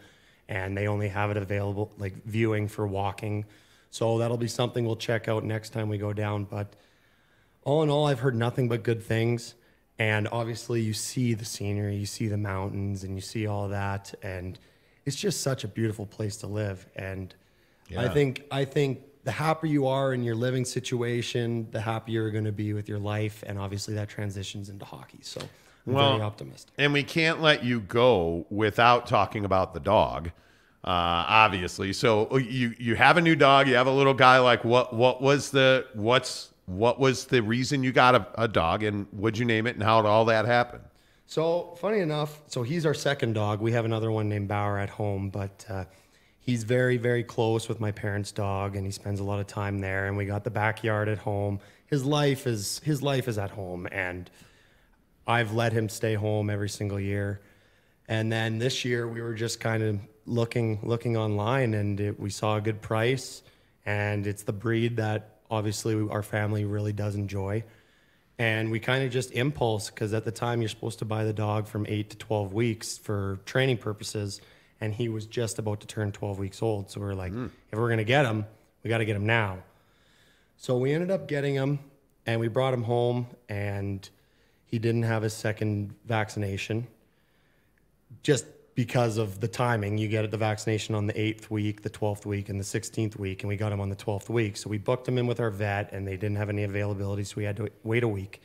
and they only have it available like viewing for walking. So that'll be something we'll check out next time we go down. But all in all, I've heard nothing but good things. And obviously, you see the scenery, you see the mountains, and you see all that, and it's just such a beautiful place to live. And I think I think the happier you are in your living situation, the happier you're going to be with your life, and obviously that transitions into hockey. So I'm Well, very optimistic. And we can't let you go without talking about the dog, uh, obviously. So uh, you you have a new dog. You have a little guy. Like what what was the what's what was the reason you got a, a dog, and would you name it, and how did all that happen? So funny enough, so he's our second dog. We have another one named Bauer at home, but uh, he's very, very close with my parents' dog, and he spends a lot of time there. And we got the backyard at home. His life is his life is at home, and I've let him stay home every single year. And then this year we were just kind of looking looking online, and it, we saw a good price, and it's the breed that obviously our family really does enjoy. And we kind of just impulse because at the time you're supposed to buy the dog from eight to 12 weeks for training purposes. And he was just about to turn 12 weeks old. So we are like, hmm. if we're going to get him, we got to get him now. So we ended up getting him and we brought him home and he didn't have his second vaccination just because of the timing. You get the vaccination on the eighth week, the 12th week, and the 16th week, and we got him on the 12th week. So we booked him in with our vet, and they didn't have any availability, so we had to wait a week.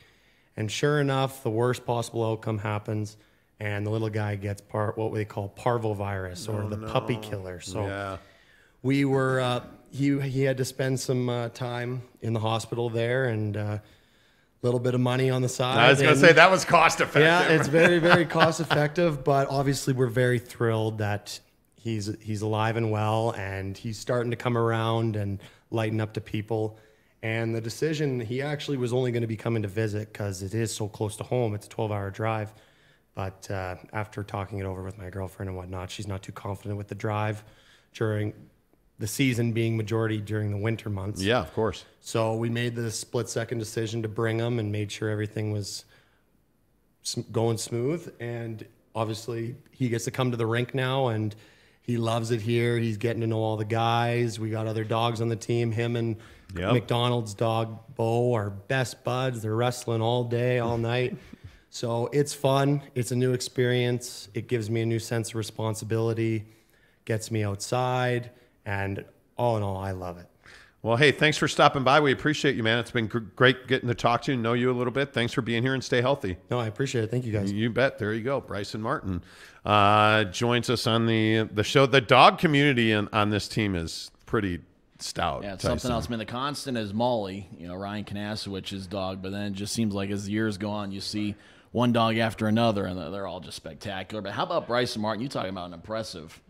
And sure enough, the worst possible outcome happens, and the little guy gets part what they call parvovirus or the puppy killer. So Yeah. we were uh, he he had to spend some uh, time in the hospital there and a little bit of money on the side. I was going to say that was cost effective. yeah, it's very, very cost effective, but obviously we're very thrilled that he's he's alive and well and he's starting to come around and lighten up to people. And the decision, he actually was only going to be coming to visit because it is so close to home. It's a 12 hour drive. But uh, after talking it over with my girlfriend and whatnot, she's not too confident with the drive during the season being majority during the winter months. yeah, of course. So we made the split second decision to bring him and made sure everything was going smooth. And obviously, he gets to come to the rink now and he loves it here. He's getting to know all the guys. We got other dogs on the team. Him and Yep. McDonald's dog Bo are best buds. They're wrestling all day, all night. So it's fun. It's a new experience. It gives me a new sense of responsibility, gets me outside, and all in all, I love it. Well, hey, thanks for stopping by. We appreciate you, man. It's been gr- great getting to talk to you and know you a little bit. Thanks for being here and stay healthy. No, I appreciate it. Thank you guys. You bet. There you go. Brycen Martin uh, joins us on the the show. The dog community in, on this team is pretty stout. Yeah, Tyson. something else. I mean, the constant is Molly, you know, Ryan Kinasewich's dog, but then it just seems like as the years go on, you see one dog after another, and they're- they're all just spectacular. But how about Brycen Martin? You talking about an impressive,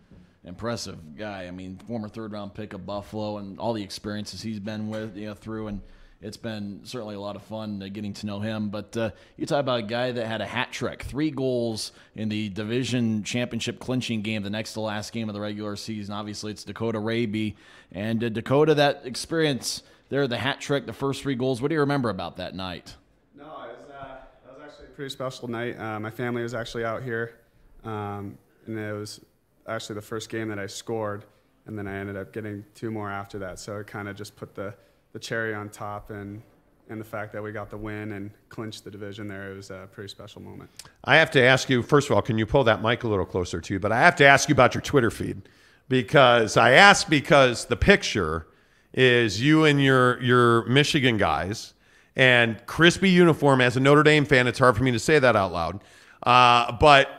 impressive guy. I mean, former third round pick of Buffalo, and all the experiences he's been with, you know, through, and it's been certainly a lot of fun uh, getting to know him. But uh, you talk about a guy that had a hat trick, three goals in the division championship clinching game, the next to last game of the regular season. Obviously, it's Dakota Raabe. And uh, Dakota, that experience there, the hat trick, the first three goals, what do you remember about that night? No, it was, uh, that was actually a pretty special night. Uh, my family was actually out here, um, and it was actually the first game that I scored, and then I ended up getting two more after that. So it kind of just put the, the cherry on top, and and the fact that we got the win and clinched the division there, it was a pretty special moment. I have to ask you, first of all, can you pull that mic a little closer to you? But I have to ask you about your Twitter feed because I asked because the picture is you and your your Michigan guys and crispy uniform. As a Notre Dame fan, it's hard for me to say that out loud. Uh, but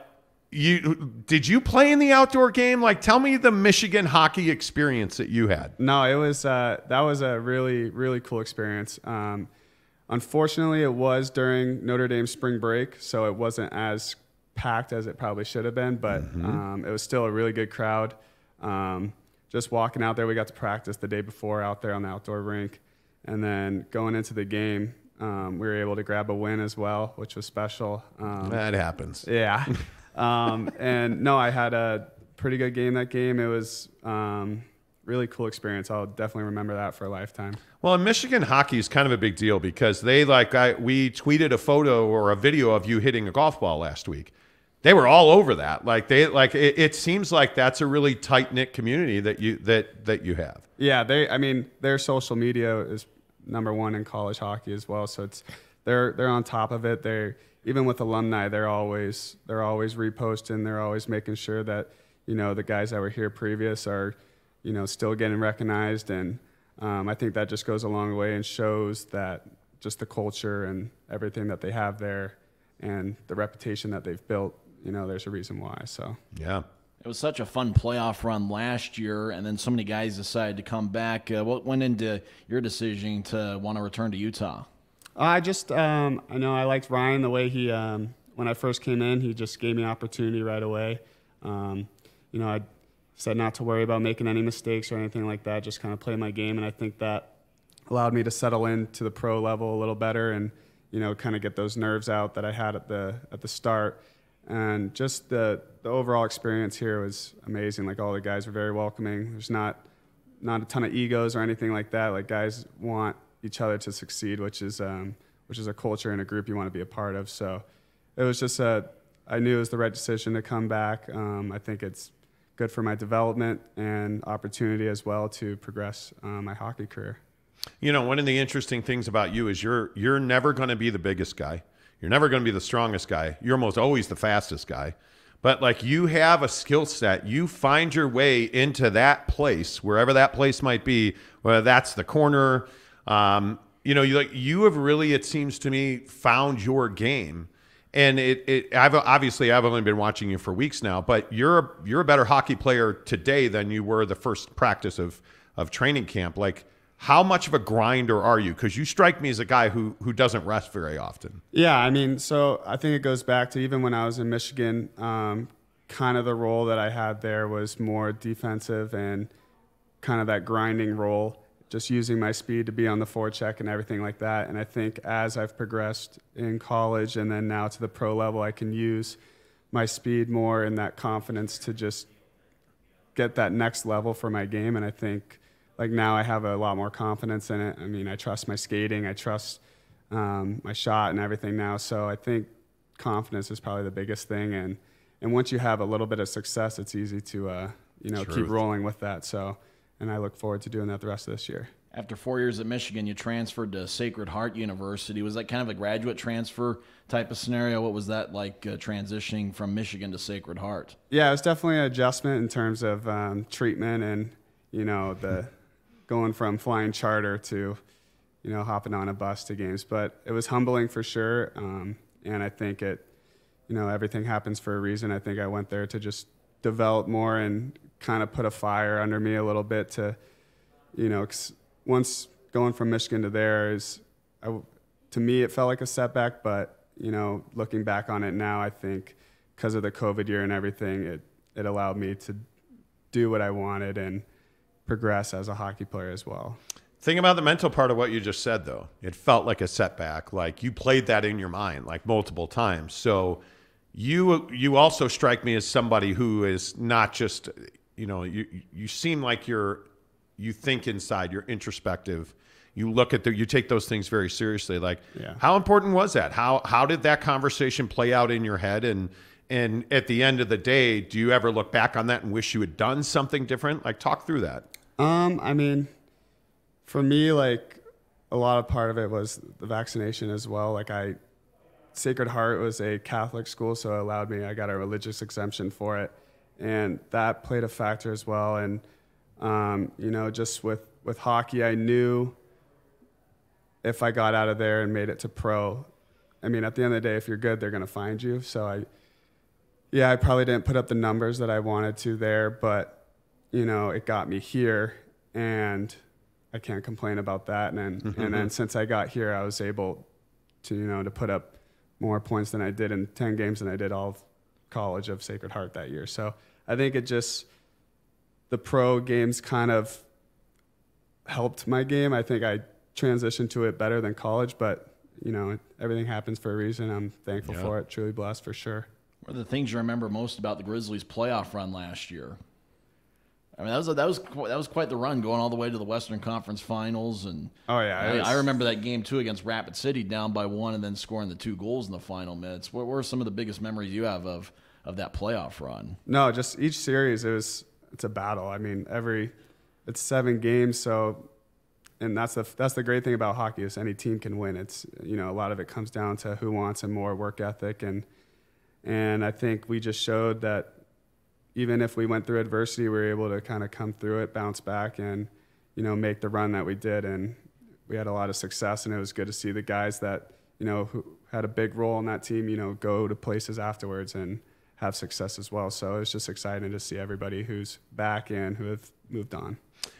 you did you play in the outdoor game? Like, tell me the Michigan hockey experience that you had. No, it was uh, that was a really really cool experience. Um, unfortunately, it was during Notre Dame spring break, so it wasn't as packed as it probably should have been. But um, it was still a really good crowd. Um, just walking out there, we got to practice the day before out there on the outdoor rink, and then going into the game. um, we were able to grab a win as well, which was special. Um, That happens. yeah. um, and no, I had a pretty good game that game. It was um, really cool experience. I'll definitely remember that for a lifetime. Well, in Michigan hockey is kind of a big deal because they like I we tweeted a photo or a video of you hitting a golf ball last week. They were all over that. Like they like it, it seems like that's a really tight knit community that you that that you have. Yeah, they. I mean, their social media is number one in college hockey as well. So it's they're they're on top of it. They're even with alumni, they're always they're always reposting. They're always making sure that you know the guys that were here previous are you know still getting recognized, and um, I think that just goes a long way and shows that just the culture and everything that they have there, and the reputation that they've built. You know, there's a reason why. So Yeah. It was such a fun playoff run last year, and then so many guys decided to come back. Uh, what went into your decision to want to return to Utah? I just, um, I know I liked Ryan the way he, um, when I first came in, he just gave me opportunity right away. Um, you know, I said not to worry about making any mistakes or anything like that, just kind of play my game. And I think that allowed me to settle into the pro level a little better and, you know, kind of get those nerves out that I had at the, at the start. And just the, the overall experience here was amazing. Like all the guys were very welcoming. There's not, not a ton of egos or anything like that. Like guys want each other to succeed, which is um, which is a culture and a group you want to be a part of. So it was just a I knew it was the right decision to come back. Um, I think it's good for my development and opportunity as well to progress uh, my hockey career. You know, one of the interesting things about you is you're you're never going to be the biggest guy. You're never going to be the strongest guy. You're almost always the fastest guy. But like you have a skill set, you find your way into that place, wherever that place might be, whether that's the corner. Um, you know, you like you have really, it seems to me, found your game. And it, it, I've obviously I've only been watching you for weeks now, but you're you're a better hockey player today than you were the first practice of of training camp. Like, how much of a grinder are you? Because you strike me as a guy who who doesn't rest very often. Yeah, I mean, so I think it goes back to even when I was in Michigan, um, kind of the role that I had there was more defensive and kind of that grinding role, just using my speed to be on the forecheck and everything like that. And I think as I've progressed in college and then now to the pro level, I can use my speed more and that confidence to just get that next level for my game. And I think like now I have a lot more confidence in it. I mean, I trust my skating, I trust um, my shot and everything now. So I think confidence is probably the biggest thing. And and once you have a little bit of success, it's easy to uh, you know Truth. keep rolling with that. So and I look forward to doing that the rest of this year. After four years at Michigan, you transferred to Sacred Heart University. Was that kind of a graduate transfer type of scenario? What was that like uh, transitioning from Michigan to Sacred Heart? Yeah, it was definitely an adjustment in terms of um, treatment and you know the going from flying charter to you know hopping on a bus to games. But it was humbling for sure, um, and I think it you know everything happens for a reason. I think I went there to just develop more and kind of put a fire under me a little bit to you know once going from Michigan to there is I, to me it felt like a setback, but you know looking back on it now, I think because of the COVID year and everything, it it allowed me to do what I wanted and progress as a hockey player as well. Think about the mental part of what you just said, though. It felt like a setback. Like you played that in your mind like multiple times. So you you also strike me as somebody who is not just you know you you seem like you're you think inside. You're introspective. You look at the you take those things very seriously. Like Yeah. how important was that? How how did that conversation play out in your head? And and at the end of the day, do you ever look back on that and wish you had done something different? Like talk through that. Um, I mean, for me, like a lot of part of it was the vaccination as well. Like I, Sacred Heart was a Catholic school, so it allowed me. I got a religious exemption for it, and that played a factor as well. And um, you know, just with with hockey, I knew if I got out of there and made it to pro, I mean, at the end of the day, if you're good, they're gonna find you. So I, yeah, I probably didn't put up the numbers that I wanted to there, but you know, it got me here, and I can't complain about that. And then, and then since I got here, I was able to, you know, to put up more points than I did in ten games than I did all of college of Sacred Heart that year. So I think it just the pro games kind of helped my game. I think I transitioned to it better than college, but you know, everything happens for a reason. I'm thankful Yeah. for it. Truly blessed for sure. What are the things you remember most about the Grizzlies' playoff run last year? I mean, that was a, that was that was quite the run, going all the way to the Western Conference Finals, and Oh yeah, I, was- I remember that game too against Rapid City, down by one, and then scoring the two goals in the final minutes. What were some of the biggest memories you have of of that playoff run? No, just each series it was it's a battle. I mean, every it's seven games, so and that's the that's the great thing about hockey is any team can win. It's you know a lot of it comes down to who wants a more work ethic and and I think we just showed that even if we went through adversity, we were able to kind of come through it, bounce back, and you know make the run that we did, and we had a lot of success, and it was good to see the guys that you know who had a big role in that team, you know, go to places afterwards and have success as well. So it was just exciting to see everybody who's back and who have moved on.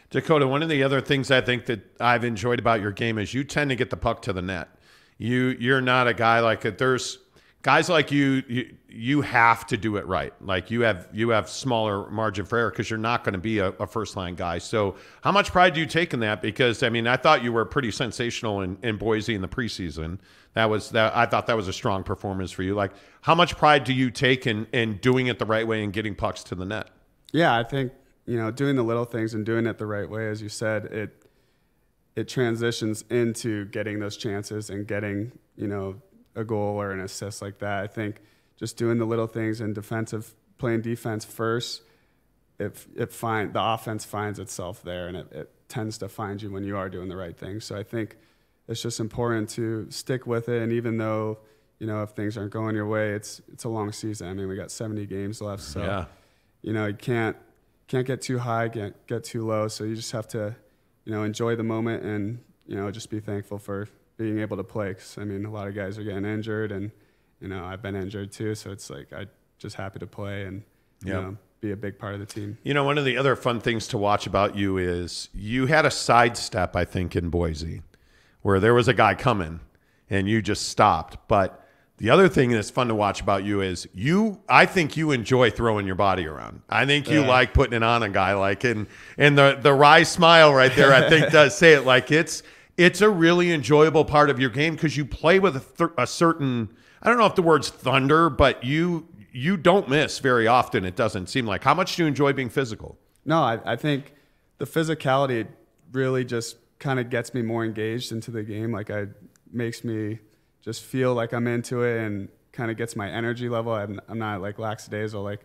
Dakota, one of the other things I think that I've enjoyed about your game is you tend to get the puck to the net. You you're not a guy like it. There's guys like you, you you have to do it right. Like you have you have smaller margin for error because you're not going to be a, a first line guy. So how much pride do you take in that? Because I mean, I thought you were pretty sensational in, in Boise in the preseason. That was that I thought that was a strong performance for you. Like how much pride do you take in in doing it the right way and getting pucks to the net? Yeah, I think you know doing the little things and doing it the right way, as you said, it it transitions into getting those chances and getting you know a goal or an assist like that. I think just doing the little things and defensive playing defense first, it it find the offense finds itself there and it, it tends to find you when you are doing the right thing. So I think it's just important to stick with it and even though you know if things aren't going your way, it's it's a long season. I mean, we got 70 games left, so Yeah. you know you can't can't get too high, can't get too low. So you just have to you know enjoy the moment and you know just be thankful for being able to play. Because I mean, a lot of guys are getting injured, and you know I've been injured too. So it's like I just happy to play and you Yep. know be a big part of the team. You know, one of the other fun things to watch about you is you had a sidestep, I think, in Boise, where there was a guy coming and you just stopped. But the other thing that's fun to watch about you is you. I think you enjoy throwing your body around. I think you like putting it on a guy, like and and the the wry smile right there. I think does say it. Like it's it's a really enjoyable part of your game because you play with a, th- a certain. I don't know if the word's thunder, but you you don't miss very often. It doesn't seem like. How much do you enjoy being physical? No, I, I think the physicality really just kind of gets me more engaged into the game. Like I makes me just feel like I'm into it and kind of gets my energy level. I'm, I'm not like lackadaisical. Like,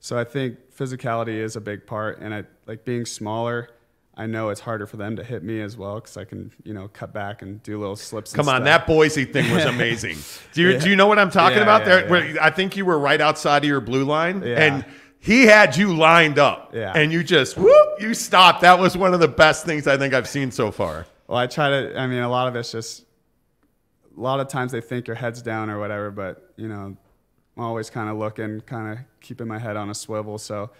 so I think physicality is a big part. And like being smaller. I know it's harder for them to hit me as well because I can, you know, cut back and do little slips. and Come on, stuff. that Boise thing was amazing. do you do you know what I'm talking Yeah, about? yeah, there, yeah. where I think you were right outside of your blue line, Yeah. and he had you lined up, Yeah. and you just whoop, you stopped. That was one of the best things I think I've seen so far. Well, I try to. I mean, a lot of it's just. A lot of times they think your head's down or whatever, but you know, I'm always kind of looking, kind of keeping my head on a swivel. So,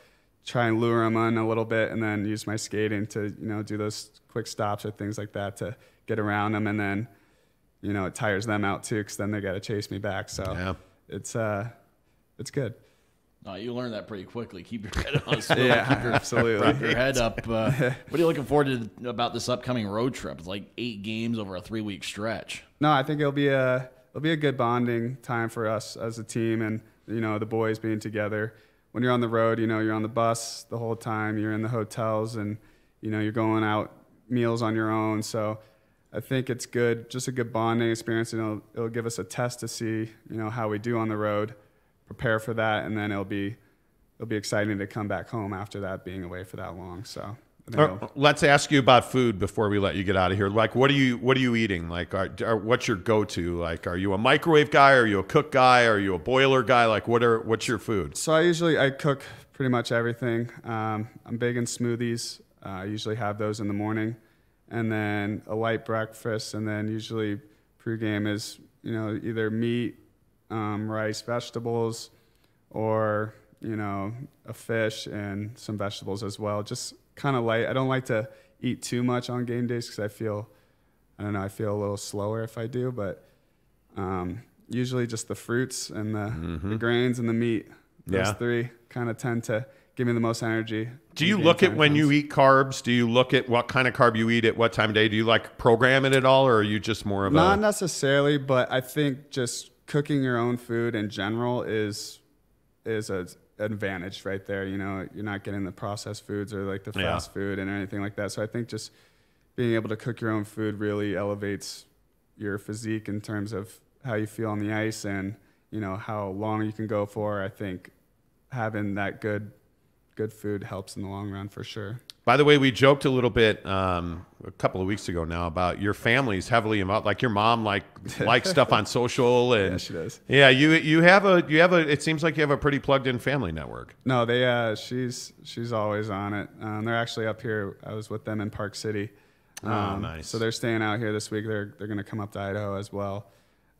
try and lure them in a little bit, and then use my skating to you know do those quick stops or things like that to get around them, and then, you know, it tires them out too, because then they got to chase me back. So, Yeah. it's uh, it's good. No, you learn that pretty quickly. Keep your head on a swivel. Yeah, keep your, absolutely. Keep your head up. Uh, what are you looking forward to about this upcoming road trip? It's like eight games over a three week stretch. No, I think it'll be a it'll be a good bonding time for us as a team, and you know the boys being together. When you're on the road, you know you're on the bus the whole time. You're in the hotels, and you know you're going out meals on your own. So I think it's good, just a good bonding experience, and it'll, it'll give us a test to see you know how we do on the road, prepare for that, and then it'll be it'll be exciting to come back home after that, being away for that long. So. I think it'll- Let's ask you about food before we let you get out of here. Like, what are you what are you eating? Like, are, are, what's your go to? Like, are you a microwave guy? Are you a cook guy? Are you a boiler guy? Like, what are what's your food? So I usually I cook pretty much everything. Um, I'm big in smoothies. Uh, I usually have those in the morning, and then a light breakfast, and then usually pregame is you know either meat, um, rice, vegetables, or you know a fish and some vegetables as well. Just kind of light. I don't like to eat too much on game days because I feel I don't know I feel a little slower if I do, but um, usually just the fruits and the, the grains and the meat. Those Yeah. three kind of tend to give me the most energy. Do you look at when you eat carbs? Do you look at what kind of carb you eat at what time of day? Do you like program it at all, or are you just more of Not a? necessarily, but I think just cooking your own food in general is is a advantage right there. You know, you're not getting the processed foods or like the Yeah. fast food and anything like that. So I think just being able to cook your own food really elevates your physique in terms of how you feel on the ice and you know how long you can go for. I think having that good good food helps in the long run for sure. By the way, we joked a little bit um, a couple of weeks ago now about your family's heavily involved. Like your mom, like likes stuff on social, and Yeah, she does. Yeah, you you have a you have a. It seems like you have a pretty plugged in family network. No, they uh she's she's always on it. Um, they're actually up here. I was with them in Park City. Oh, Um, nice. So they're staying out here this week. They're they're gonna come up to Idaho as well.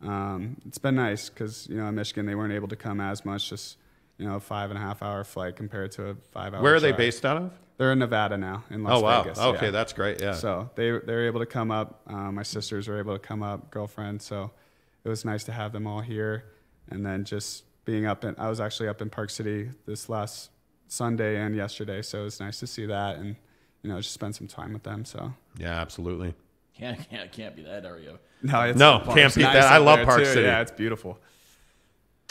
Um, it's been nice because you know in Michigan they weren't able to come as much. Just you know a five and a half hour flight compared to a five hour. Where are they drive. based out of? They're in Nevada now, in Las oh wow. Vegas. okay, yeah. that's great. Yeah. So they they're able to come up. Um, my sisters were able to come up, girlfriend. So it was nice to have them all here, and then just being up in. I was actually up in Park City this last Sunday and yesterday, so it was nice to see that and you know just spend some time with them. So yeah, absolutely. Can't, can't, can't be that area. no, it's, No, Park's can't beat nice that. I love Park too. City. Yeah, it's beautiful.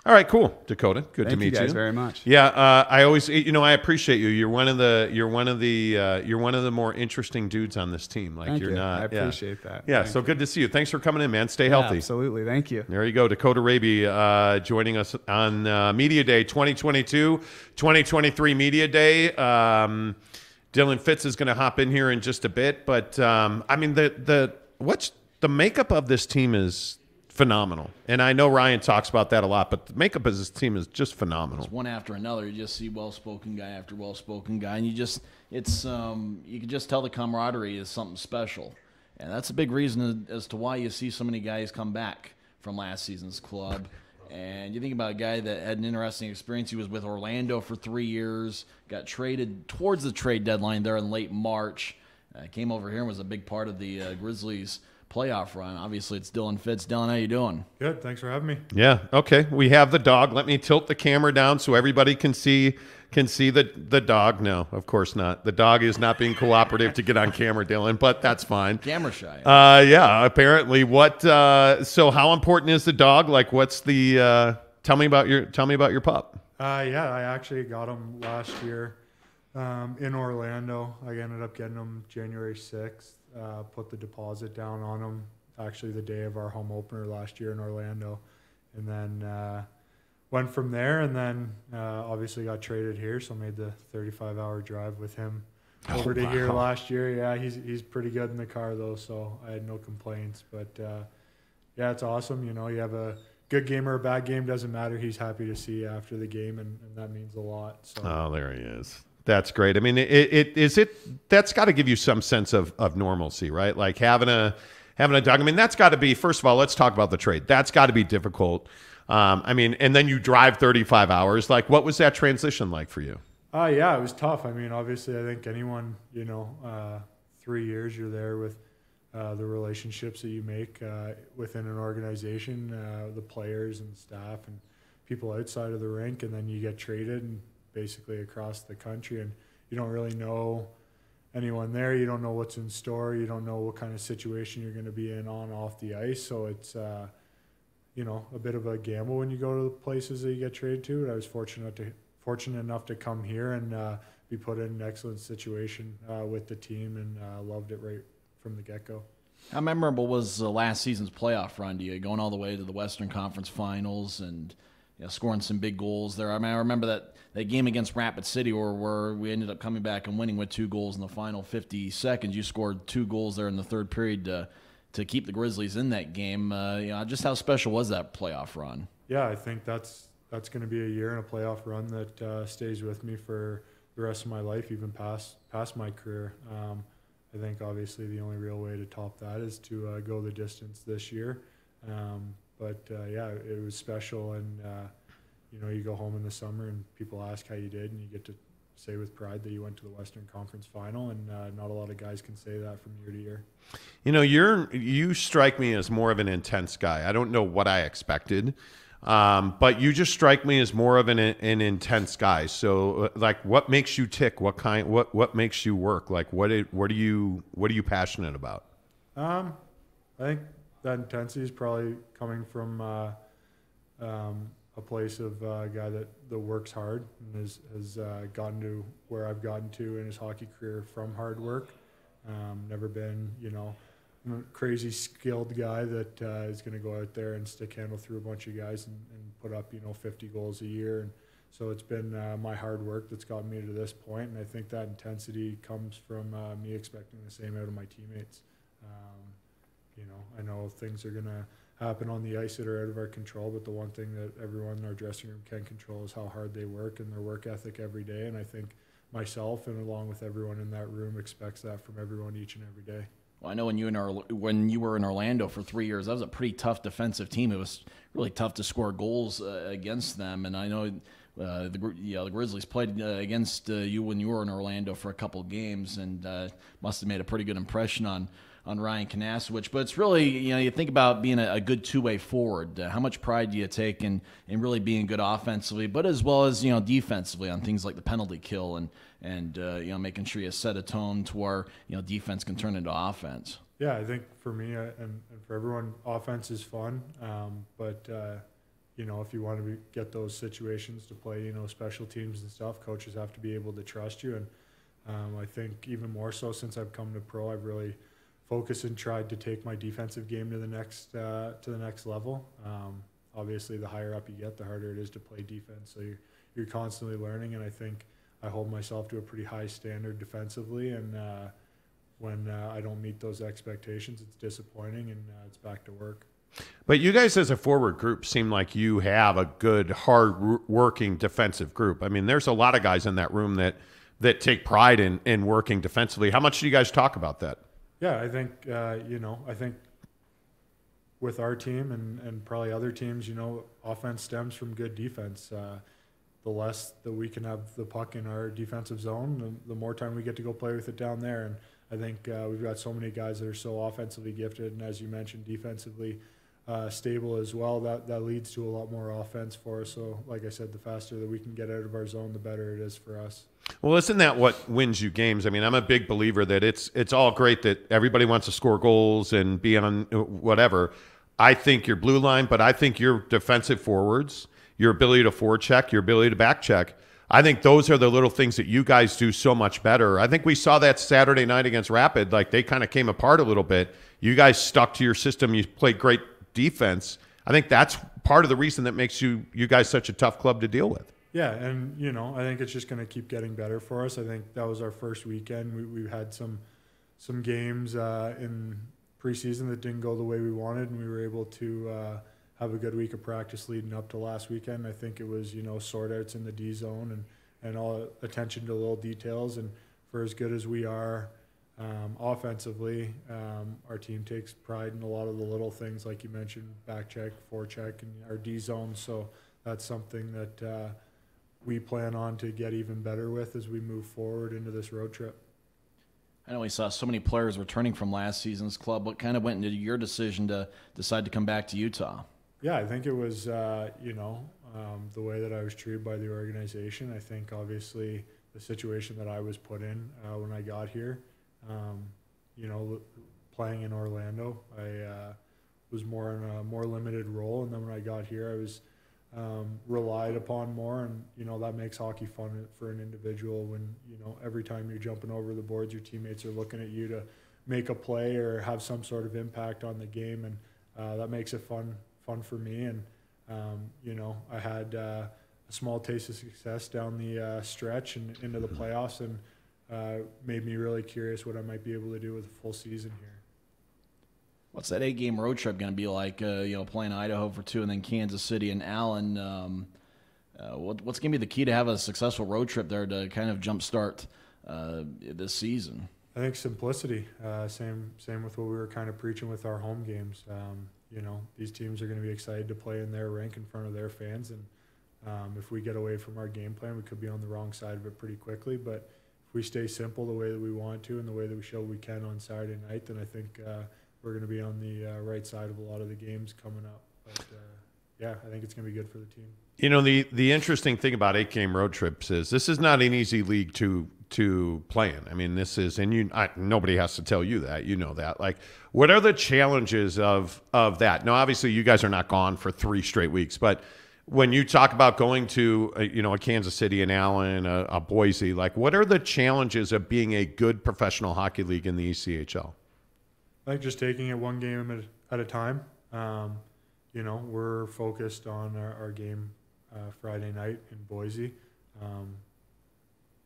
All right, cool, Dakota. Good to meet you. Thank you very much. Yeah, uh, I always, you know, I appreciate you. You're one of the, you're one of the, uh, you're one of the more interesting dudes on this team. Like Thank you're you. not. I yeah. appreciate that. Yeah, Thank so you. good to see you. Thanks for coming in, man. Stay healthy. Absolutely, thank you. There you go. Dakota Raabe uh, joining us on uh, Media Day 2022, 2023 Media Day. Um, Dylan Fitze is going to hop in here in just a bit, but um, I mean the the what's the makeup of this team is phenomenal, and I know Ryan talks about that a lot, but the makeup of this team is just phenomenal. It's one after another. You just see well-spoken guy after well-spoken guy, and you just it's um, you can just tell the camaraderie is something special, and that's a big reason as to why you see so many guys come back from last season's club. And you think about a guy that had an interesting experience. He was with Orlando for three years, got traded towards the trade deadline there in late March. Uh, came over here and was a big part of the uh, Grizzlies playoff run. Obviously, it's Dylan Fitze. Dylan, how you doing? Good. Thanks for having me. Yeah. Okay. We have the dog. Let me tilt the camera down so everybody can see can see the the dog. No, of course not. The dog is not being cooperative to get on camera, Dylan. But that's fine. Camera shy. Uh, yeah. Apparently, what? Uh, so, how important is the dog? Like, what's the? Uh, tell me about your. Tell me about your pup. Uh, yeah, I actually got him last year um, in Orlando. I ended up getting him January 6th. Uh, put the deposit down on him actually the day of our home opener last year in Orlando. And then uh, went from there and then uh, obviously got traded here. So made the 35 hour drive with him over to here last year. Yeah, he's, he's pretty good in the car though. So I had no complaints. But uh, yeah, it's awesome. You know, you have a good game or a bad game doesn't matter. He's happy to see you after the game, and, and that means a lot. So Oh, there he is. That's great. I mean, it, it is it. That's got to give you some sense of of normalcy, right? Like having a having a dog. I mean, that's got to be. First of all, let's talk about the trade. That's got to be difficult. Um, I mean, and then you drive 35 hours. Like, what was that transition like for you? Uh, yeah, it was tough. I mean, obviously, I think anyone, you know, uh, three years you're there with uh, the relationships that you make uh, within an organization, uh, the players and staff and people outside of the rink, and then you get traded and basically across the country, and you don't really know anyone there. You don't know what's in store. You don't know what kind of situation you're going to be in on off the ice. So it's uh, you know a bit of a gamble when you go to the places that you get traded to. But I was fortunate to fortunate enough to come here and uh, be put in an excellent situation uh, with the team, and uh, loved it right from the get go. How memorable was last season's playoff run to you, going all the way to the Western Conference Finals and you know, scoring some big goals there? I mean, I remember that, that game against Rapid City where, where we ended up coming back and winning with two goals in the final 50 seconds. You scored two goals there in the third period to, to keep the Grizzlies in that game. Uh, you know, just how special was that playoff run? Yeah, I think that's that's going to be a year and a playoff run that uh, stays with me for the rest of my life, even past past my career. Um, I think obviously the only real way to top that is to uh, go the distance this year. Um, but uh, yeah, it was special, and uh, you know, you go home in the summer and people ask how you did, and you get to say with pride that you went to the Western Conference Final, and uh, not a lot of guys can say that from year to year. You know, you're you strike me as more of an intense guy. I don't know what I expected. Um, but you just strike me as more of an, an intense guy. So, uh, like, what makes you tick? What kind? What what makes you work? Like, what it, what are you what are you passionate about? Um, I think that intensity is probably coming from uh, um, a place of uh, a guy that, that works hard and has, has uh, gotten to where I've gotten to in his hockey career from hard work. Um, never been, you know, a crazy skilled guy that uh, is going to go out there and stick handle through a bunch of guys and, and put up, you know, 50 goals a year. And so it's been uh, my hard work that's gotten me to this point. point, and I think that intensity comes from uh, me expecting the same out of my teammates. Um, you know, I know things are going to happen on the ice that are out of our control, but the one thing that everyone in our dressing room can control is how hard they work and their work ethic every day. And I think myself and along with everyone in that room expects that from everyone each and every day. Well, I know when you in Orla- when you were in Orlando for three years, that was a pretty tough defensive team. It was really tough to score goals uh, against them, and I know uh, the the Grizzlies played uh, against uh, you when you were in Orlando for a couple games, and uh, must have made a pretty good impression on on Ryan Kinasewich. But it's really you know you think about being a, a good two way forward. Uh, how much pride do you take in in really being good offensively, but as well as you know defensively on things like the penalty kill and and uh, you know making sure you set a tone to where you know defense can turn into offense. Yeah, I think for me uh, and, and for everyone, offense is fun. Um, but uh, you know, if you want to be, get those situations to play, you know, special teams and stuff, coaches have to be able to trust you. And um, I think even more so since I've come to pro, I've really focused and tried to take my defensive game to the next uh, to the next level. Um, obviously, the higher up you get, the harder it is to play defense. So you're you're constantly learning, and I think I hold myself to a pretty high standard defensively. And uh, when uh, I don't meet those expectations, it's disappointing, and uh, it's back to work. But you guys, as a forward group, seem like you have a good, hard-working defensive group. I mean, there's a lot of guys in that room that that take pride in in working defensively. How much do you guys talk about that? Yeah, I think uh, you know. I think with our team and, and probably other teams, you know, offense stems from good defense. Uh, the less that we can have the puck in our defensive zone, the, the more time we get to go play with it down there. And I think uh, we've got so many guys that are so offensively gifted, and as you mentioned, defensively uh, stable as well. That that leads to a lot more offense for us. So, like I said, the faster that we can get out of our zone, the better it is for us. Well, isn't that what wins you games? I mean, I'm a big believer that it's it's all great that everybody wants to score goals and be on whatever. I think your blue line, but I think your defensive forwards, your ability to forecheck, your ability to back check. I think those are the little things that you guys do so much better. I think we saw that Saturday night against Rapid. Like they kind of came apart a little bit. You guys stuck to your system. You played great defense. I think that's part of the reason that makes you you guys such a tough club to deal with. Yeah, and you know, I think it's just going to keep getting better for us. I think that was our first weekend. We we had some some games uh, in preseason that didn't go the way we wanted, and we were able to uh, have a good week of practice leading up to last weekend. I think it was you know sort outs in the D zone and and all attention to little details. And for as good as we are um, offensively, um, our team takes pride in a lot of the little things, like you mentioned, back check, forecheck, and our D zone. So that's something that uh, we plan on to get even better with as we move forward into this road trip. I know we saw so many players returning from last season's club. What kind of went into your decision to decide to come back to Utah? Yeah, I think it was, uh, you know, um, the way that I was treated by the organization. I think obviously the situation that I was put in uh, when I got here, um, you know, playing in Orlando, I uh, was more in a more limited role. And then when I got here, I was um, relied upon more. And, you know, that makes hockey fun for an individual when, you know, every time you're jumping over the boards, your teammates are looking at you to make a play or have some sort of impact on the game. And uh, that makes it fun, fun for me. And, um, you know, I had uh, a small taste of success down the uh, stretch and into the playoffs and uh, made me really curious what I might be able to do with a full season here. What's that eight game road trip going to be like? Uh, you know, playing Idaho for two and then Kansas City and Allen. Um, uh, what, what's going to be the key to have a successful road trip there to kind of jumpstart uh, this season? I think simplicity. Uh, same same with what we were kind of preaching with our home games. Um, you know, these teams are going to be excited to play in their rink in front of their fans, and um, if we get away from our game plan, we could be on the wrong side of it pretty quickly. But if we stay simple the way that we want to and the way that we show we can on Saturday night, then I think uh, we're going to be on the uh, right side of a lot of the games coming up. But uh, yeah, I think it's going to be good for the team. You know the the interesting thing about eight game road trips is this is not an easy league to to play in. I mean, this is and you I, nobody has to tell you that. You know that. Like, what are the challenges of of that? Now, obviously, you guys are not gone for three straight weeks, but when you talk about going to uh, you know a Kansas City and Allen, a, a Boise, like what are the challenges of being a good professional hockey league in the ECHL? I think just taking it one game at, at a time. Um, you know, we're focused on our, our game uh, Friday night in Boise. Um,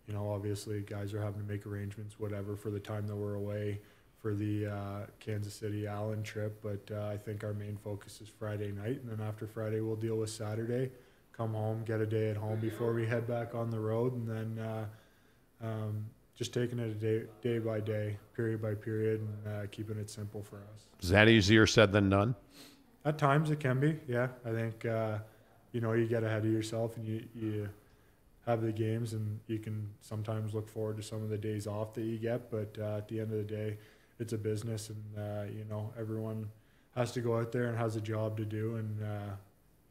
you know, obviously, guys are having to make arrangements, whatever, for the time that we're away for the uh, Kansas City Allen trip. But uh, I think our main focus is Friday night, and then after Friday, we'll deal with Saturday. Come home, get a day at home before we head back on the road, and then uh, um, just taking it a day, day by day, period by period, and uh, keeping it simple for us. Is that easier said than done? At times it can be, yeah. I think uh, you know you get ahead of yourself and you you have the games and you can sometimes look forward to some of the days off that you get. But uh, at the end of the day, it's a business and uh, you know everyone has to go out there and has a job to do and. Uh,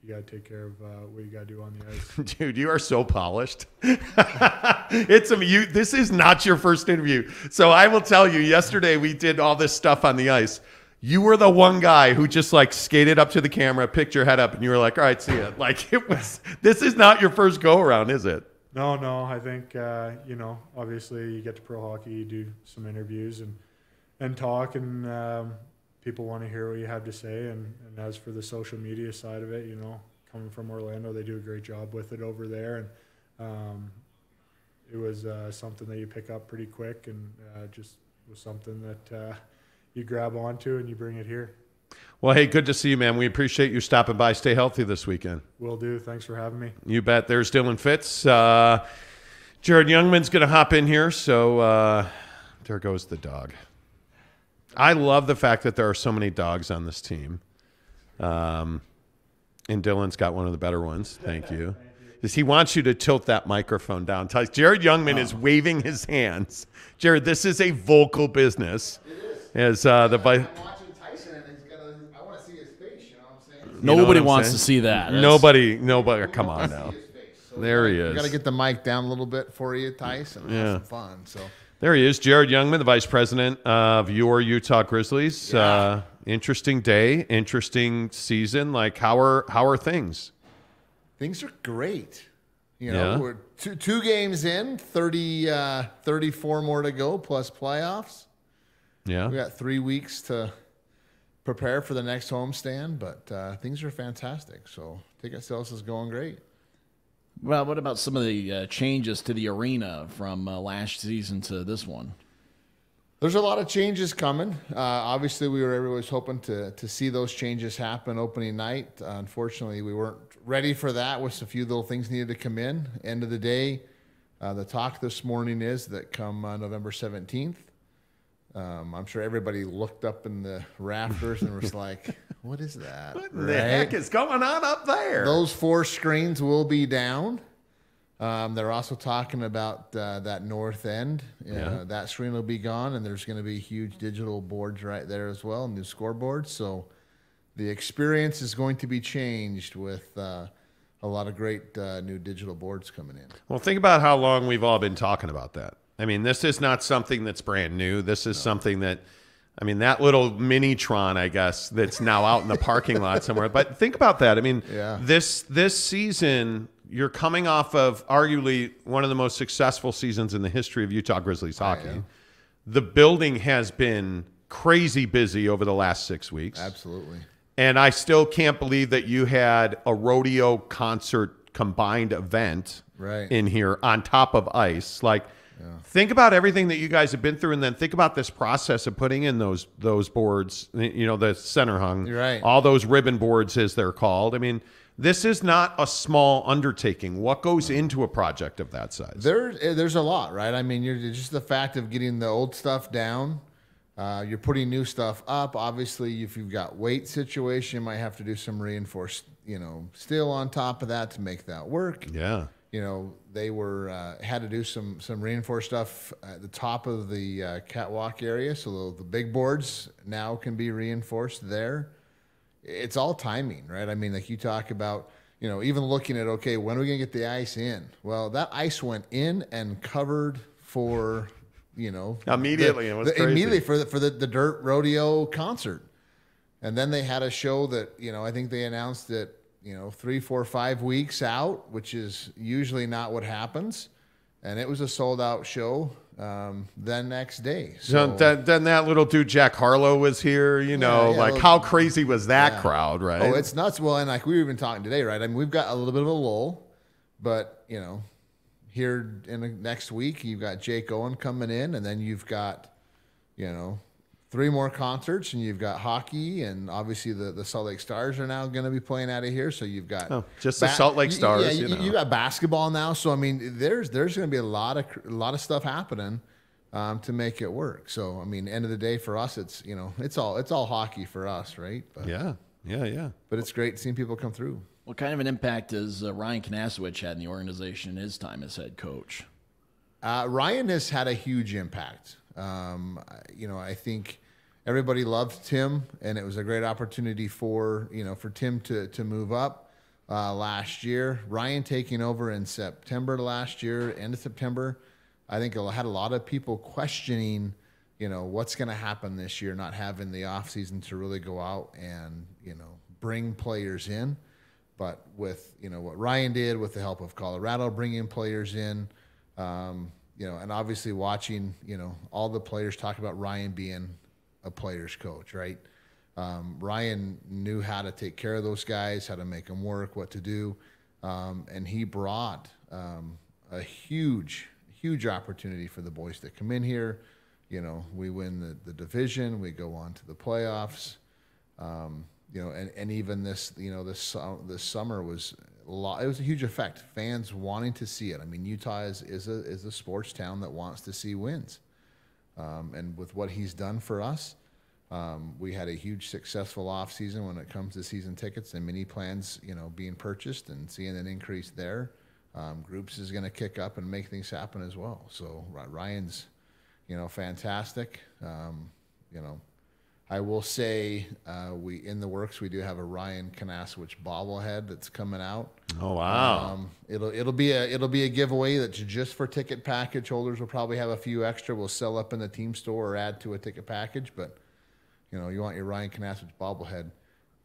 you got to take care of uh, what you got to do on the ice. Dude, you are so polished. it's a you. This is not your first interview, so I will tell you. Yesterday we did all this stuff on the ice. You were the one guy who just like skated up to the camera, picked your head up, and you were like, "All right, see ya." Like it was. This is not your first go around, is it? No, no. I think uh, you know. Obviously, you get to pro hockey, you do some interviews and and talk, and um, people want to hear what you have to say. And, and as for the social media side of it, you know, coming from Orlando, they do a great job with it over there, and um, it was uh, something that you pick up pretty quick, and uh, just was something that uh, you grab onto and you bring it here. Well, hey, good to see you, man. We appreciate you stopping by. Stay healthy this weekend. Will do. Thanks for having me. You bet. There's Dylan Fitze. Uh, Jared Youngman's going to hop in here, so uh, there goes the dog. I love the fact that there are so many dogs on this team. Um, and Dylan's got one of the better ones. Thank you. Is he wants you to tilt that microphone down. Ty- Jared Youngman is waving his hands. Jared, this is a vocal business. As uh, the vi- Nobody what I'm wants saying? to see that. That's- Nobody, nobody. Come on now. There he is. You got to get the mic down a little bit for you, Tyson. and Yeah. Have some fun. So There he is, Jared Youngman, the vice president of your Utah Grizzlies. Uh, interesting day, interesting season. Like, how are how are things? things are great. You know, Yeah. we're two, two games in, 30, uh, 34 more to go, plus playoffs. Yeah. We got three weeks to prepare for the next homestand, but uh, things are fantastic. So ticket sales is going great. Well, what about some of the uh, changes to the arena from uh, last season to this one? There's a lot of changes coming. Uh, obviously, we were everybody's hoping to to see those changes happen opening night. Uh, unfortunately, we weren't ready for that. With a few little things needed to come in. End of the day, uh, the talk this morning is that come uh, November 17th. Um, I'm sure everybody looked up in the rafters and was like, "What is that? What in the heck is going on up there? Those four screens will be down. Um, they're also talking about uh, that north end. Yeah. That screen will be gone, and there's going to be huge digital boards right there as well, new scoreboards. So the experience is going to be changed with uh, a lot of great uh, new digital boards coming in. Well, think about how long we've all been talking about that. I mean, this is not something that's brand new. This is something that, I mean, that little Minitron, I guess, that's now out in the parking lot somewhere. But think about that. I mean, Yeah. this this season, you're coming off of arguably one of the most successful seasons in the history of Utah Grizzlies hockey. The building has been crazy busy over the last six weeks. Absolutely. And I still can't believe that you had a rodeo concert combined event Right. in here on top of ice. Like, think about everything that you guys have been through, and then think about this process of putting in those those boards. You know, the center hung, You're right. all those ribbon boards, as they're called. I mean, this is not a small undertaking. What goes into a project of that size? There, eh, there's a lot, right? I mean, you're just the fact of getting the old stuff down. Uh, you're putting new stuff up. Obviously, if you've got weight situation, you might have to do some reinforced, you know, steel on top of that to make that work. Yeah. You know, they were uh, had to do some some reinforced stuff at the top of the uh, catwalk area, so the, the big boards now can be reinforced there. it's all timing, right? I mean, like you talk about, you know, even looking at okay, when are we gonna get the ice in? Well, that ice went in and covered for, you know, Immediately, the- it was the- immediately for the for the, the dirt rodeo concert. And then they had a show that, you know, I think they announced that, you know, three, four, five weeks out, which is usually not what happens. And it was a sold out show um, the next day. So So, then, then that little dude Jack Harlow was here. You know, yeah, like those- how crazy was that Yeah. crowd, right? Oh, it's nuts. Well, and like we were even talking today, right? I mean, we've got a little bit of a lull, but you know, here in the next week, you've got Jake Owen coming in, and then you've got, you know, three more concerts, and you've got hockey, and obviously the, the Salt Lake Stars are now going to be playing out of here. So you've got Oh, just the Salt Lake y- Stars, Yeah, you you, know. you got basketball now. So I mean, there's there's going to be a lot of a lot of stuff happening. Um, to make it work, so I mean, end of the day for us, it's you know, it's all it's all hockey for us, right? But, yeah, yeah, yeah. But it's great seeing people come through. What kind of an impact has uh, Ryan Kinasewich had in the organization in his time as head coach? Uh, Ryan has had a huge impact. Um, you know, I think everybody loved Tim, and it was a great opportunity for you know for Tim to to move up uh, last year. Ryan taking over in September last year, end of September. I think it had a lot of people questioning, you know, what's going to happen this year, not having the offseason to really go out and you know bring players in. But with you know what Ryan did with the help of Colorado bringing players in, um, you know, and obviously watching you know all the players talk about Ryan being a player's coach, right? Um, Ryan knew how to take care of those guys, how to make them work, what to do, um, and he brought um, a huge, huge opportunity for the boys that come in here. You know, we win the, the division, we go on to the playoffs. Um, you know, and, and even this, you know, this su- this summer was lot. It was a huge effect. Fans wanting to see it. I mean, Utah is is a is a sports town that wants to see wins, um, and with what he's done for us, um, we had a huge successful off season when it comes to season tickets and mini plans. You know, being purchased and seeing an increase there. Um, groups is going to kick up and make things happen as well. So Ryan's, you know, fantastic. Um, you know, I will say uh, we in the works. We do have a Ryan Kinasewich bobblehead that's coming out. Oh, wow. Um, it'll it'll be a it'll be a giveaway that's just for ticket package holders. We'll probably have a few extra. We'll sell up in the team store or add to a ticket package. But you know, you want your Ryan Kinasewich bobblehead.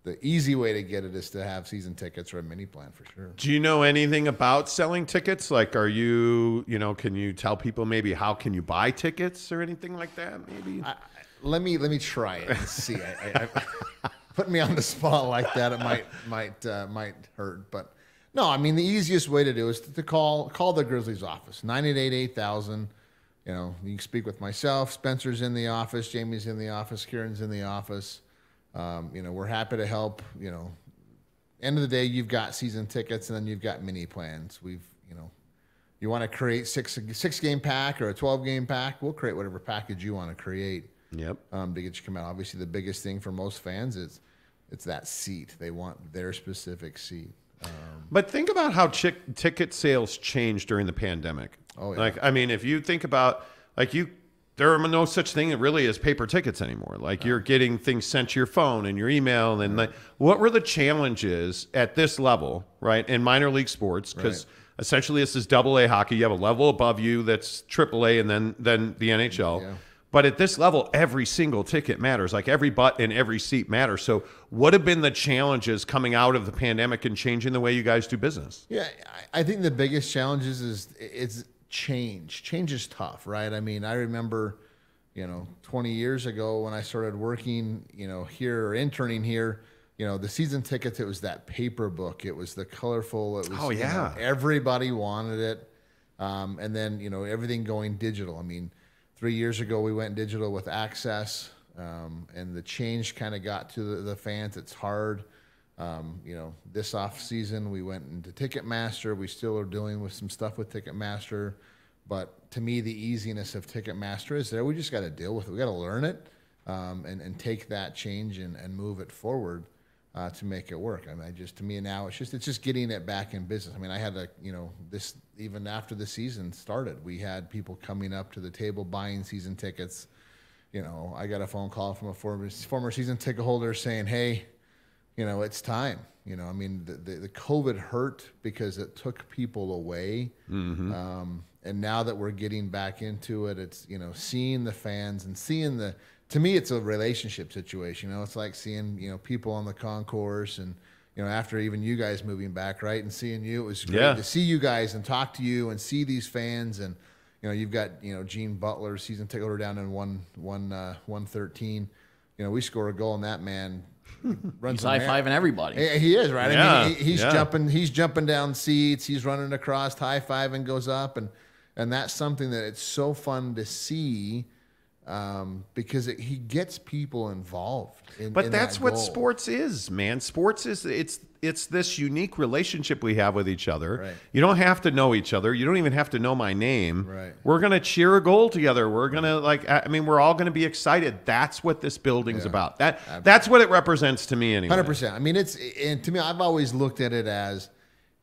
The easy way to get it is to have season tickets or a mini plan for sure. Do you know anything about selling tickets? Like, are you, you know, can you tell people maybe how can you buy tickets or anything like that? Maybe. Let me let me try it and see. I, I, putting me on the spot like that, it might might uh, might hurt. But no, I mean the easiest way to do is to, to call call the Grizzlies office nine eight eight eight thousand. You know, you can speak with myself. Spencer's in the office. Jamie's in the office. Kieran's in the office. Um, you know, we're happy to help. You know, end of the day, you've got season tickets and then you've got mini plans. We've you know, you want to create six six game pack or a twelve game pack. We'll create whatever package you want to create Yep. um, to get you come out. Obviously, the biggest thing for most fans is it's that seat. They want their specific seat. Um, But think about how chick- ticket sales changed during the pandemic. Oh, yeah. Like, I mean, if you think about, like, you, there are no such thing really as paper tickets anymore. Like, you're getting things sent to your phone and your email. And, like, what were the challenges at this level, right, in minor league sports? Because essentially, this is double A hockey. You have a level above you that's triple A and then, then the NHL. Yeah. But at this level, every single ticket matters. Like every butt and every seat matters. So, what have been the challenges coming out of the pandemic and changing the way you guys do business? Yeah, I think the biggest challenges is it's change. Change is tough, right? I mean, I remember, you know, 20 years ago when I started working, you know, here or interning here, you know, the season tickets, it was that paper book. It was the colorful. It was, Oh, you know, yeah. everybody wanted it. Um, and then, you know, everything going digital. I mean, three years ago, we went digital with Access, um, and the change kind of got to the, the fans. It's hard. Um, you know, this off season we went into Ticketmaster. We still are dealing with some stuff with Ticketmaster, but to me, the easiness of Ticketmaster is there. We just got to deal with it. We got to learn it um, and and take that change and, and move it forward uh, to make it work. I mean, I just to me now it's just it's just getting it back in business. I mean, I had a you know this even after the season started, we had people coming up to the table buying season tickets. You know, I got a phone call from a former former season ticket holder saying, "Hey." you know, it's time. You know, I mean, the, the, the COVID hurt because it took people away. Mm-hmm. Um, and now that we're getting back into it, it's, you know, seeing the fans and seeing the, to me, it's a relationship situation. You know, it's like seeing, you know, people on the concourse and, you know, after even you guys moving back, right? And seeing you, it was great Yeah. to see you guys and talk to you and see these fans. And, you know, you've got, you know, Gene Butler, season ticket holder down in one, one, uh, 113. You know, we score a goal and that man runs He's a mar- high-fiving everybody. He, he is, right? I mean, he, he's yeah. jumping, he's jumping down seats, he's running across, high five and goes up. And, and that's something that it's so fun to see um, because it, he gets people involved. In, But in that's that what sports is, man. Sports is it's it's this unique relationship we have with each other. Right. You don't have to know each other. You don't even have to know my name. Right. We're gonna cheer a goal together. We're gonna like. I mean, we're all gonna be excited. That's what this building's Yeah. about. That that's what it represents to me. Anyway. Hundred percent. I mean, it's and to me, I've always looked at it as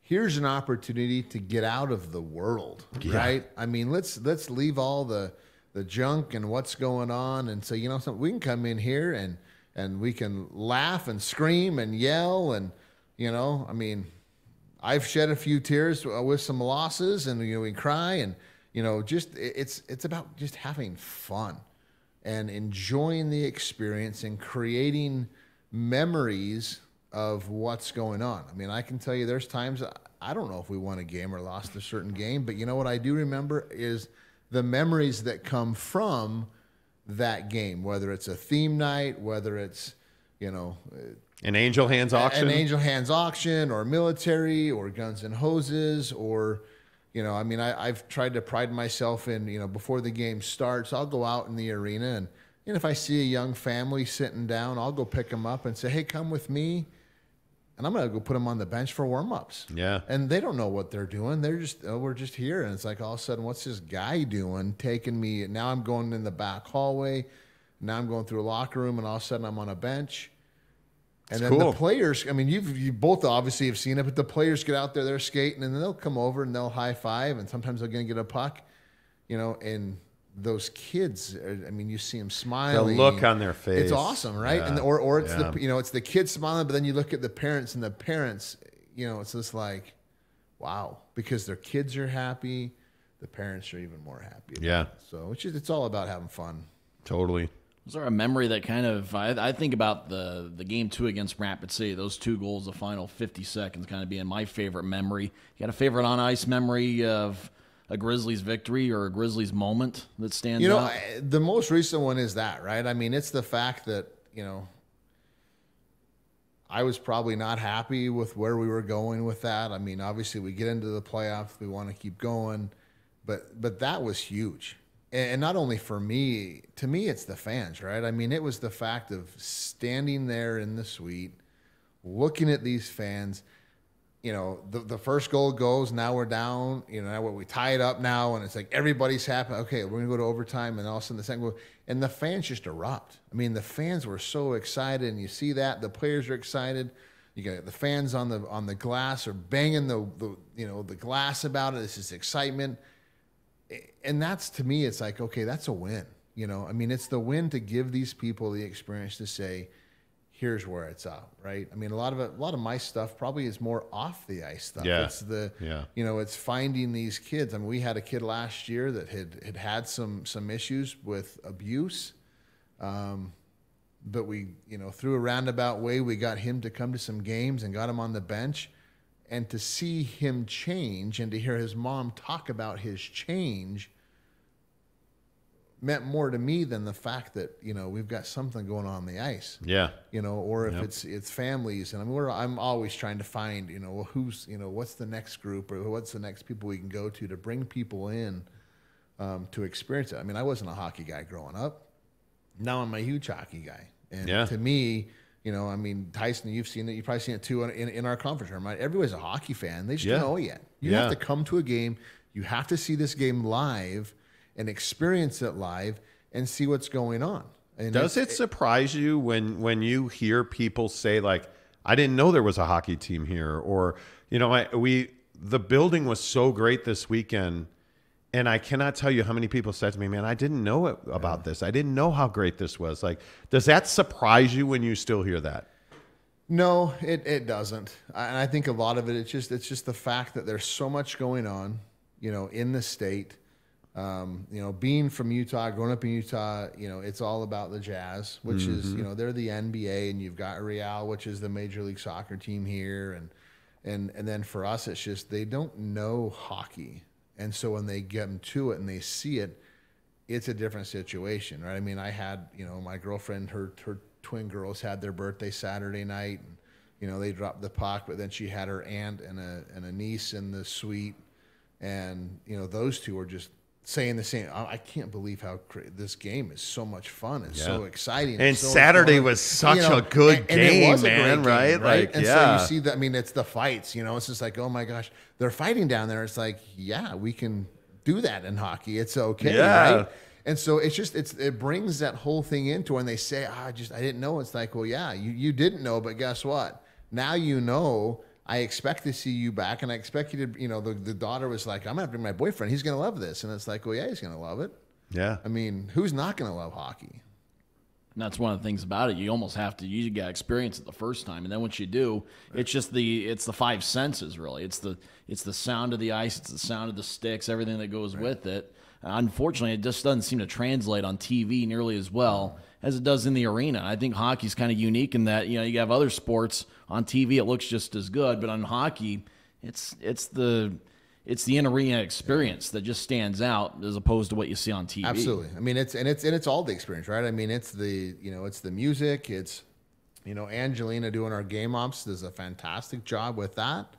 here's an opportunity to get out of the world, Yeah. right? I mean, let's let's leave all the the junk and what's going on, and say, you know, something we can come in here and and we can laugh and scream and yell and you know, I mean, I've shed a few tears with some losses, and you know, we cry and you know, just it's it's about just having fun and enjoying the experience and creating memories of what's going on. I mean, I can tell you there's times I don't know if we won a game or lost a certain game, but you know what I do remember is the memories that come from that game, whether it's a theme night, whether it's, you know, An angel hands auction. an angel hands auction or military or guns and hoses or you know i mean I, i've tried to pride myself in you know before the game starts i'll go out in the arena and and if i see a young family sitting down i'll go pick them up and say hey come with me and i'm going to go put them on the bench for warm-ups. Yeah. and they don't know what they're doing. They're just oh, we're just here. And it's like all of a sudden what's this guy doing taking me? Now i'm going in the back hallway. Now i'm going through a locker room and all of a sudden i'm on a bench. And It's then cool. the players, I mean, you've you both obviously have seen it, but the players get out there, they're skating, and then they'll come over and they'll high five, and sometimes they're going to get a puck, you know, and those kids, are, I mean, you see them smiling. The look on their face. It's awesome, right? And Yeah. or or it's Yeah. the you know it's the kids smiling, but then you look at the parents, and the parents, you know, it's just like, wow, because their kids are happy, the parents are even more happy. Yeah. it. So it's just it's all about having fun. Totally. Was there a memory that kind of I, I think about the the game two against Rapid City, those two goals, the final fifty seconds, kind of being my favorite memory. You got a favorite on ice memory of a Grizzlies victory or a Grizzlies moment that stands You know, out? I- the most recent one is that, right? I mean, it's the fact that, you know, I was probably not happy with where we were going with that. I mean, obviously we get into the playoffs, we want to keep going, but but that was huge. And and not only for me, to me it's the fans, right? I mean, it was the fact of standing there in the suite, looking at these fans, you know, the, the first goal goes, now we're down, you know, now we tie it up now, and it's like everybody's happy. Okay, we're gonna go to overtime, and all of a sudden the second goal, and the fans just erupt. I mean, the fans were so excited, and you see that the players are excited. You got the fans on the on the glass are banging the, the you know the glass about it. This is excitement, and that's to me, it's like okay, that's a win. You know, I mean, it's the win to give these people the experience to say, here's where it's at, right? I mean, a lot of it, a lot of my stuff probably is more off the ice stuff. Yeah. It's the, Yeah. you know, it's finding these kids. I mean, we had a kid last year that had had, had some some issues with abuse, um, but we, you know, through a roundabout way, we got him to come to some games and got him on the bench, and to see him change and to hear his mom talk about his change meant more to me than the fact that you know we've got something going on, on the ice Yeah. you know, or if Yep. it's it's families, and I'm mean, I'm always trying to find, you know, well, who's, you know, what's the next group or what's the next people we can go to to bring people in um, to experience it. I mean, I wasn't a hockey guy growing up. Now I'm a huge hockey guy, and Yeah. to me, you know, I mean, Tyson, you've seen it. You've probably seen it too in, in, in our conference room. Right? Everybody's a hockey fan. They just Yeah. don't know it yet. You Yeah. have to come to a game. You have to see this game live and experience it live and see what's going on. And Does it surprise you when when you hear people say like, "I didn't know there was a hockey team here," or you know, I, we the building was so great this weekend, and I cannot tell you how many people said to me, "Man, I didn't know it, about this. I didn't know how great this was." Like, does that surprise you when you still hear that? No, it, it doesn't. I- And I think a lot of it, it's just it's just the fact that there's so much going on, you know, in the state. Um, you know, being from Utah, growing up in Utah, you know, it's all about the Jazz, which is you know they're the NBA, and you've got Real, which is the Major League Soccer team here, and and and then for us, it's just they don't know hockey, and so when they get them to it and they see it, it's a different situation, right? I mean, I had, you know, my girlfriend, her her twin girls had their birthday Saturday night, and you know they dropped the puck, but then she had her aunt and a and a niece in the suite, and you know those two are just saying the same. I can't believe how cra- this game is so much fun and so exciting. And so Saturday fun. was such a good it game, was a man, right? Like, and yeah. so you see that. I mean, it's the fights. You know, it's just like, oh my gosh, they're fighting down there. It's like, yeah, we can do that in hockey. It's okay, Yeah. right? And so it's just it's it brings that whole thing into when they say, ah, I just I didn't know. It's like, well, yeah, you you didn't know, but guess what? Now you know. I expect to see you back, and I expect you to. You know, the, the daughter was like, "I'm gonna bring my boyfriend. He's gonna love this," and it's like, "Well, yeah, he's gonna love it." Yeah. I mean, who's not gonna love hockey? And that's one of the things about it. You almost have to you got to experience it the first time, and then once you do, it's just the it's the five senses really. It's the it's the sound of the ice, it's the sound of the sticks, everything that goes with it. Unfortunately, it just doesn't seem to translate on TV nearly as well as it does in the arena. I think hockey's kind of unique in that you know you have other sports on TV, it looks just as good, but on hockey, it's it's the it's the in arena experience that just stands out as opposed to what you see on TV. Absolutely. I mean, it's and it's and it's all the experience, right? I mean, it's the you know, it's the music. It's you know, Angelina doing our game ops does a fantastic job with that,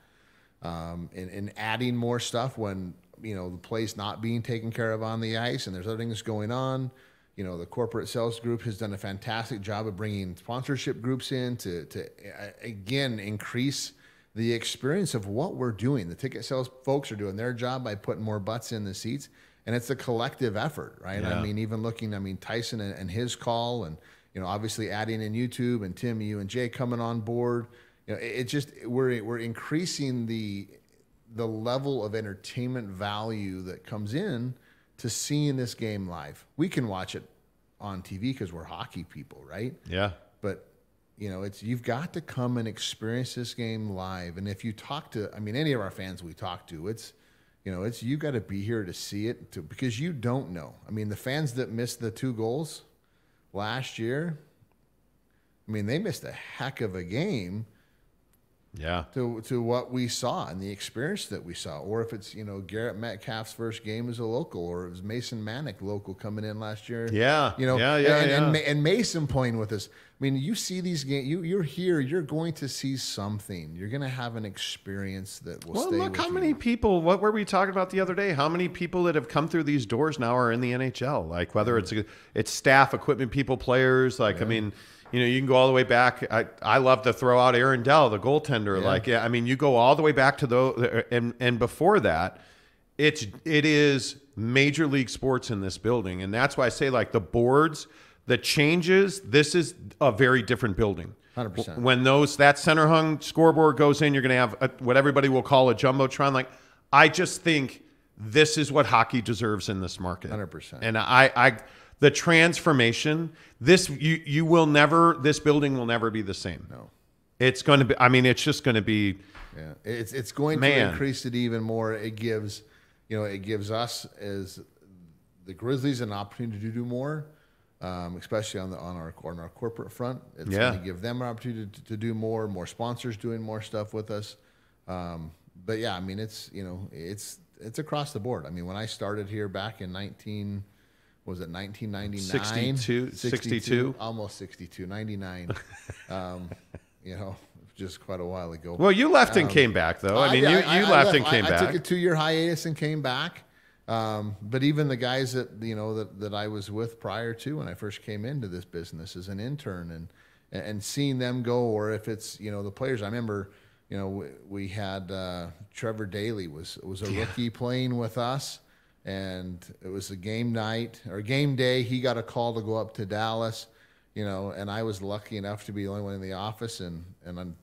um, and, and adding more stuff when you know the play's not being taken care of on the ice and there's other things going on. You know, the corporate sales group has done a fantastic job of bringing sponsorship groups in to to uh, again increase the experience of what we're doing. The ticket sales folks are doing their job by putting more butts in the seats, and it's a collective effort, right? Yeah. I mean, even looking, I mean, Tyson and, and his call, and you know, obviously adding in YouTube, and Tim, you and Jay coming on board. You know, it, it just we're we're increasing the the level of entertainment value that comes in to seeing this game live. We can watch it on TV because we're hockey people, right? Yeah. But you know, it's you've got to come and experience this game live. And if you talk to, I mean, any of our fans we talk to, it's you know, it's you got to be here to see it to, because you don't know. I mean, the fans that missed the two goals last year, I mean, they missed a heck of a game Yeah. to to what we saw and the experience that we saw. Or if it's you know Garrett Metcalf's first game as a local, or it was Mason Manick local coming in last year. Yeah, you know, yeah, yeah, and, And, yeah. Ma- and Mason playing with us. I mean, you see these games. You you're here. You're going to see something. You're going to have an experience that will Well, look how you. many people. What were we talking about the other day? How many people that have come through these doors now are in the NHL? Like whether it's it's staff, equipment people, players. Like I mean, you know, you can go all the way back. I I love to throw out Aaron Dell, the goaltender. Yeah. Like yeah, I mean, you go all the way back to the and and before that, it's it is major league sports in this building, and that's why I say like the boards, the changes. This is a very different building. 100%. When those that center hung scoreboard goes in, you're going to have a, what everybody will call a jumbotron. Like I just think this is what hockey deserves in this market. 100%. And I, I, the transformation. This you you will never. This building will never be the same. No. It's going to be. I mean, it's just going to be. Yeah, it's it's going to increase it even more. It gives, you know, it gives us as the Grizzlies an opportunity to do more, um, especially on the on our on our corporate front. It's Yeah. going to give them an opportunity to, to do more. More sponsors doing more stuff with us. Um, but yeah, I mean, it's you know, it's it's across the board. I mean, when I started here back in nineteen. Was it 1999? 62, 62? almost 62, 99. um, you know, just quite a while ago. Well, you left and Um, came back, though. I mean, you, you I left and came I, back. I took a two year hiatus and came back. Um, but even the guys that you know that, that I was with prior to when I first came into this business as an intern and and seeing them go, or if it's you know the players. I remember you know we, we had uh, Trevor Daley was was a rookie playing with us, and it was a game night or game day. He got a call to go up to Dallas, you know, and I was lucky enough to be the only one in the office, and and I'm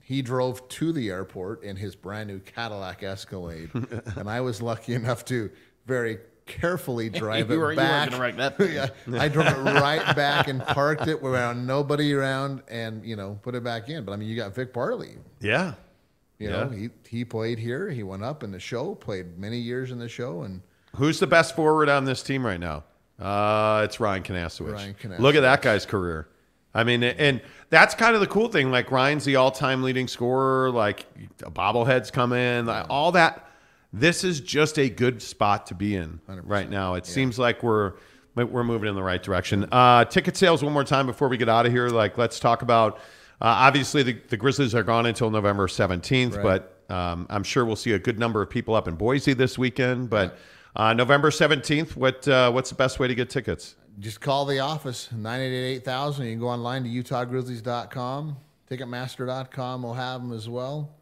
he drove to the airport in his brand new Cadillac Escalade, and I was lucky enough to very carefully drive You it were- back. gonna wreck that thing. yeah, I drove it right back and parked it around nobody around, and you know put it back in. But I mean, you got Vic Barley. Yeah. You Yeah. know, he he played here. He went up in the show, played many years in the show, and Who's the best forward on this team right now? Uh, it's Ryan Kinasewich. Ryan Kinasewich. Look at that guy's career. I mean, and that's kind of the cool thing. Like Ryan's the all-time leading scorer. Like a bobbleheads come in, like, all that. This is just a good spot to be in right now. It seems like we're we're moving in the right direction. Uh, ticket sales one more time before we get out of here. Like, let's talk about. Uh, obviously, the, the Grizzlies are gone until November seventeenth, Right. but um, I'm sure we'll see a good number of people up in Boise this weekend. But uh, November 17th, what uh, what's the best way to get tickets? just call the office 988-8000 you can go online to utahgrizzlies.com ticketmaster.com will have them as well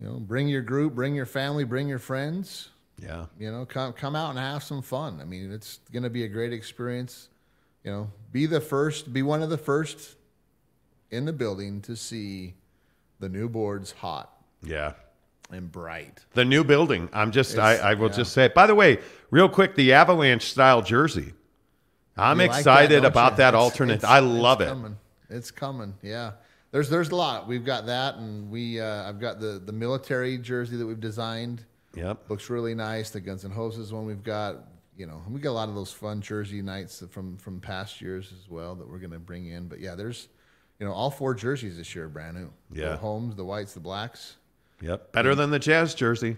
you know bring your group bring your family bring your friends Yeah. you know come come out and have some fun i mean it's going to be a great experience you know be the first be one of the first in the building to see the new boards hot Yeah. and bright The new building. I'm just, I, I will yeah. just say it. By the way, real quick, the Avalanche style jersey. I'm You like that, excited about you? that It's- alternate. it's- I it's love it. Coming. It's coming. Yeah. There's there's a lot. We've got that, and we uh, I've got the the military jersey that we've designed. Yep. Looks really nice. The Guns and Hoses one we've got. You know, we got a lot of those fun jersey nights from from past years as well that we're going to bring in. But yeah, there's, you know, all four jerseys this year are brand new. Yeah. The homes, the whites, the blacks. Yep. Better than the Jazz jersey.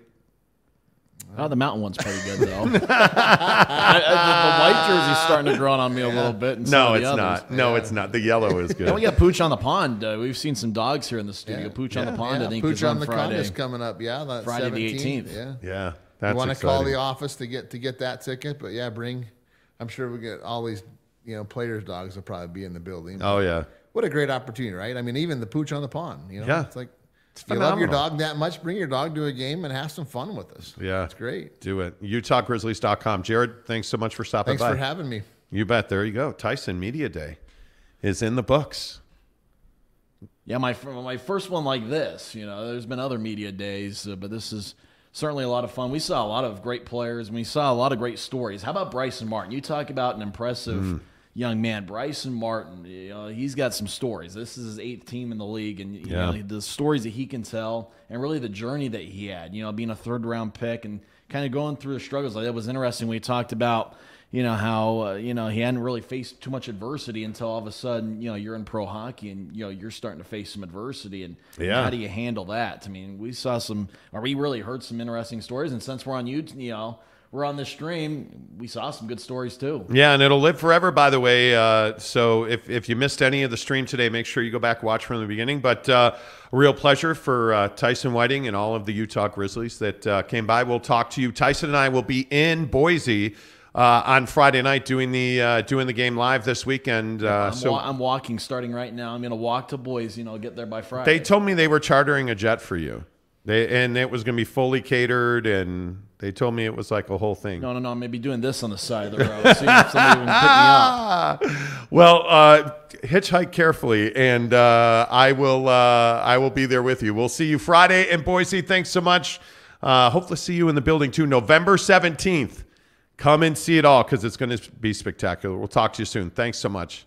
Oh, the mountain one's pretty good though. I, I, the, the white jersey's starting to grow on me a little bit. And No, it's others. not. No, it's not. The yellow is good. And we got Pooch on the Pond. Uh, we've seen some dogs here in the studio. Yeah. Pooch on the Pond, yeah, I think, Pooch is on on, the Friday. Con is coming up. Yeah, that's Friday the 18th. Yeah. yeah. you That's want to call the office to get to get that ticket, but yeah, bring. I'm sure we get all these, you know, players' dogs will probably be in the building. Oh, yeah. What a great opportunity, right? I mean, even the pooch on the pond. You know, Yeah. it's like It's you love your dog that much, bring your dog to a game and have some fun with us. Yeah. it's great. Do it. UtahGrizzlies.com. Jared, thanks so much for stopping Thanks by. for having me. You bet. There you go. Tyson Media Day is in the books. Yeah, my my first one like this. You know, there's been other media days, uh, but this is certainly a lot of fun. We saw a lot of great players. and We saw a lot of great stories. How about Brycen Martin? You talk about an impressive Mm. Young man, Brycen Martin. You know, he's got some stories. This is his eighth team in the league, and you Yeah. know the stories that he can tell, and really the journey that he had. You know, being a third round pick and kind of going through the struggles. Like that was interesting. We talked about you know how uh, you know he hadn't really faced too much adversity until all of a sudden you know you're in pro hockey and you know you're starting to face some adversity and Yeah. how do you handle that? I mean, we saw some or we really heard some interesting stories and since we're on YouTube, you know, we're on this stream, we saw some good stories too. Yeah, and it'll live forever, by the way. Uh, so if, if you missed any of the stream today, make sure you go back watch from the beginning. But uh, a real pleasure for uh, Tyson Whiting and all of the Utah Grizzlies that uh, came by. We'll talk to you. Tyson and I will be in Boise uh, on Friday night doing the uh, doing the game live this weekend. Uh, I'm, so wa- I'm walking starting right now. I'm going to walk to Boise, you know, get there by Friday. they told me they were chartering a jet for you. They and it was going to be fully catered, and they told me it was like a whole thing. no, no, no. Maybe doing this on the side of the road. See if somebody can pick me up. well, uh, hitchhike carefully, and uh, I will. Uh, I will be there with you. We'll see you Friday in Boise. Thanks so much. Uh, hopefully, see you in the building too. November seventeenth. Come and see it all because it's going to be spectacular. We'll talk to you soon. Thanks so much.